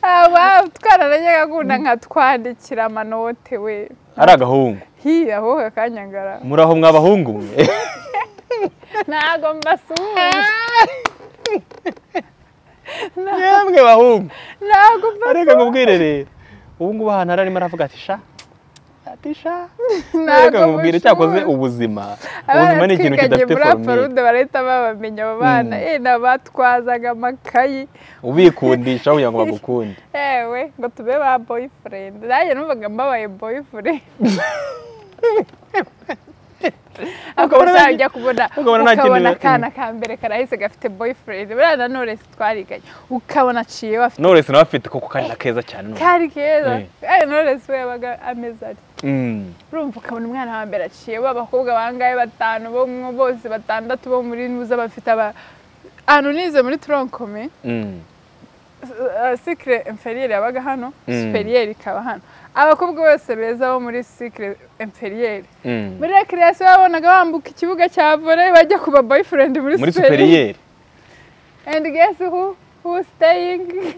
aba twararajyaga gunda nkatwandikira amanote we. Ari agahungu. Hiya aho kakanyangara. Muri aho mwabahungu mwe? [laughs] Ntago mbasuhuje yemwe bahungu. Areka mbasuhuje nkubwire rero. Ubu ngubu ahantu arimo aravuga ati sha. Ati sha. Ntago reka nkubwire cyakoze ubuzima. Ubuzima ni ikintu kidafite aparude barahita babamenya abo bana. Mm. eh nabatwazaga amakayi. Ubikundisha kugira ngo bagukunde. [laughs] Ewe ngo tube ba boyfriend. Nanjye numvaga mbabaye boyfriend. [laughs] Nta- ujya kubona ukabona akana ka mbere karahise gafite boyfriend buriya na Knowless twariganye ukabona aciye bafite Knowless nawe afite koko kari na keza cyane kari keza Eh. kandi Knowless we yabaga ameze ati Mm. urumva ukabona umwana wa mbere aciye b'abakobwa bangahe batanu bo mu- bose batandatu bo muri nuza bafite aba ahantu nize muri tronkome Mm. sikire inferiere yabaga hano Mm. superiere ikaba hano abakobwa bose beza bo muri sikire inferiere Mm. muri recreation babonaga bambuka ikibuga cya volley bajya kuba boyfriend muri superiyeri and guess who? Who staying? [laughs]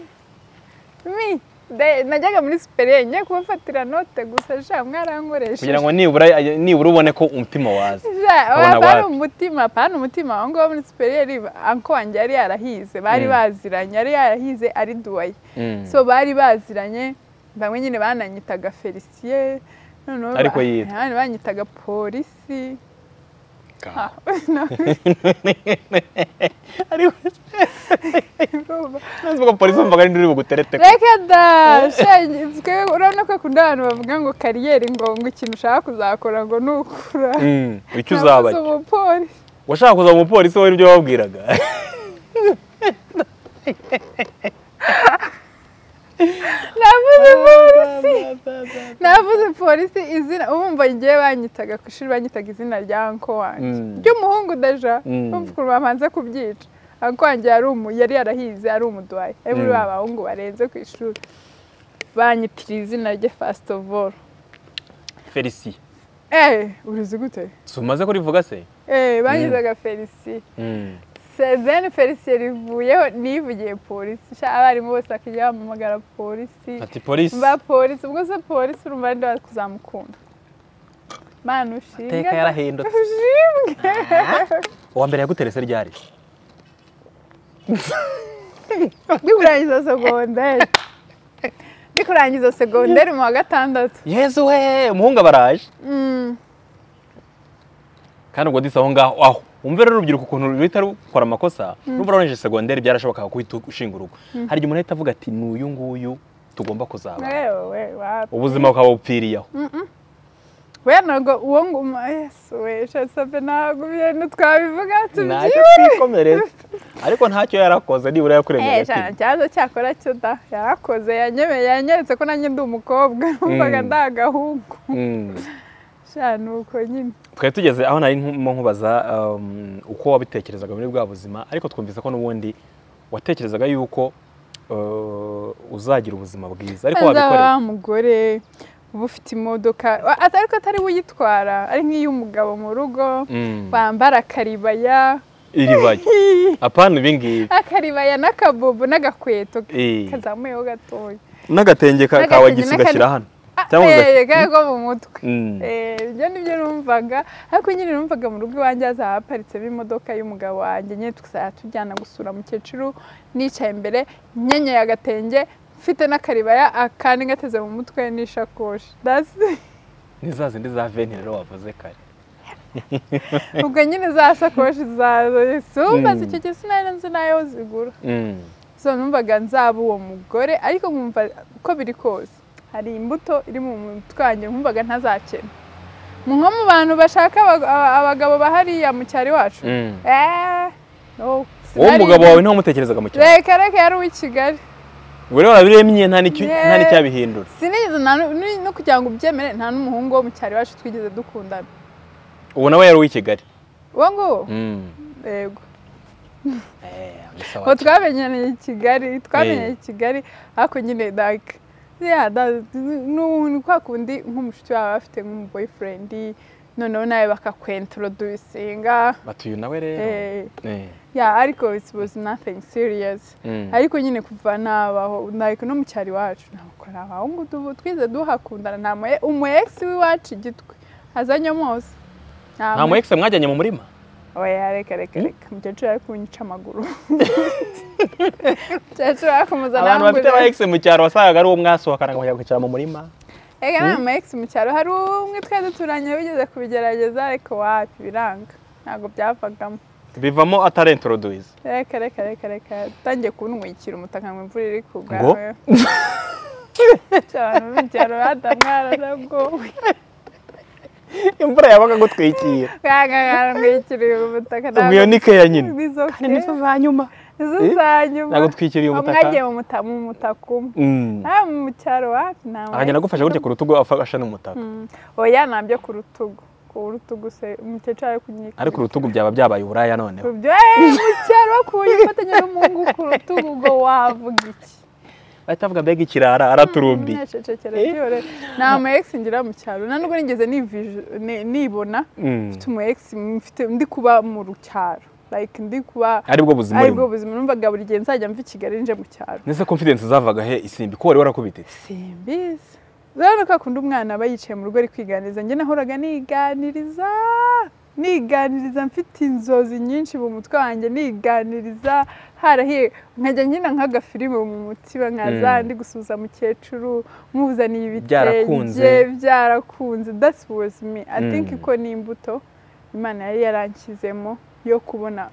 Me. They- najyaga muri superiere njye kubafatira note gusa sha mwarankoresheje kugira ngo nibura nibura ubone ko umutima waza. [laughs] Wapi? umutima apana umutima. Aho ngaho muri superiere anko wanjye yari yarahize. Bari Mm. baziranye yari yarahize ari duwaye Mm. so bari baziranye bamwe nyine bananyitaga felisiye noneho Ariko yitwa? banyitaga polisi. [laughs] Polisi wumvaga ari buguterete reka da urabona ko akunda abantu bavuga ngo kariyeri ngo ngo ikintu ushaka kuzakora ngo nukura Mm. icyo uzaba umupolisi. Washaka kuza umupolisi wowe ibyo wabwiraga? [laughs] navuze polisi navuze polisi izina ubumva igihe banyitaga ku ishuri banyitaga izina rya anko wanjye. Mm. ry'umuhungu deja. Mm. ukuntu bamanze kubyica. Anko wanjye yari umu yari yarahize ari umuduwayi ari muri Mm. ba bahungu barenze ku ishuri. Banyitira izina rye fasiti ofu oru felisi eee urizi gute? Si umaze kurivuga se? Eee banyitaga felisi Sezeni felisiye rivuyeho nivugiye polisi abarimu bose bakajya bampamagara polisi mba polisi ubwo se polisi urumva ari nde kuzamukunda mana ushinga Iteka yarahindutse. ushinge uwa mbere yaguterese ryari ndi kurangiza segonderi ndi kurangiza segonderi mu wa gatandatu yezu we umuhungu aba araje Mm. kandi ubwo disi aho ngaho aho wumve rero urubyiruko ukuntu ruhita rukora amakosa n'ubwo urangije segonderi byarashobokaga guhita ushinga urugo. Hari igihe umuntu ahita avuga ati ni uyu nguyu tugomba kuzaba. Ubuzima bukaba bupfiriye aho we ntabwo uwo nguma yesu we shasabe ntabwo ibintu twabivuga tubyibure ariko ntacyo yarakoze nibura yakuremye Eh, cyane cyazo cyakora cyo da yarakoze yanyemeye yanyeretse ko nanjye ndi umukobwa. Numvaga Mm. Ndi agahungu Mm. sha ni uko nyine. Twari tugeze aho nari nkubaza um, uko wabitekerezaga muri bwa buzima ariko twumvise ko n'ubundi watekerezaga yuko uh, uzagira ubuzima bwiza. Ariko wabikoreye? wa mugore uba ufite imodoka ariko atari we uyitwara ari nk'iy'umugabo mu rugo Mm. wambara akaribaya. Iribaye [laughs] apana ibingibi. Akaribaya n'akabobo n'agakweto Eh. kazamuyeho gatoya. N'agatenge ka- N'agatenge kawe ugashyira hano. Eh, mu mutwe. Mm. Eh, ibyo ni byo numvaga. Ariko nyine numvaga mu rugo iwanjye hazaba haparitsemo imodoka y'umugabo wanjye. Nyine tukazajya tujyana gusura mukecuru nicaye imbere nyenyeye agatenge mfite n'akaribaya akandi gateze mu mutwe n'ishakoshi. Ni za zindi za veni rero wavuze kare. [laughs] Ubwo nyine za sakoshi zazo sumba Mm. icyo gihe sinari nzi n'ayo zigura. Mm. numvaga nzaba uwo mugore ariko nkumva uko biri kose. Hari imbuto iri mu mutwe wanjye nkumvaga ntazakena. Mu- nko mu bantu bashaka aba- aba- abagabo bahariya mu cyaro iwacu Mm. Eh, umugabo nzi. wawe ntawe umutekerezaga mu cyaro reka reka yari uw'i kigali. Rero warabiremye nta n'icyabihindura sinigeze no kugira ngo ubyemere nta n'umuhungu wo mu cyaro iwacu twigeze dukundana. Ubu nawe yari uw'i kigali. Uwo nguwo? Mm. yego. Eh, [laughs] twamenyaniye i kigali. twamenyaniye Eh. i kigali ariko nyine that- nu- ni kwa kundi nk'umushuti wawe bafite nk'umu boyfriend noneho nawe bakakwentroducinga batuye nawe rero? Eh, Eh. yeah, ariko it was nothing serious. Mm. ariko nyine kuva nabaho like no mu cyaro iwacu ntabwo ari abahungu twize duhakundana nta mu- umu ex w'iwacu igitwe azanye mose nta mu ex mwajyanye mu murima? Oya reka reka reka umukecuru ari kunyica amaguru umukecuru kumuzana abantu bafite aba ex mu cyaro wasangaga ari uwo mwasohokana ngo kwicara [laughs] mu murima Ega nta ma ex mu cyaro hari umwe twari duturanye wigeze kubigerageza ariko wapi biranga ntabwo byavagamo bivamo atari introduce reka reka reka reka utangiye kuntwikira umutaka ngo imvura iri kugwa Ngo? abantu b'icyaro badamwara nabwo imvura yabaga gutwikira mwitiriye umutaka ubwo iyo ni keya nyine nizo kandi nizo za nyuma nyuma nagutwikiriye umutaka mwagiye mu muta- mu mutaka umwe nawe mu cyaro wapi nta ma akagenda agufasha gutya ku rutugu afashe n'umutaka oya ntabyo ku rutugu ku rutugu se umukecuru ari kunyika ariko urutugu byaba byabaye uburaya noneho eh, mu cyaro bakuye ufatanya n'umuhungu ku rutugu ngo wavuga iki bahita bavuga mbega ikirara araturumbi Ntacecekere byore nta ma ex ngira mu cyaro. Nubwo nigeze nibona. Mm. mfite umu ex ndi kuba mu cyaro. Like ndi kuba ari bwo buzima ari bwo buzima. Numvaga buri gihe nzajya mva i Kigali nje mu cyaro. Nese confidence zavaga he? Isimbi. Ko wari warakubititse simbizi urabona ko akunda umwana aba yicaye mu rugo ari kwiganiriza. Njye nahoraga niganiriza. Niganiriza mfite inzozi nyinshi mu mutwe wanjye. Niganiriza harahiye. Nkajya nkina nk'agafilime mu mutima nkaza Mm. ndi gusuhuza mukecuru Byarakunze. ibitenge. Byarakunze. That's was me. I think Mm. ko ni imbuto imana yari yaranshyizemo yo kubona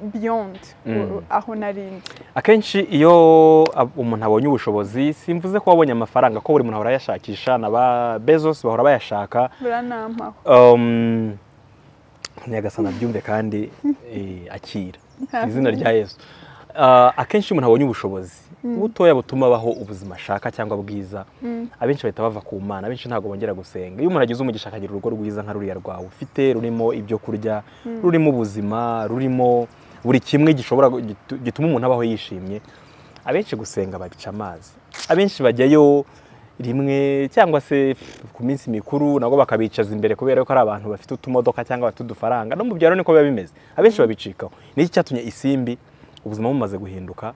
beyond Mm. aho narindi akenshi iyo umuntu abonye ubushobozi simvuze ko wabonye amafaranga ko buri muntu ahora ayashakisha. Na ba bezos bahora bayashaka. Buranampaho um, nyagasana byumve kandi [laughs] eh, akira izina rya yesu. Ah, akenshi umuntu abonye ubushobozi butoya butuma abaho ubuzima ashaka cyangwa bwiza. Mm. abenshi bahita bava ku mana abenshi ntabwo bongera gusenga. Iyo umuntu agize umugisha akagira urugo rwiza nka ruriya rwawe ufite rurimo ibyo kurya rurimo ubuzima rurimo buri kimwe gishobora gituma umuntu abaho yishimye. Abenshi gusenga babica amazi. Abenshi bajyayo rimwe cyangwa se ku minsi mikuru nabwo bakabicaza imbere kubera ko ari abantu bafite utumodoka cyangwa bafite udufaranga. No mu byaro niko biba bimeze. Abenshi babicikaho. Niki cyatumye isimbi ubuzima bumaze guhinduka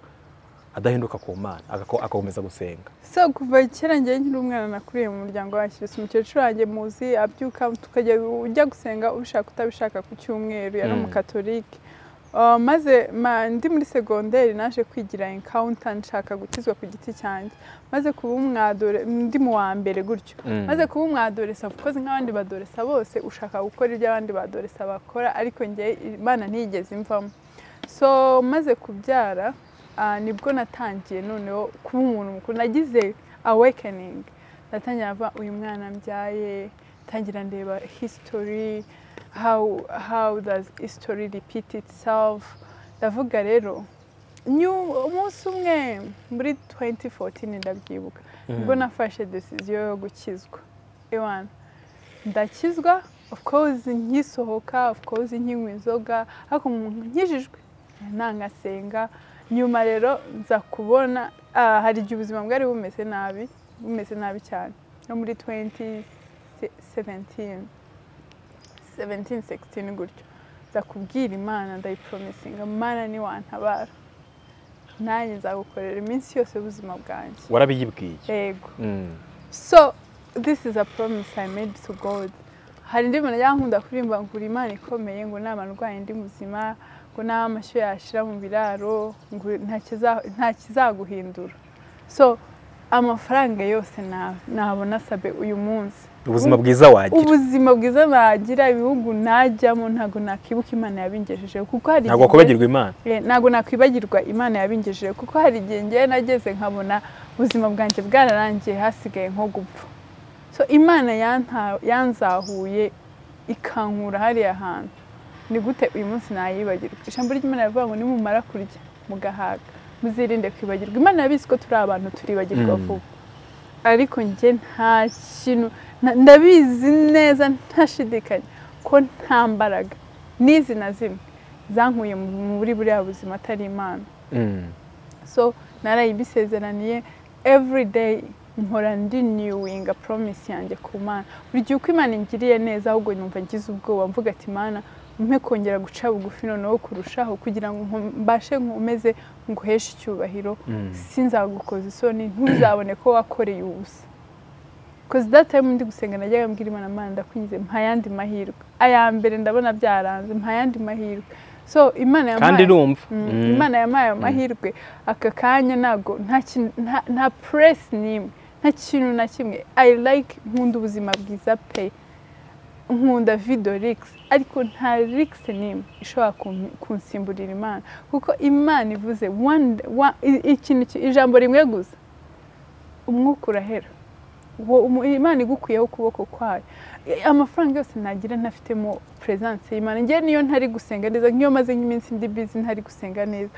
adahinduka ku mana agako- agakomeza gusenga? So kuva kera njyewe nkiri umwana nakuriye mu muryango wa kirisi umukecuru wanjye muzi abyuka tukajya ujya gusenga ubishaka utabishaka ku cyumweru yari Mm. umukatolike. Maze ma- ndi muri segonderi naje kwigira encounter nshaka gukizwa ku giti cyanjye. Maze kuba umwadore ndi mu wa mbere gutyo. Mm. maze kuba umwadoresa course nk'abandi badoresa bose ushaka gukora ibyo abandi badoresa bakora ariko njye imana ntiyigeze imvamo. So maze kubyara ni bwo natangiye noneho kuba umuntu mukuru. Nagize awakening. Natangira uyu mwana mbyaye tangira ndeba history how, how does history repeat itself? Ndavuga rero umunsi umwe muri 2014 ndabyibuka. Nibwo nafashe decision yo gukizwa. Ewana ndakizwa of course nkisohoka of course nkinywa inzoga ariko nkijijwe nangasenga. Nyuma rero nza kubona ah, hari igihe ubuzima bwari bumeze nabi bumeze nabi cyane. No muri 2017 17 16 gutyo. Nza kubwira imana ndayipromisinga mana niwantabara. Nanjye nzagukorera iminsi yose y'ubuzima bwanjye. Warabiyibwiye? Yego. Mm. so this is a promise I made to God. Hari indi muntu yankunda kuririmba ngo uri imana ikomeye ngo naba ndwaye ndi muzima ngo naba amashyo yashira mu biraro ngo nta kiza- nta kizaguhindura. So amafaranga yose na- nabona sabe uyu munsi. Ubuzima bwiza wagira. Ubuzima bwiza nagira ibihugu najyamo ntabwo nakibuka imana yabingejejeho kuko hari ntabwo wakwibagirwa imana. Eh, ntabwo nakwibagirwa imana yabingejeje kuko hari igihe ngewe nageze nkabona ubuzima bwanjye bwararangiye hasigaye nko gupfa. So imana yanzahuye ikankura hariya hantu. Ni gute uyu munsi nayibagirwa? Ijambo ry'imana rivuga ngo nimumara kurya mugahaga. Muzirinde kwibagirwa. Imana yabizi ko turi abantu turibagirwa Mm. vuba. Ariko njye nta kintu ndabizi neza ntashidikanya ko nta mbaraga n'izi na zimwe. Zankuye mu- muri buriya buzima atari imana. Mm. so narayibisezeraniye. Every day mpora ndi newinga promise yanjye ku mana. Buri gihe uko imana ingiriye neza ahubwo numva ngize ubwoba. Mvuga ati mana mpe kongera guca bugufi noneho kurushaho kugira ngo mbashe nkomeze nguheshe icyubahiro. Mm. sinzagukoza isoni. Ntuzabone ko wakoreye ubusa. That time ndi gusenga najyaga mbwira imana mana ndakwize mpa ayandi mahirwe. Aya mbere ndabona byaranze mpa ayandi mahirwe. So imana kandi urumva Mm, Mm. imana yampaye ayo mahirwe aka kanya ntago nta nta- nta press n'imwe nta kintu na kimwe. I like nkunda ubuzima bwiza pe. Nkunda video rix ariko nta rix n'imwe ishobora kun- kunsimburira imana. Kuko imana ivuze ikintu ki- ijambo rimwe gusa. Umwuka urahera. Imana igukuyeho ukuboko kwayo. Amafaranga yose nagira ntafitemo presence y'imana. Njye niyo ntari gusenga neza nk'iyo maze nk'iminsi ndi busy ntari gusenga neza.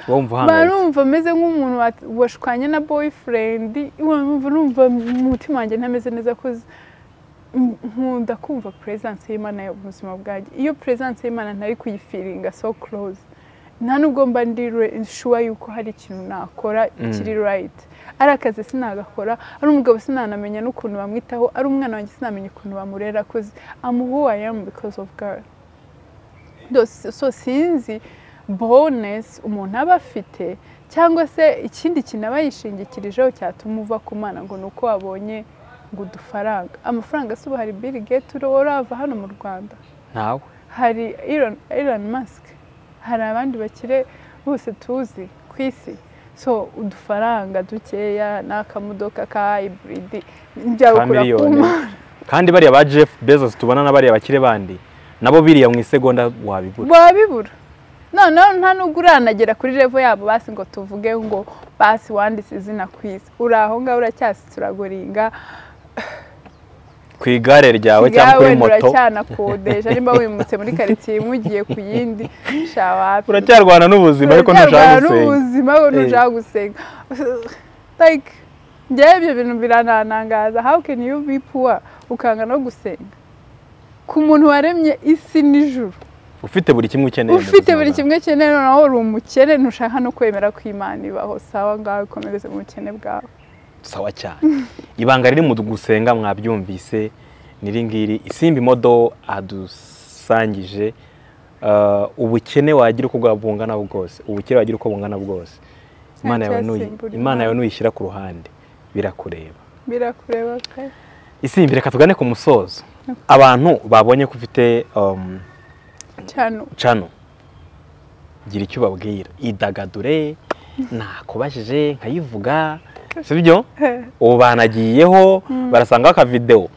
Barumva meze nk'umuntu wa- washwanye na boyfriend wumva numva mu mutima wanjye ntameze neza ko z- m- nkunda kumva presence y'imana mu buzima bwanjye. Iyo presence y'imana ntari kuyifiringa so close nta nubwo mba ndi sure yuko hari ikintu nakora Mm. kiri right. Ari akazi sinagakora ari umugabo sinanamenya n'ukuntu bamwitaho ari umwana wanjye sinamenya ukuntu bamurera cause I'm who I am because of God Do- so sinzi bonus umuntu aba afite cyangwa se ikindi kintu aba yishingikirijeho cyatuma uva ku mana ngo ni uko wabonye ngo udufaranga. Amafaranga ubu hari Gates uri urava hano mu Rwanda? Ntawe hari Elon Musk. Hari abandi bakire bose tuzi ku isi. So udufaranga dukeya n'akamodoka ka hybrid byabukura ku miliyoni. mana kandi bariya ba Jeff Bezos tubona na bariya bakire bandi nabo biriya mu isegonda wabigura. Wabibura. Noneho nta nubwo uranagera kuri revo yabo basi ngo tuvuge ngo basi wanditse izina ku isi. Uri aho ngaho uracyasitse uragoringa ku igare ryawe cyangwa kuri moto. uracyanakodesha nimba wimutse muri karitsiye imwe ugiye ku yindi shawapi uracyarwana n'ubuzima ariko ntushaka gusenga. n'ubuzima ntushaka gusenga. Like njyewe ibyo bintu birananangaza. How can you be poor? Ukanga no gusenga. Ku muntu waremye isi n'ijuru. Ufite buri kimwe ukeneye ufite buri kimwe ukeneye noneho uri umukene ntushaka no kwemera ko imana ibaho. Sawa ngaho ukomereze mu bukene bwawe. Sawa cyane. Ibanga riri mu gusenga mwabyumvise niri ngiri isimbi modo adusangije uh, ubukene wagira uko bungana bwose ubukene wagira uko bungana bwose. Imana yawe nuyishyira ku ruhande birakureba. Birakureba pe isimbi reka tugane ku musozo. Abantu babonye ko ufite um, cano gira icyo ubabwira. Idagadure [laughs] nakubajije nkayivuga [laughs] sibyo? [laughs] Ubu banagiyeho barasangaho akavidewo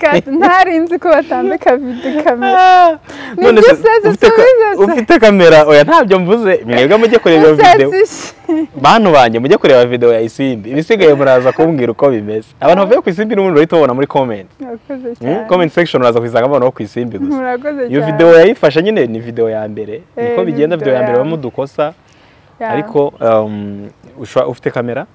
Kati, [laughs] ntarinzi ko batambika kamera. Ah, none ufite kamera oya ntabyo mvuze. Mwebwe mujye kureba iyo videwo bantu banjye mujye kureba videwo ya isimbi. Ibisigaye muraza kumbwira uko bimeze. Abantu bavuye ku isimbi n'ubundi bahita babona muri comment murakoze Hmm? section uraza kuyisanga abantu bo ku isimbi gusa. Iyo videwo yayifashe nyine ni videwo ya mbere. Eh, niko ni bigenda video videwo ya mbere babamo udukosa ariko um, ufite kamera?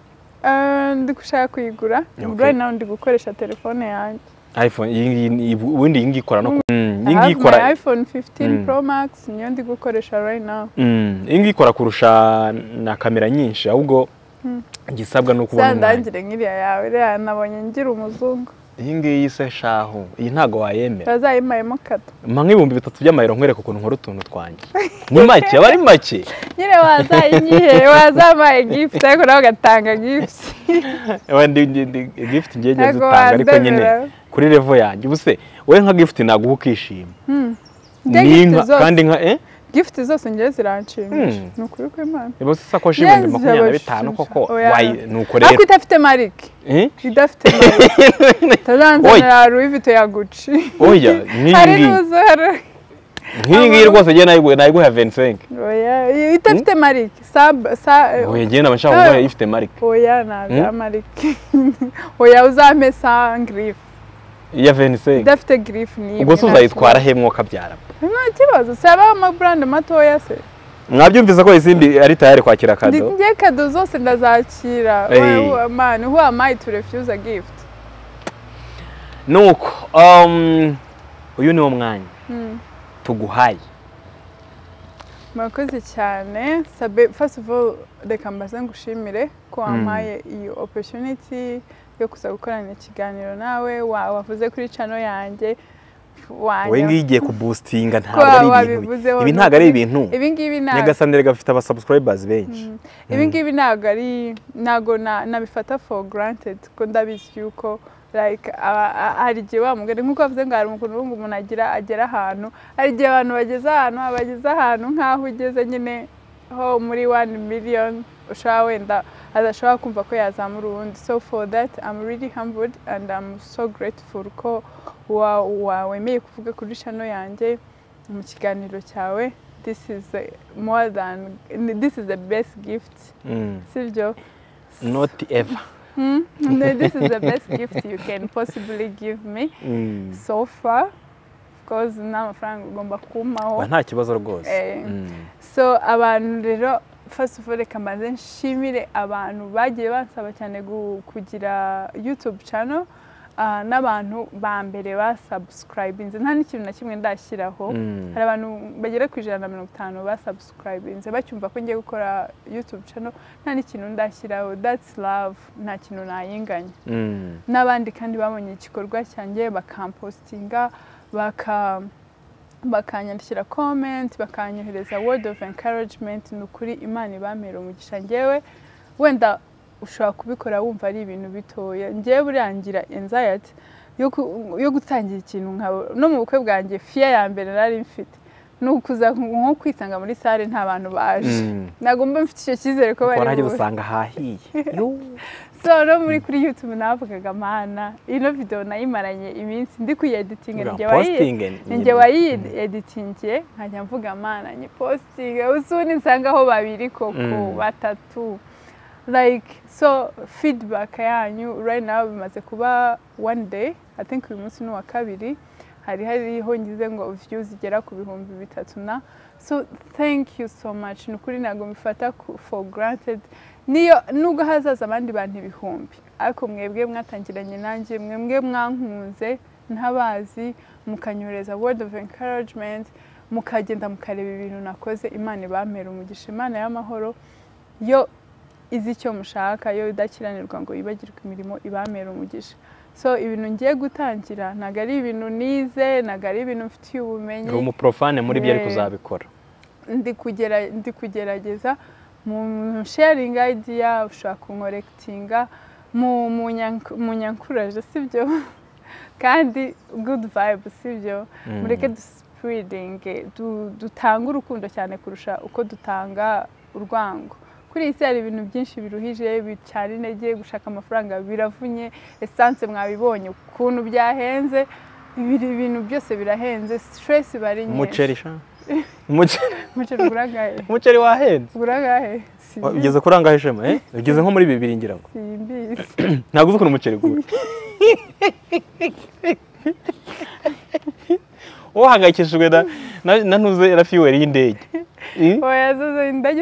Ndi gushaka kuyigura. Right now ndi gukoresha telefone yanjye. iphone ubundi iyi ngiyi ikora no Mm, I iyi ngiyi ikora iphone 15 Mm. pro max niyo ndi gukoresha right now. Mm, iyi ngiyi ikora kurusha na kamera nyinshi ahubwo Mm. igisabwa ni ukubona umwanya zandangire nk'iriya yawe iriya nabonye ngira umuzungu. Iyi ngiyi se shahu iyi ntago wayemera. Bazayimayemo kado mpa nk'ibihumbi bitatu by'amayero nkwereka ukuntu nkora utuntu twanjye. [laughs] Ni make aba ari make. Nyine wazayinyihe [laughs] wazampaye gift ariko nawe ugatanga [laughs] ndi- gift ngiye Ntago zitanga ariko nyine kuri levo yanjye. Ubuse wowe nka gift naguha ukishima. Hmm. Ni inka kandi nka eh? Gift zose ngewe ziranshimisha ni ukuri kw'imana niba isakoshi y'ibihumbi makumyabiri na bitanu koko. nuko ariko rero idafite marike idafite [laughs] marike tazanzanira Louis Vuitton ya Gucci. Oya [laughs] hari hari nk'iyi ngiyi rwose njye nayiguhe nayiguha venisenke idafite marike oya njye naba nshaka kuguha ifite marike oya ntabwo ya marike oya uzampe sa girife iya venisenke idafite girife ni ubwo se uzayitwara he mwuka byara. Nta kibazo. Se habaho amaburande matoya se. Mwabyumvise ko isimbi ari tayari kwakira kado. Njye kado zose ndazakira. Hey. Who am I? to refuse a gift? Nuko um, uyu ni wo mwanya. Hmm. tuguhaye. Murakoze cyane. Sabe first of all reka mbaze ngushimire ko wampaye iyo opportunity yo kuza gukorana ikiganiro nawe wa- wavuze kuri channel yanjye. Wowe ngiye kubustinga ntabwo ari ibintu ibi ntabwo ari ibintu. nyagasani gafite abasubscribers benshi. Ibi ngibi ntabwo ari ntabwo na- nabifata for granted ko ndabizi yuko hari igihe wa mugani nk'uko bavuze ngo hari ukuntu umuntu agira agera ahantu hari igihe abantu bageze ahantu bageze ahantu nk'aho ugeze nyine ho muri one million ushobora wenda adashobora kumva ko yazamura uwundi. So for that I'm really humbled and I'm so grateful ko wemeye kuvuga kuri channel yanjye mu kiganiro cyawe. This is uh, more than this is the best gift. Sibyo not ever. Hmm? [laughs] No, this is the best gift you can possibly give me. Mm. so far because nta mafaranga ugomba kumpaho Ba, nta kibazo rwose. Eh. Mm. so abantu rero all reka mbanze nshimire abantu bagiye bansaba cyane kugira youtube channel. ah, n'abantu ba mbere basubscribinze nta n'ikintu na kimwe ndashyiraho. Mm. hari abantu bagera ku ijana na mirongo itanu basubscribinze bacyumva ko ngiye gukora youtube channel nta n'ikintu ndashyiraho. That's love. Nta kintu nayinganya. Mm. n'abandi kandi babonye igikorwa cyanjye bakampostinga baka bakanyandikira comment bakanyohereza word of encouragement. Ni ukuri imana ibamera umugisha. Ngewe wenda ushobora kubikora wumva ari ibintu bitoya. Ngewe burangira anxiety yo gutangira ikintu nkabo no mu bukwe bwanjye fiya ya mbere nari mfite. Ni ukuza nko kwisanga muri sale nta bantu baje. Mm. ntabwo mba mfite icyo cyizere ko bari buze. usanga hahiye. [laughs] So no muri kuri youtube navugaga mana ino video nayimaranye iminsi. Ndi kuyeditinga ninjye wayiyeditingiye nkajya mvuga mana ni posting usundi nsangaho babiri koko Mm. batatu. Like so feedback yanyu right now bimaze kuba one day i think uyu munsi ni uwa kabiri hari hariho ngize ngo views zigera ku bihumbi bitatu na so thank you so much. Ni ukuri ntabwo mbifata ku- for granted. Niyo nubwo hazaza abandi bantu ibihumbi. Ariko mwebwe mwatangiranye nanjye mwebwe mwankunze ntabazi mukanyohereza word of encouragement mukagenda mukareba ibintu nakoze imana ibamera umugisha imana y'amahoro. Yo izi icyo mushaka yo idakiranirwa ngo yibagirwe imirimo ibamera umugisha. So ibintu ngiye gutangira ntabwo ari ibintu nize ntabwo ari ibintu mfitiye ubumenyi. Uri umuprofane muri byo ariko Eh. uzabikora. ndi kugera ndi kugerageza mu sharing idea ushobora kunkorekitinga mu mu nyank- mu nyankuraje sibyo [laughs] kandi good vibe sibyo Mm. mureke dusipiridinge dutange urukundo cyane kurusha uko dutanga urwango. Kuri iyi si hari ibintu byinshi biruhije bicyara intege gushaka amafaranga biravunye esanse mwabibonye ukuntu byahenze ibiri ibintu byose birahenze stress iba ari nyinshi. Umuceri sha? Umuceri? [laughs] Umuceri ugura angahe umuceri wahenze? Ugura angahe Simbizi. ugeze kuri angahe shema eh? Ugeze nko muri bibiri ngira ngo. Simbizi [clears throat] ntabwo uzi ukuntu umuceri ugura. [laughs] uhangayikishijwe na ntuze na fiyuweri y'indege oya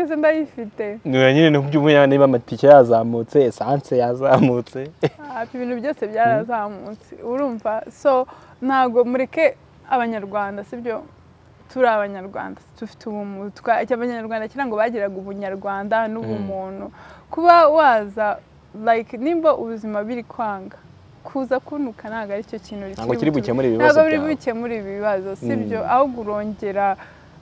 se ndayifite. Nyine ntibyumenya niba amatike yazamutse esanse yazamutse. Hafi ibintu byose byarazamutse. Urumva? So ntabwo mureke abanyarwanda sibyo? Turi abanyarwanda dufite ubumuntu abanyarwanda kera ngo bagiraga ubunyarwanda n'ubumuntu. Kuba waza like nimba ubuzima biri kwanga kuza kunuka ntabwo ari cyo kintu ntabwo kiri bukemure ibibazo ntabwo biri byawe. bukemura ibibazo sibyo Mm. ahubwo urongera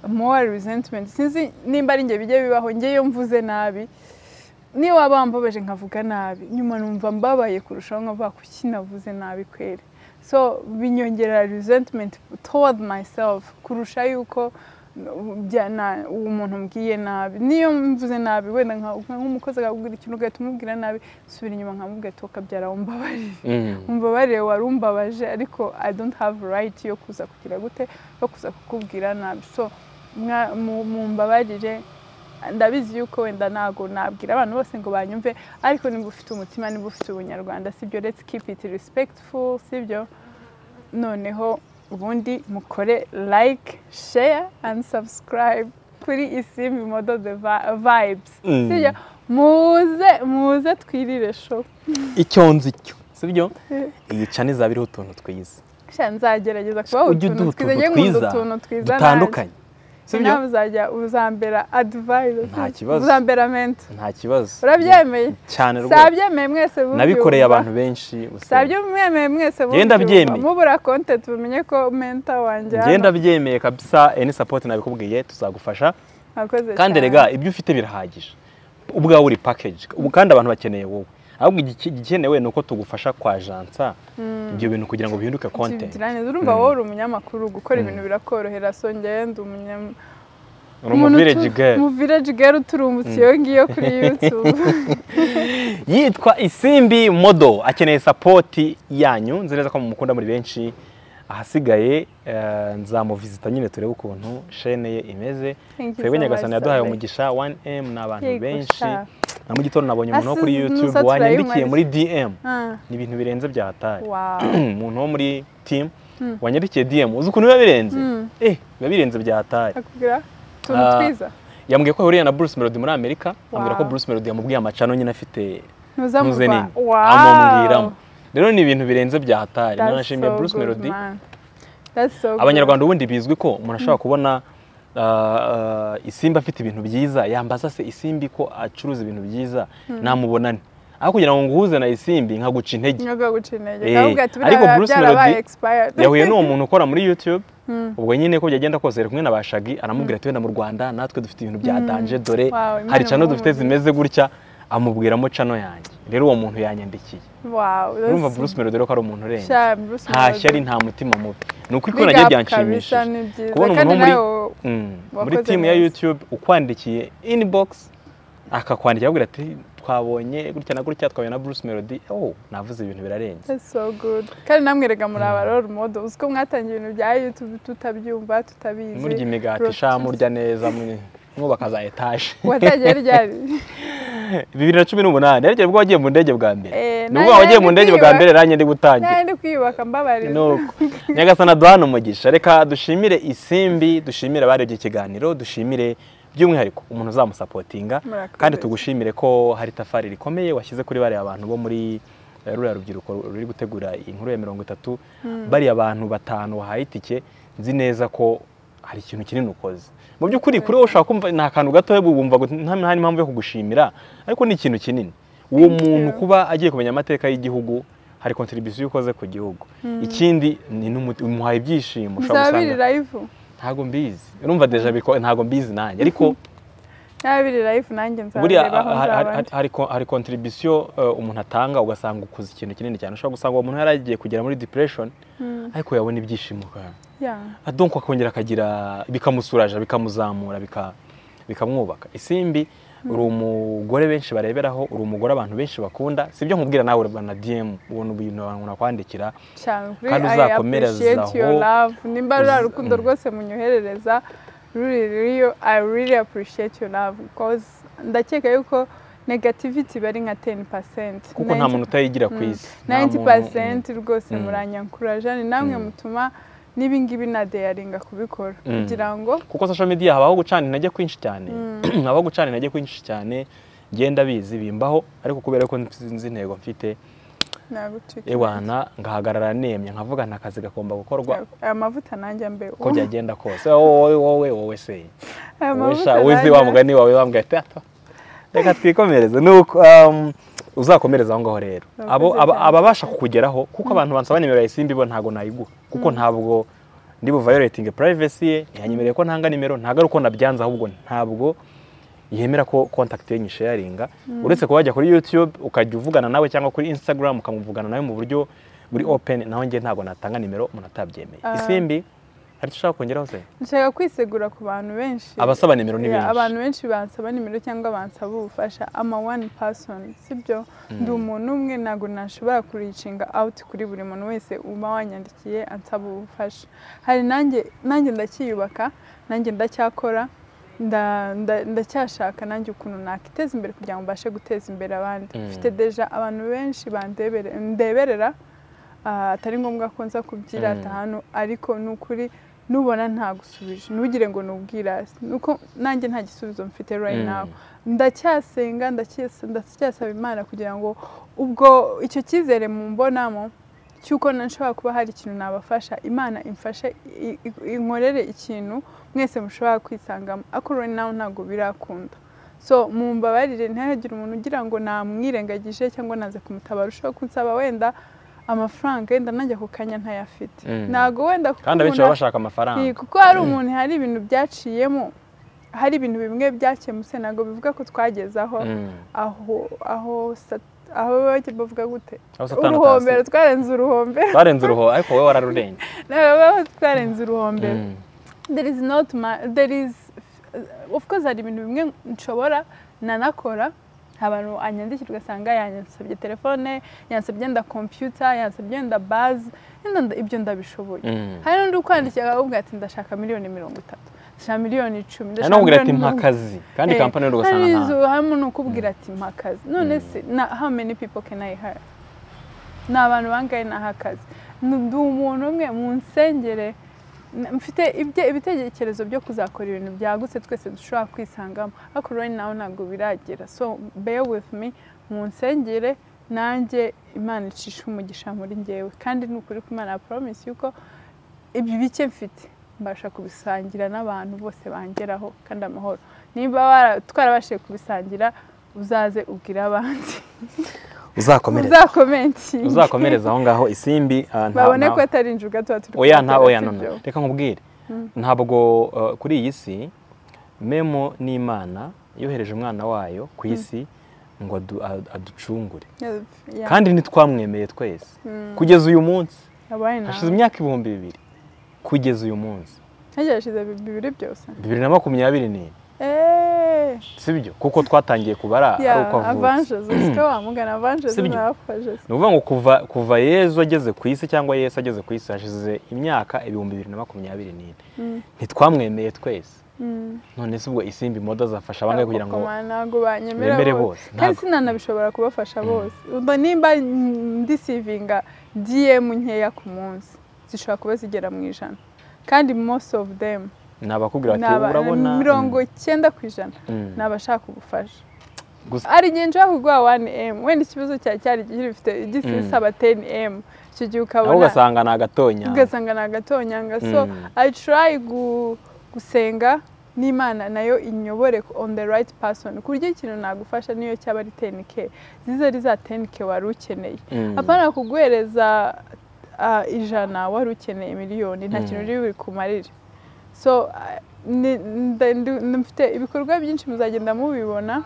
more resentment. Sinzi nimba ari njye bijya bibaho njye iyo mvuze nabi. Niyo waba wambabaje nkavuga nabi. Nyuma numva mbabaye kurushaho nkavuga kuki navuze nabi kweri. So binyongera resentment toward myself kurusha yuko uwo muntu mbwiye nabi. Niyo mvuze nabi wenda nk'umukozi akakubwira ikintu ugahita umubwira nabi subira inyuma nkamubwira ati ukabyara wumbabarire Mm. umbabarire wari umbabaje ariko i don't have right yo kuza kugira gute yo kuza kukubwira nabi. So mumbabarire ndabizi yuko wenda ntabwo nabwira abantu bose ngo banyumve ariko niba ufite umutima niba ufite ubunyarwanda sibyo? Let's keep it respectful sibyo? Noneho ubundi mukore like share and subscribe kuri isimbi modo Vi- vibes. Mm. muze muze twirire show. Icyo nzi cyo. Sibyo iyi cani izaba iriho utuntu twiza. Nzagerageza kubaha utuntu twiza dutandukanye. Sibyo? Uzajya uzambera adivayiro Nta kibazo. uzambera mento nta kibazo. Urabyemeye? Cyane rwose. Abyemeye mwese bubyumva nabikoreye abantu benshi gusa. si abyemeye mwese Genda bubyumva byemeye. mubura kontenti bumenye ko menta wanjye hano. Ngenda byemeye kabisa any support nabikubwiye tuzagufasha. Kandi rega ibyo ufite birahagije. Ubwawe uri ubu kandi abantu bakeneye wowe. Ahubwo igike- igikenewe ni uko tugufasha kwa jansa ibyo bintu kugira ngo bihinduke neza urumva wowe uri umunyamakuru gukora ibintu birakorohera. So njyewe ndi umunyam- uri umu village girl. mu village girl uturumbutse iyo ngiyo kuri [laughs] youtube. [laughs] Yitwa isimbi modo. Akeneye sapoti yanyu. Nzi neza ko mumukunda muri benshi. Ahasigaye eh, nzamuvizita nyine turebe ukuntu shene ye imeze. Twebwe nyagasani yaduhaye umugisha. 1m ni abantu benshi. Na mu gitondo nabonye umuntu wo kuri youtube wanyandikiye muri dm Ah, ni ibintu birenze bya hatari wow. [clears throat] Umuntu wo muri team wanyandikiye dm uzi ukuntu biba birenze? Mm. eh biba birenze bya hatari akubwira utuntu Ah, yambwiye ko yahuriye na Bruce Melody muri Amerika. Ambwira ko. Bruce Melody yamubwiye amacano nyine afite ntuze nini. Amubwiramo rero ni ibintu birenze bya hatari That's nanashimiye Bruce Melody. abanyarwanda ubundi bizwi ko umuntu ashobora kubona ah, ah, isimbi afite ibintu byiza yambaza se isimbi ko acuruza ibintu byiza? Namubonane. Aho kugira ngo nguhuze na isimbi nkaguca intege. Eh, ariko Bruce Melody [laughs] yahuye n'uwo muntu ukora muri YouTube. Mm. ubwo nyine ko byagenda kose ari kumwe na bashagi aramubwira ati wenda mu Rwanda natwe dufite ibintu bya danje dore hari cano dufite zimeze gutya. Amubwiramo cano yanjye rero uwo muntu yanyandikiye urumva Bruce Melody rero ko ari umuntu urenze nta shyari nta mutima mubi ni ukuri ko Big nagiye up byanshimishije kabisa, ni byiza. kubona umuntu muri Mm, muri timu ya neza. YouTube ukwandikiye inbox akakwandikira akubwira ati twabonye gutya na gutya twabonye na Bruce Melody oh navuze ibintu birarenze so good. Kandi namwe rega muri aba role model. Uzi ko mwatangiye ibintu bya YouTube tutabyumva, tutabizi. murya imigati sha murya neza mwe- mwubaka za etaje [laughs] Watangiye ryari? [laughs] bibiri na cumi n'umunani. Ariko bwo wagiye mu ndege bwa mbere. Eh, nubwo nanjye wagiye mu ndege bwa mbere nanjye ndi gutangira. Nari ndi kwiyubaka mbabarira. nuko. [laughs] Nyagasana duhana umugisha reka dushimire isimbi dushimire abarebye ikiganiro dushimire by'umwihariko umuntu uzamusapotinga kandi tugushimire ko hari itafari rikomeye washyize kuri bariya bantu bo muri eh, ruriya rubyiruko ruri gutegura inkuru ya mirongo itatu. Bariya bantu batanu wahaye itike nzi neza ko hari ikintu kinini ukoze. Mu by'ukuri kuri wowe ushobora kumva ni akantu gatoya wumva nta n'impamvu yo kugushimira ariko ni ikintu kinini. Uwo muntu kuba agiye kumenya amateka y'igihugu hari kontribusiyo ukoze ku gihugu. Ikindi ni umuhaye ibyishimo ushobora gusanga. Ntabwo mbizi. Urumva deja ntabwo mbizi nanjye. Ariko [laughs] biri live nanjye hari- hari- nzaba ndi. hari ko- hari kontribusiyo umuntu atanga ugasanga ukoze ikintu kinini cyane ushobora gusanga uwo muntu yari agiye kugera muri depression Mm. ariko yabona ibyishimo donc akongera akagira bikamusuraja bikamuzamura bika- bikamwubaka isimbi uri umugore benshi bareberaho uri umugore abantu benshi bakunda si ibyo nkubwira nawe na DM ubona ibintu abantu nakwandikira Kandi I uzakomereze appreciate your aho. love nimba ruriya rukundo mm. rwose munyoherereza ruri real I really appreciate your love because ndakeka yuko negativity bari nka 10% kuko nta muntu utayigira ku Mm. isi. Nta muntu- 90% rwose Mm. muranyankuraje ni namwe Mm. mutuma n'ibingibi nadeyaringa kubikora. Mm. kugira ngo kuko social media habaho gucana intege kwinshi cyane. [clears throat] Habaho gucana intege kwinshi cyane. Ngenda bizi bimbaho. Ariko kubera ko nzi intego mfite ewana ngahagarara nemye nkavuga nta kazi gagomba gukorwa. Aya mavuta nanjye mbe uko byagenda kose. Wowe wowe wowe se. Wizi wa mugani wawe wambwiye ati "Ata, [laughs] reka twikomereze. Nuko um, uzakomereza aho ngaho rero. Abo ababasha kukugeraho kuko abantu bansaba nimero ya isimbi bo ntabwo nayiguha kuko ntabwo ndi buviolating privacy ye yanyemereye ko ntanga nimero ntabwo ari uko nabyanze ahubwo ntabwo yemera ko contact ye nyisharinga uretse kuba wajya kuri YouTube ukajya uvugana nawe cyangwa kuri Instagram ukamuvugana nawe mu buryo buri open naho njye ntabwo natanga nimero umuntu atabyemeye Ah. isimbi hari icyo ushaka kongeraho se? Nshaka kwisegura ku bantu benshi. Abasaba nimero ni benshi. abantu benshi bansaba nimero cyangwa bansaba ubufasha. Ama one person sibyo? Ndi umuntu umwe ntabwo nashobora kuricinga out kuri buri muntu wese uba wanyandikiye ansaba ubufasha. Hari nanjye nanjye ndacyiyubaka nanjye ndacyakora nda- nda- ndacyashaka nanjye ukuntu nakiteza imbere kugira ngo mbashe guteza imbere abandi Mm. mfite deja abantu benshi ndeberera ah, atari ngombwa ko nza kubyirata Mm. hano ariko ni ukuri nubona ntagusubije ntugire ngo ni ubwirasi nuko nanjye nta gisubizo mfite right Mm. now ndacyasenga ndacyas- ndacyasaba imana kugira ngo ubwo icyo cyizere mumbonamo cy'uko nashobora kuba hari ikintu nabafasha imana imfashe inkorere ikintu mwese mushobora kwisangamo ariko rero nawe ntabwo birakunda. So mumbabarire ntihagire umuntu ugira ngo namwirengagije cyangwa naze kumutabara. Ushobora kunsaba wenda amafaranga wenda nanjye ako kanya ntayafite. Mm. ntabwo wenda kandi abenshi baba bashaka amafaranga. Kuko hari umuntu hari ibintu byaciyemo hari ibintu bimwe byakemutse ntabwo bivuga ko twageze aho Mm. aho aho aho bajya bavuga gute? Aho uruhombero twarenze uruhombero. Twarenze uruho ariko wowe wararurenze [laughs] ntabwo twarenze uruhombero. Mm. There is not there is of course hari ibintu bimwe nshobora nanakora abantu anyandikira ugasanga yansabye telefone yansabye nda computer yansabye nda bazi ibyo ndabishoboye. Mm. hari n'undi ukwandikira akakubwira ati ndashaka miliyoni mirongo itatu. Ndashaka miliyoni icumi ndashaka miliyoni mpa akazi kandi Eh, kampani rero ugasanga hari nta izo harimo n'ukubwira ati mpa akazi none se na how many people can I hire? Ni abantu bangahe naha akazi ndi umuntu umwe mu nsengere mfite ibitekerezo byo kuzakora ibintu byagutse twese dushobora kwisangamo. Ariko rero nawe ntabwo biragera so bear with me. Mu nsengere nanjye imana icisha umugisha muri ngewe kandi ni ukuri imana ya promise yuko ibi bike mfite. Mbasha kubisangira n'abantu bose bangeraho kandi amahoro. Niba wara- twarabashije kubisangira uzaze ubwire abandi. [laughs] uzakomereza aho ngaho isimbi ah, babone ko atari injuga tuba turi oya nta oya si no no byo? reka nkubwire. Ntabwo uh, kuri iyi si memo n'imana yohereje umwana wayo ku isi ngo adu- adu- aducungure. Kandi ntitwamwemeye twese. Mm. kugeza uyu munsi. Hashize imyaka ibihumbi bibiri. Kugeza uyu munsi. Hagiye hashize bibiri byose. Bibiri na makumyabiri n'ine. Eee sibyo kuko twatangiye kubara ari uko [clears throat] Si byo? nafashe ni ukuvuga ngo kuva kuva yezu ageze ku isi cyangwa yesu ageze ku isi hashize imyaka ibihumbi bibiri na makumyabiri n'ine. Ntitwamwemeye twese. None se ubwo isimbi modo zafasha bamwe kugira ngo bemere bose. bose. Kandi sinanabishobora kubafasha bose. Umva nimba ndisivinga dm nkeya ku munsi zishobora kuba zigera mu ijana. Kandi most of them ni abakubwira bati urabona. mirongo icyenda ku ijana. Mm. ni abashaka ubufasha. Hari igihe nshobora kuguha wani emu wenda ikibazo cyawe cyari gifite gisaba teni emu icyo gihe ukabona ugasanga ni agatonya ugasanga ni agatonyanga so Mm. i try gu- gusenga n'imana na yo inyobore on the right person. Ku buryo ikintu nagufasha niyo cyaba ari teni ke zize ari za teni ke wari ukeneye. Mm. apana kuguhereza ah, ijana wari ukeneye miliyoni nta Mm. kintu uri buri mfite ibikorwa byinshi muzagenda mubibona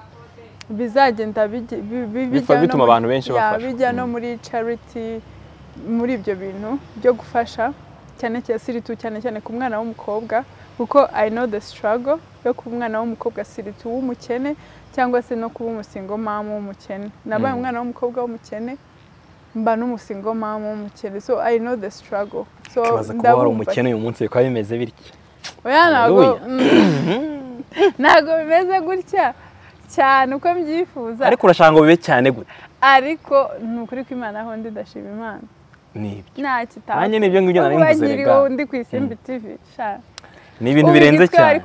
bizagenda bituma abantu benshi ya, bafashwa. bijya no Mm. muri charity muri ibyo bintu byo gufasha cyane cyane siritu cyane cyane ku mwana w'umukobwa kuko I know the struggle yo kuba umwana w'umukobwa siritu w'umukene cyangwa se no kuba umusingo mama w'umukene nabaye Mm. umwana w'umukobwa w'umukene mba n'umusingo mama w'umukene so I know the struggle so kuba wari umukene uyu munsi bikaba bimeze bitya ntabwo mm, [laughs] ntabwo bimeze gutya? Cyane uko mbyifuza. Ariko urashaka ngo bibe cyane gute? Ariko ni ukuri ko imana aho ndi ndashima imana. Nibyo nta kitaba nanjye ni byo ngibyo nari kuba mvuze nkiriho rega. ndi ku isimbi tv sha. Ni ibintu birenze cyane.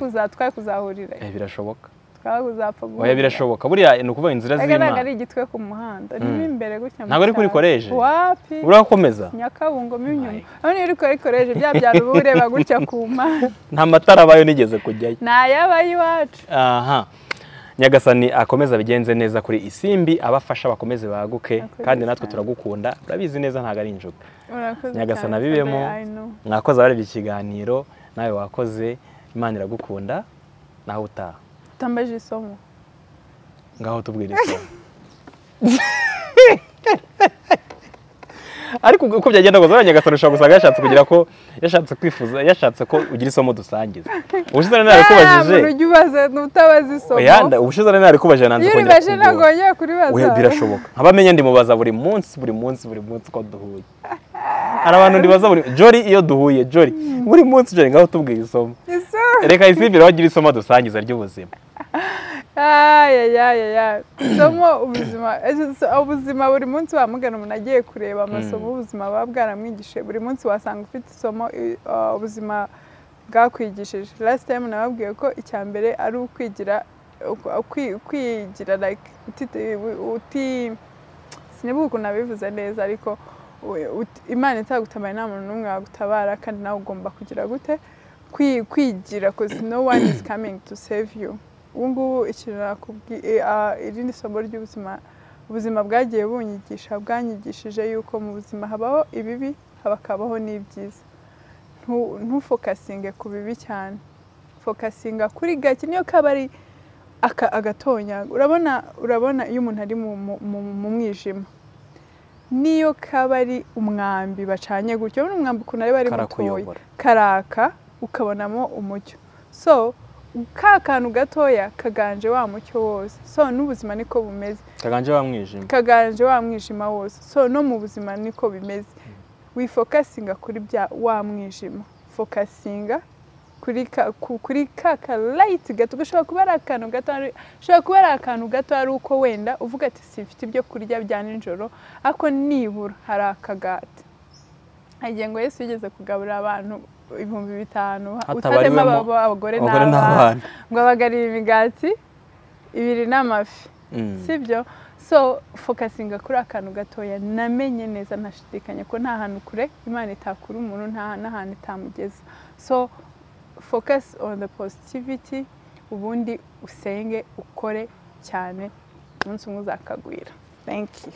kuzahurira. Eh, birashoboka. Twaba kuzapfa guhurira. oya birashoboka. Buriya ni ukuvuga inzira Ega ntabwo z'imana. ari igitwe ku muhanda Mm. ni imbere gutya mu Ntabwo ari kuri koleje? wapi? Urakomeza? Nyakabungo mo inyuma. My. aho niyo uri kuri koleje bya byaro uba ureba gutya ku mpande [laughs] nta matara abayo nigeze kujyayo. Ni ay'aba y'iwacu aha. Nyagasani akomeza abigenze neza kuri isimbi abafasha bakomeze baguke kandi natwe turagukunda. Urabizi neza ntabwo ari injuga Nyagasani abibemo. Mwakoze abarebye ikiganiro. Nawe wakoze. Imana iragukunda. Nawe utaha. Utambaje isomo ngaho tubwire isomo ariko uko byagenda uriya nyagasani ushobora gusanga yashatse kugira ko yashatse kwifuza yashatse ko ugira isomo dusangiza. Ubushize nari narikubajije umuntu ujya ubaza utabaza isomo. Ubushize nari narikubajije nanze iyo kongera uribaje ntabwo wongera kuribaza. Oya, birashoboka. Nkabamenye ndimubaza buri munsi buri munsi buri munsi ko duhuye. Hari abantu ndibaza buri jori iyo duhuye jori buri munsi jori ngaho tubwire isomo. Reka isimbire wagira isomo dusangiza ry'ubuzima. Isomo ubuzima ubuzima buri munsi wamugana umuntu agiye kureba amasomo ubuzima buba bwaramwigishije. Buri munsi wasanga ufite isomo ubuzima bwakwigishije. Last time nababwiye ko icya mbere ari ukwigira kwigira uti- sinibuka ukuntu nabivuze neza ariko imana itagutabaye nta muntu n'umwe wagutabara kandi nawe ugomba kugira gute Kwi- kwigira cause no one is coming to save you ubu ngubu nakubwiye irindi somo ry'ubuzima ubuzima bwagiye bunyigisha bwanyigishije yuko mu buzima habaho ibibi hakabaho n'ibyiza. Ntu- ntufokasinge ku bibi cyane. Fokasinga kuri gake niyo kaba ari aka- agatonya. Urabona urabona iyo umuntu ari mu- mwijima. Niyo kaba ari umwambi bacanye gutyo. Urabona umwambi ukuntu ari mutoya. Karaka ukabonamo umucyo. So ka kantu gatoya kaganje wa mucyo wose. So n'ubuzima niko bumeze. Kaganje wa mwijima. Kaganje wa mwijima wose. So no mu buzima niko bimeze. Wifokasinga kuri bya wa mwijima. Fokasinga kuri ka, ku- kuri ka ka light gato. Gashobora kuba ari akantu gato gashobora kuba ari akantu gato ari uko wenda uvuga ati sifite ibyo kurya bya nijoro ariko nibura hari akagati. Ngo Yesu yigeze kugaburira abantu ibihumbi bitanu. Utatemo abagore n'abana. ngo abagarire imigati ibiri n'amafi. Mm. sibyo so fokasinga kuri akantu gatoya namenye neza ntashidikanya ko nta hantu kure imana itakura umuntu nta n'ahantu itamugeza. So focus on the positivity ubundi usenge ukore cyane umunsi umwe uzakagwira. Thank you.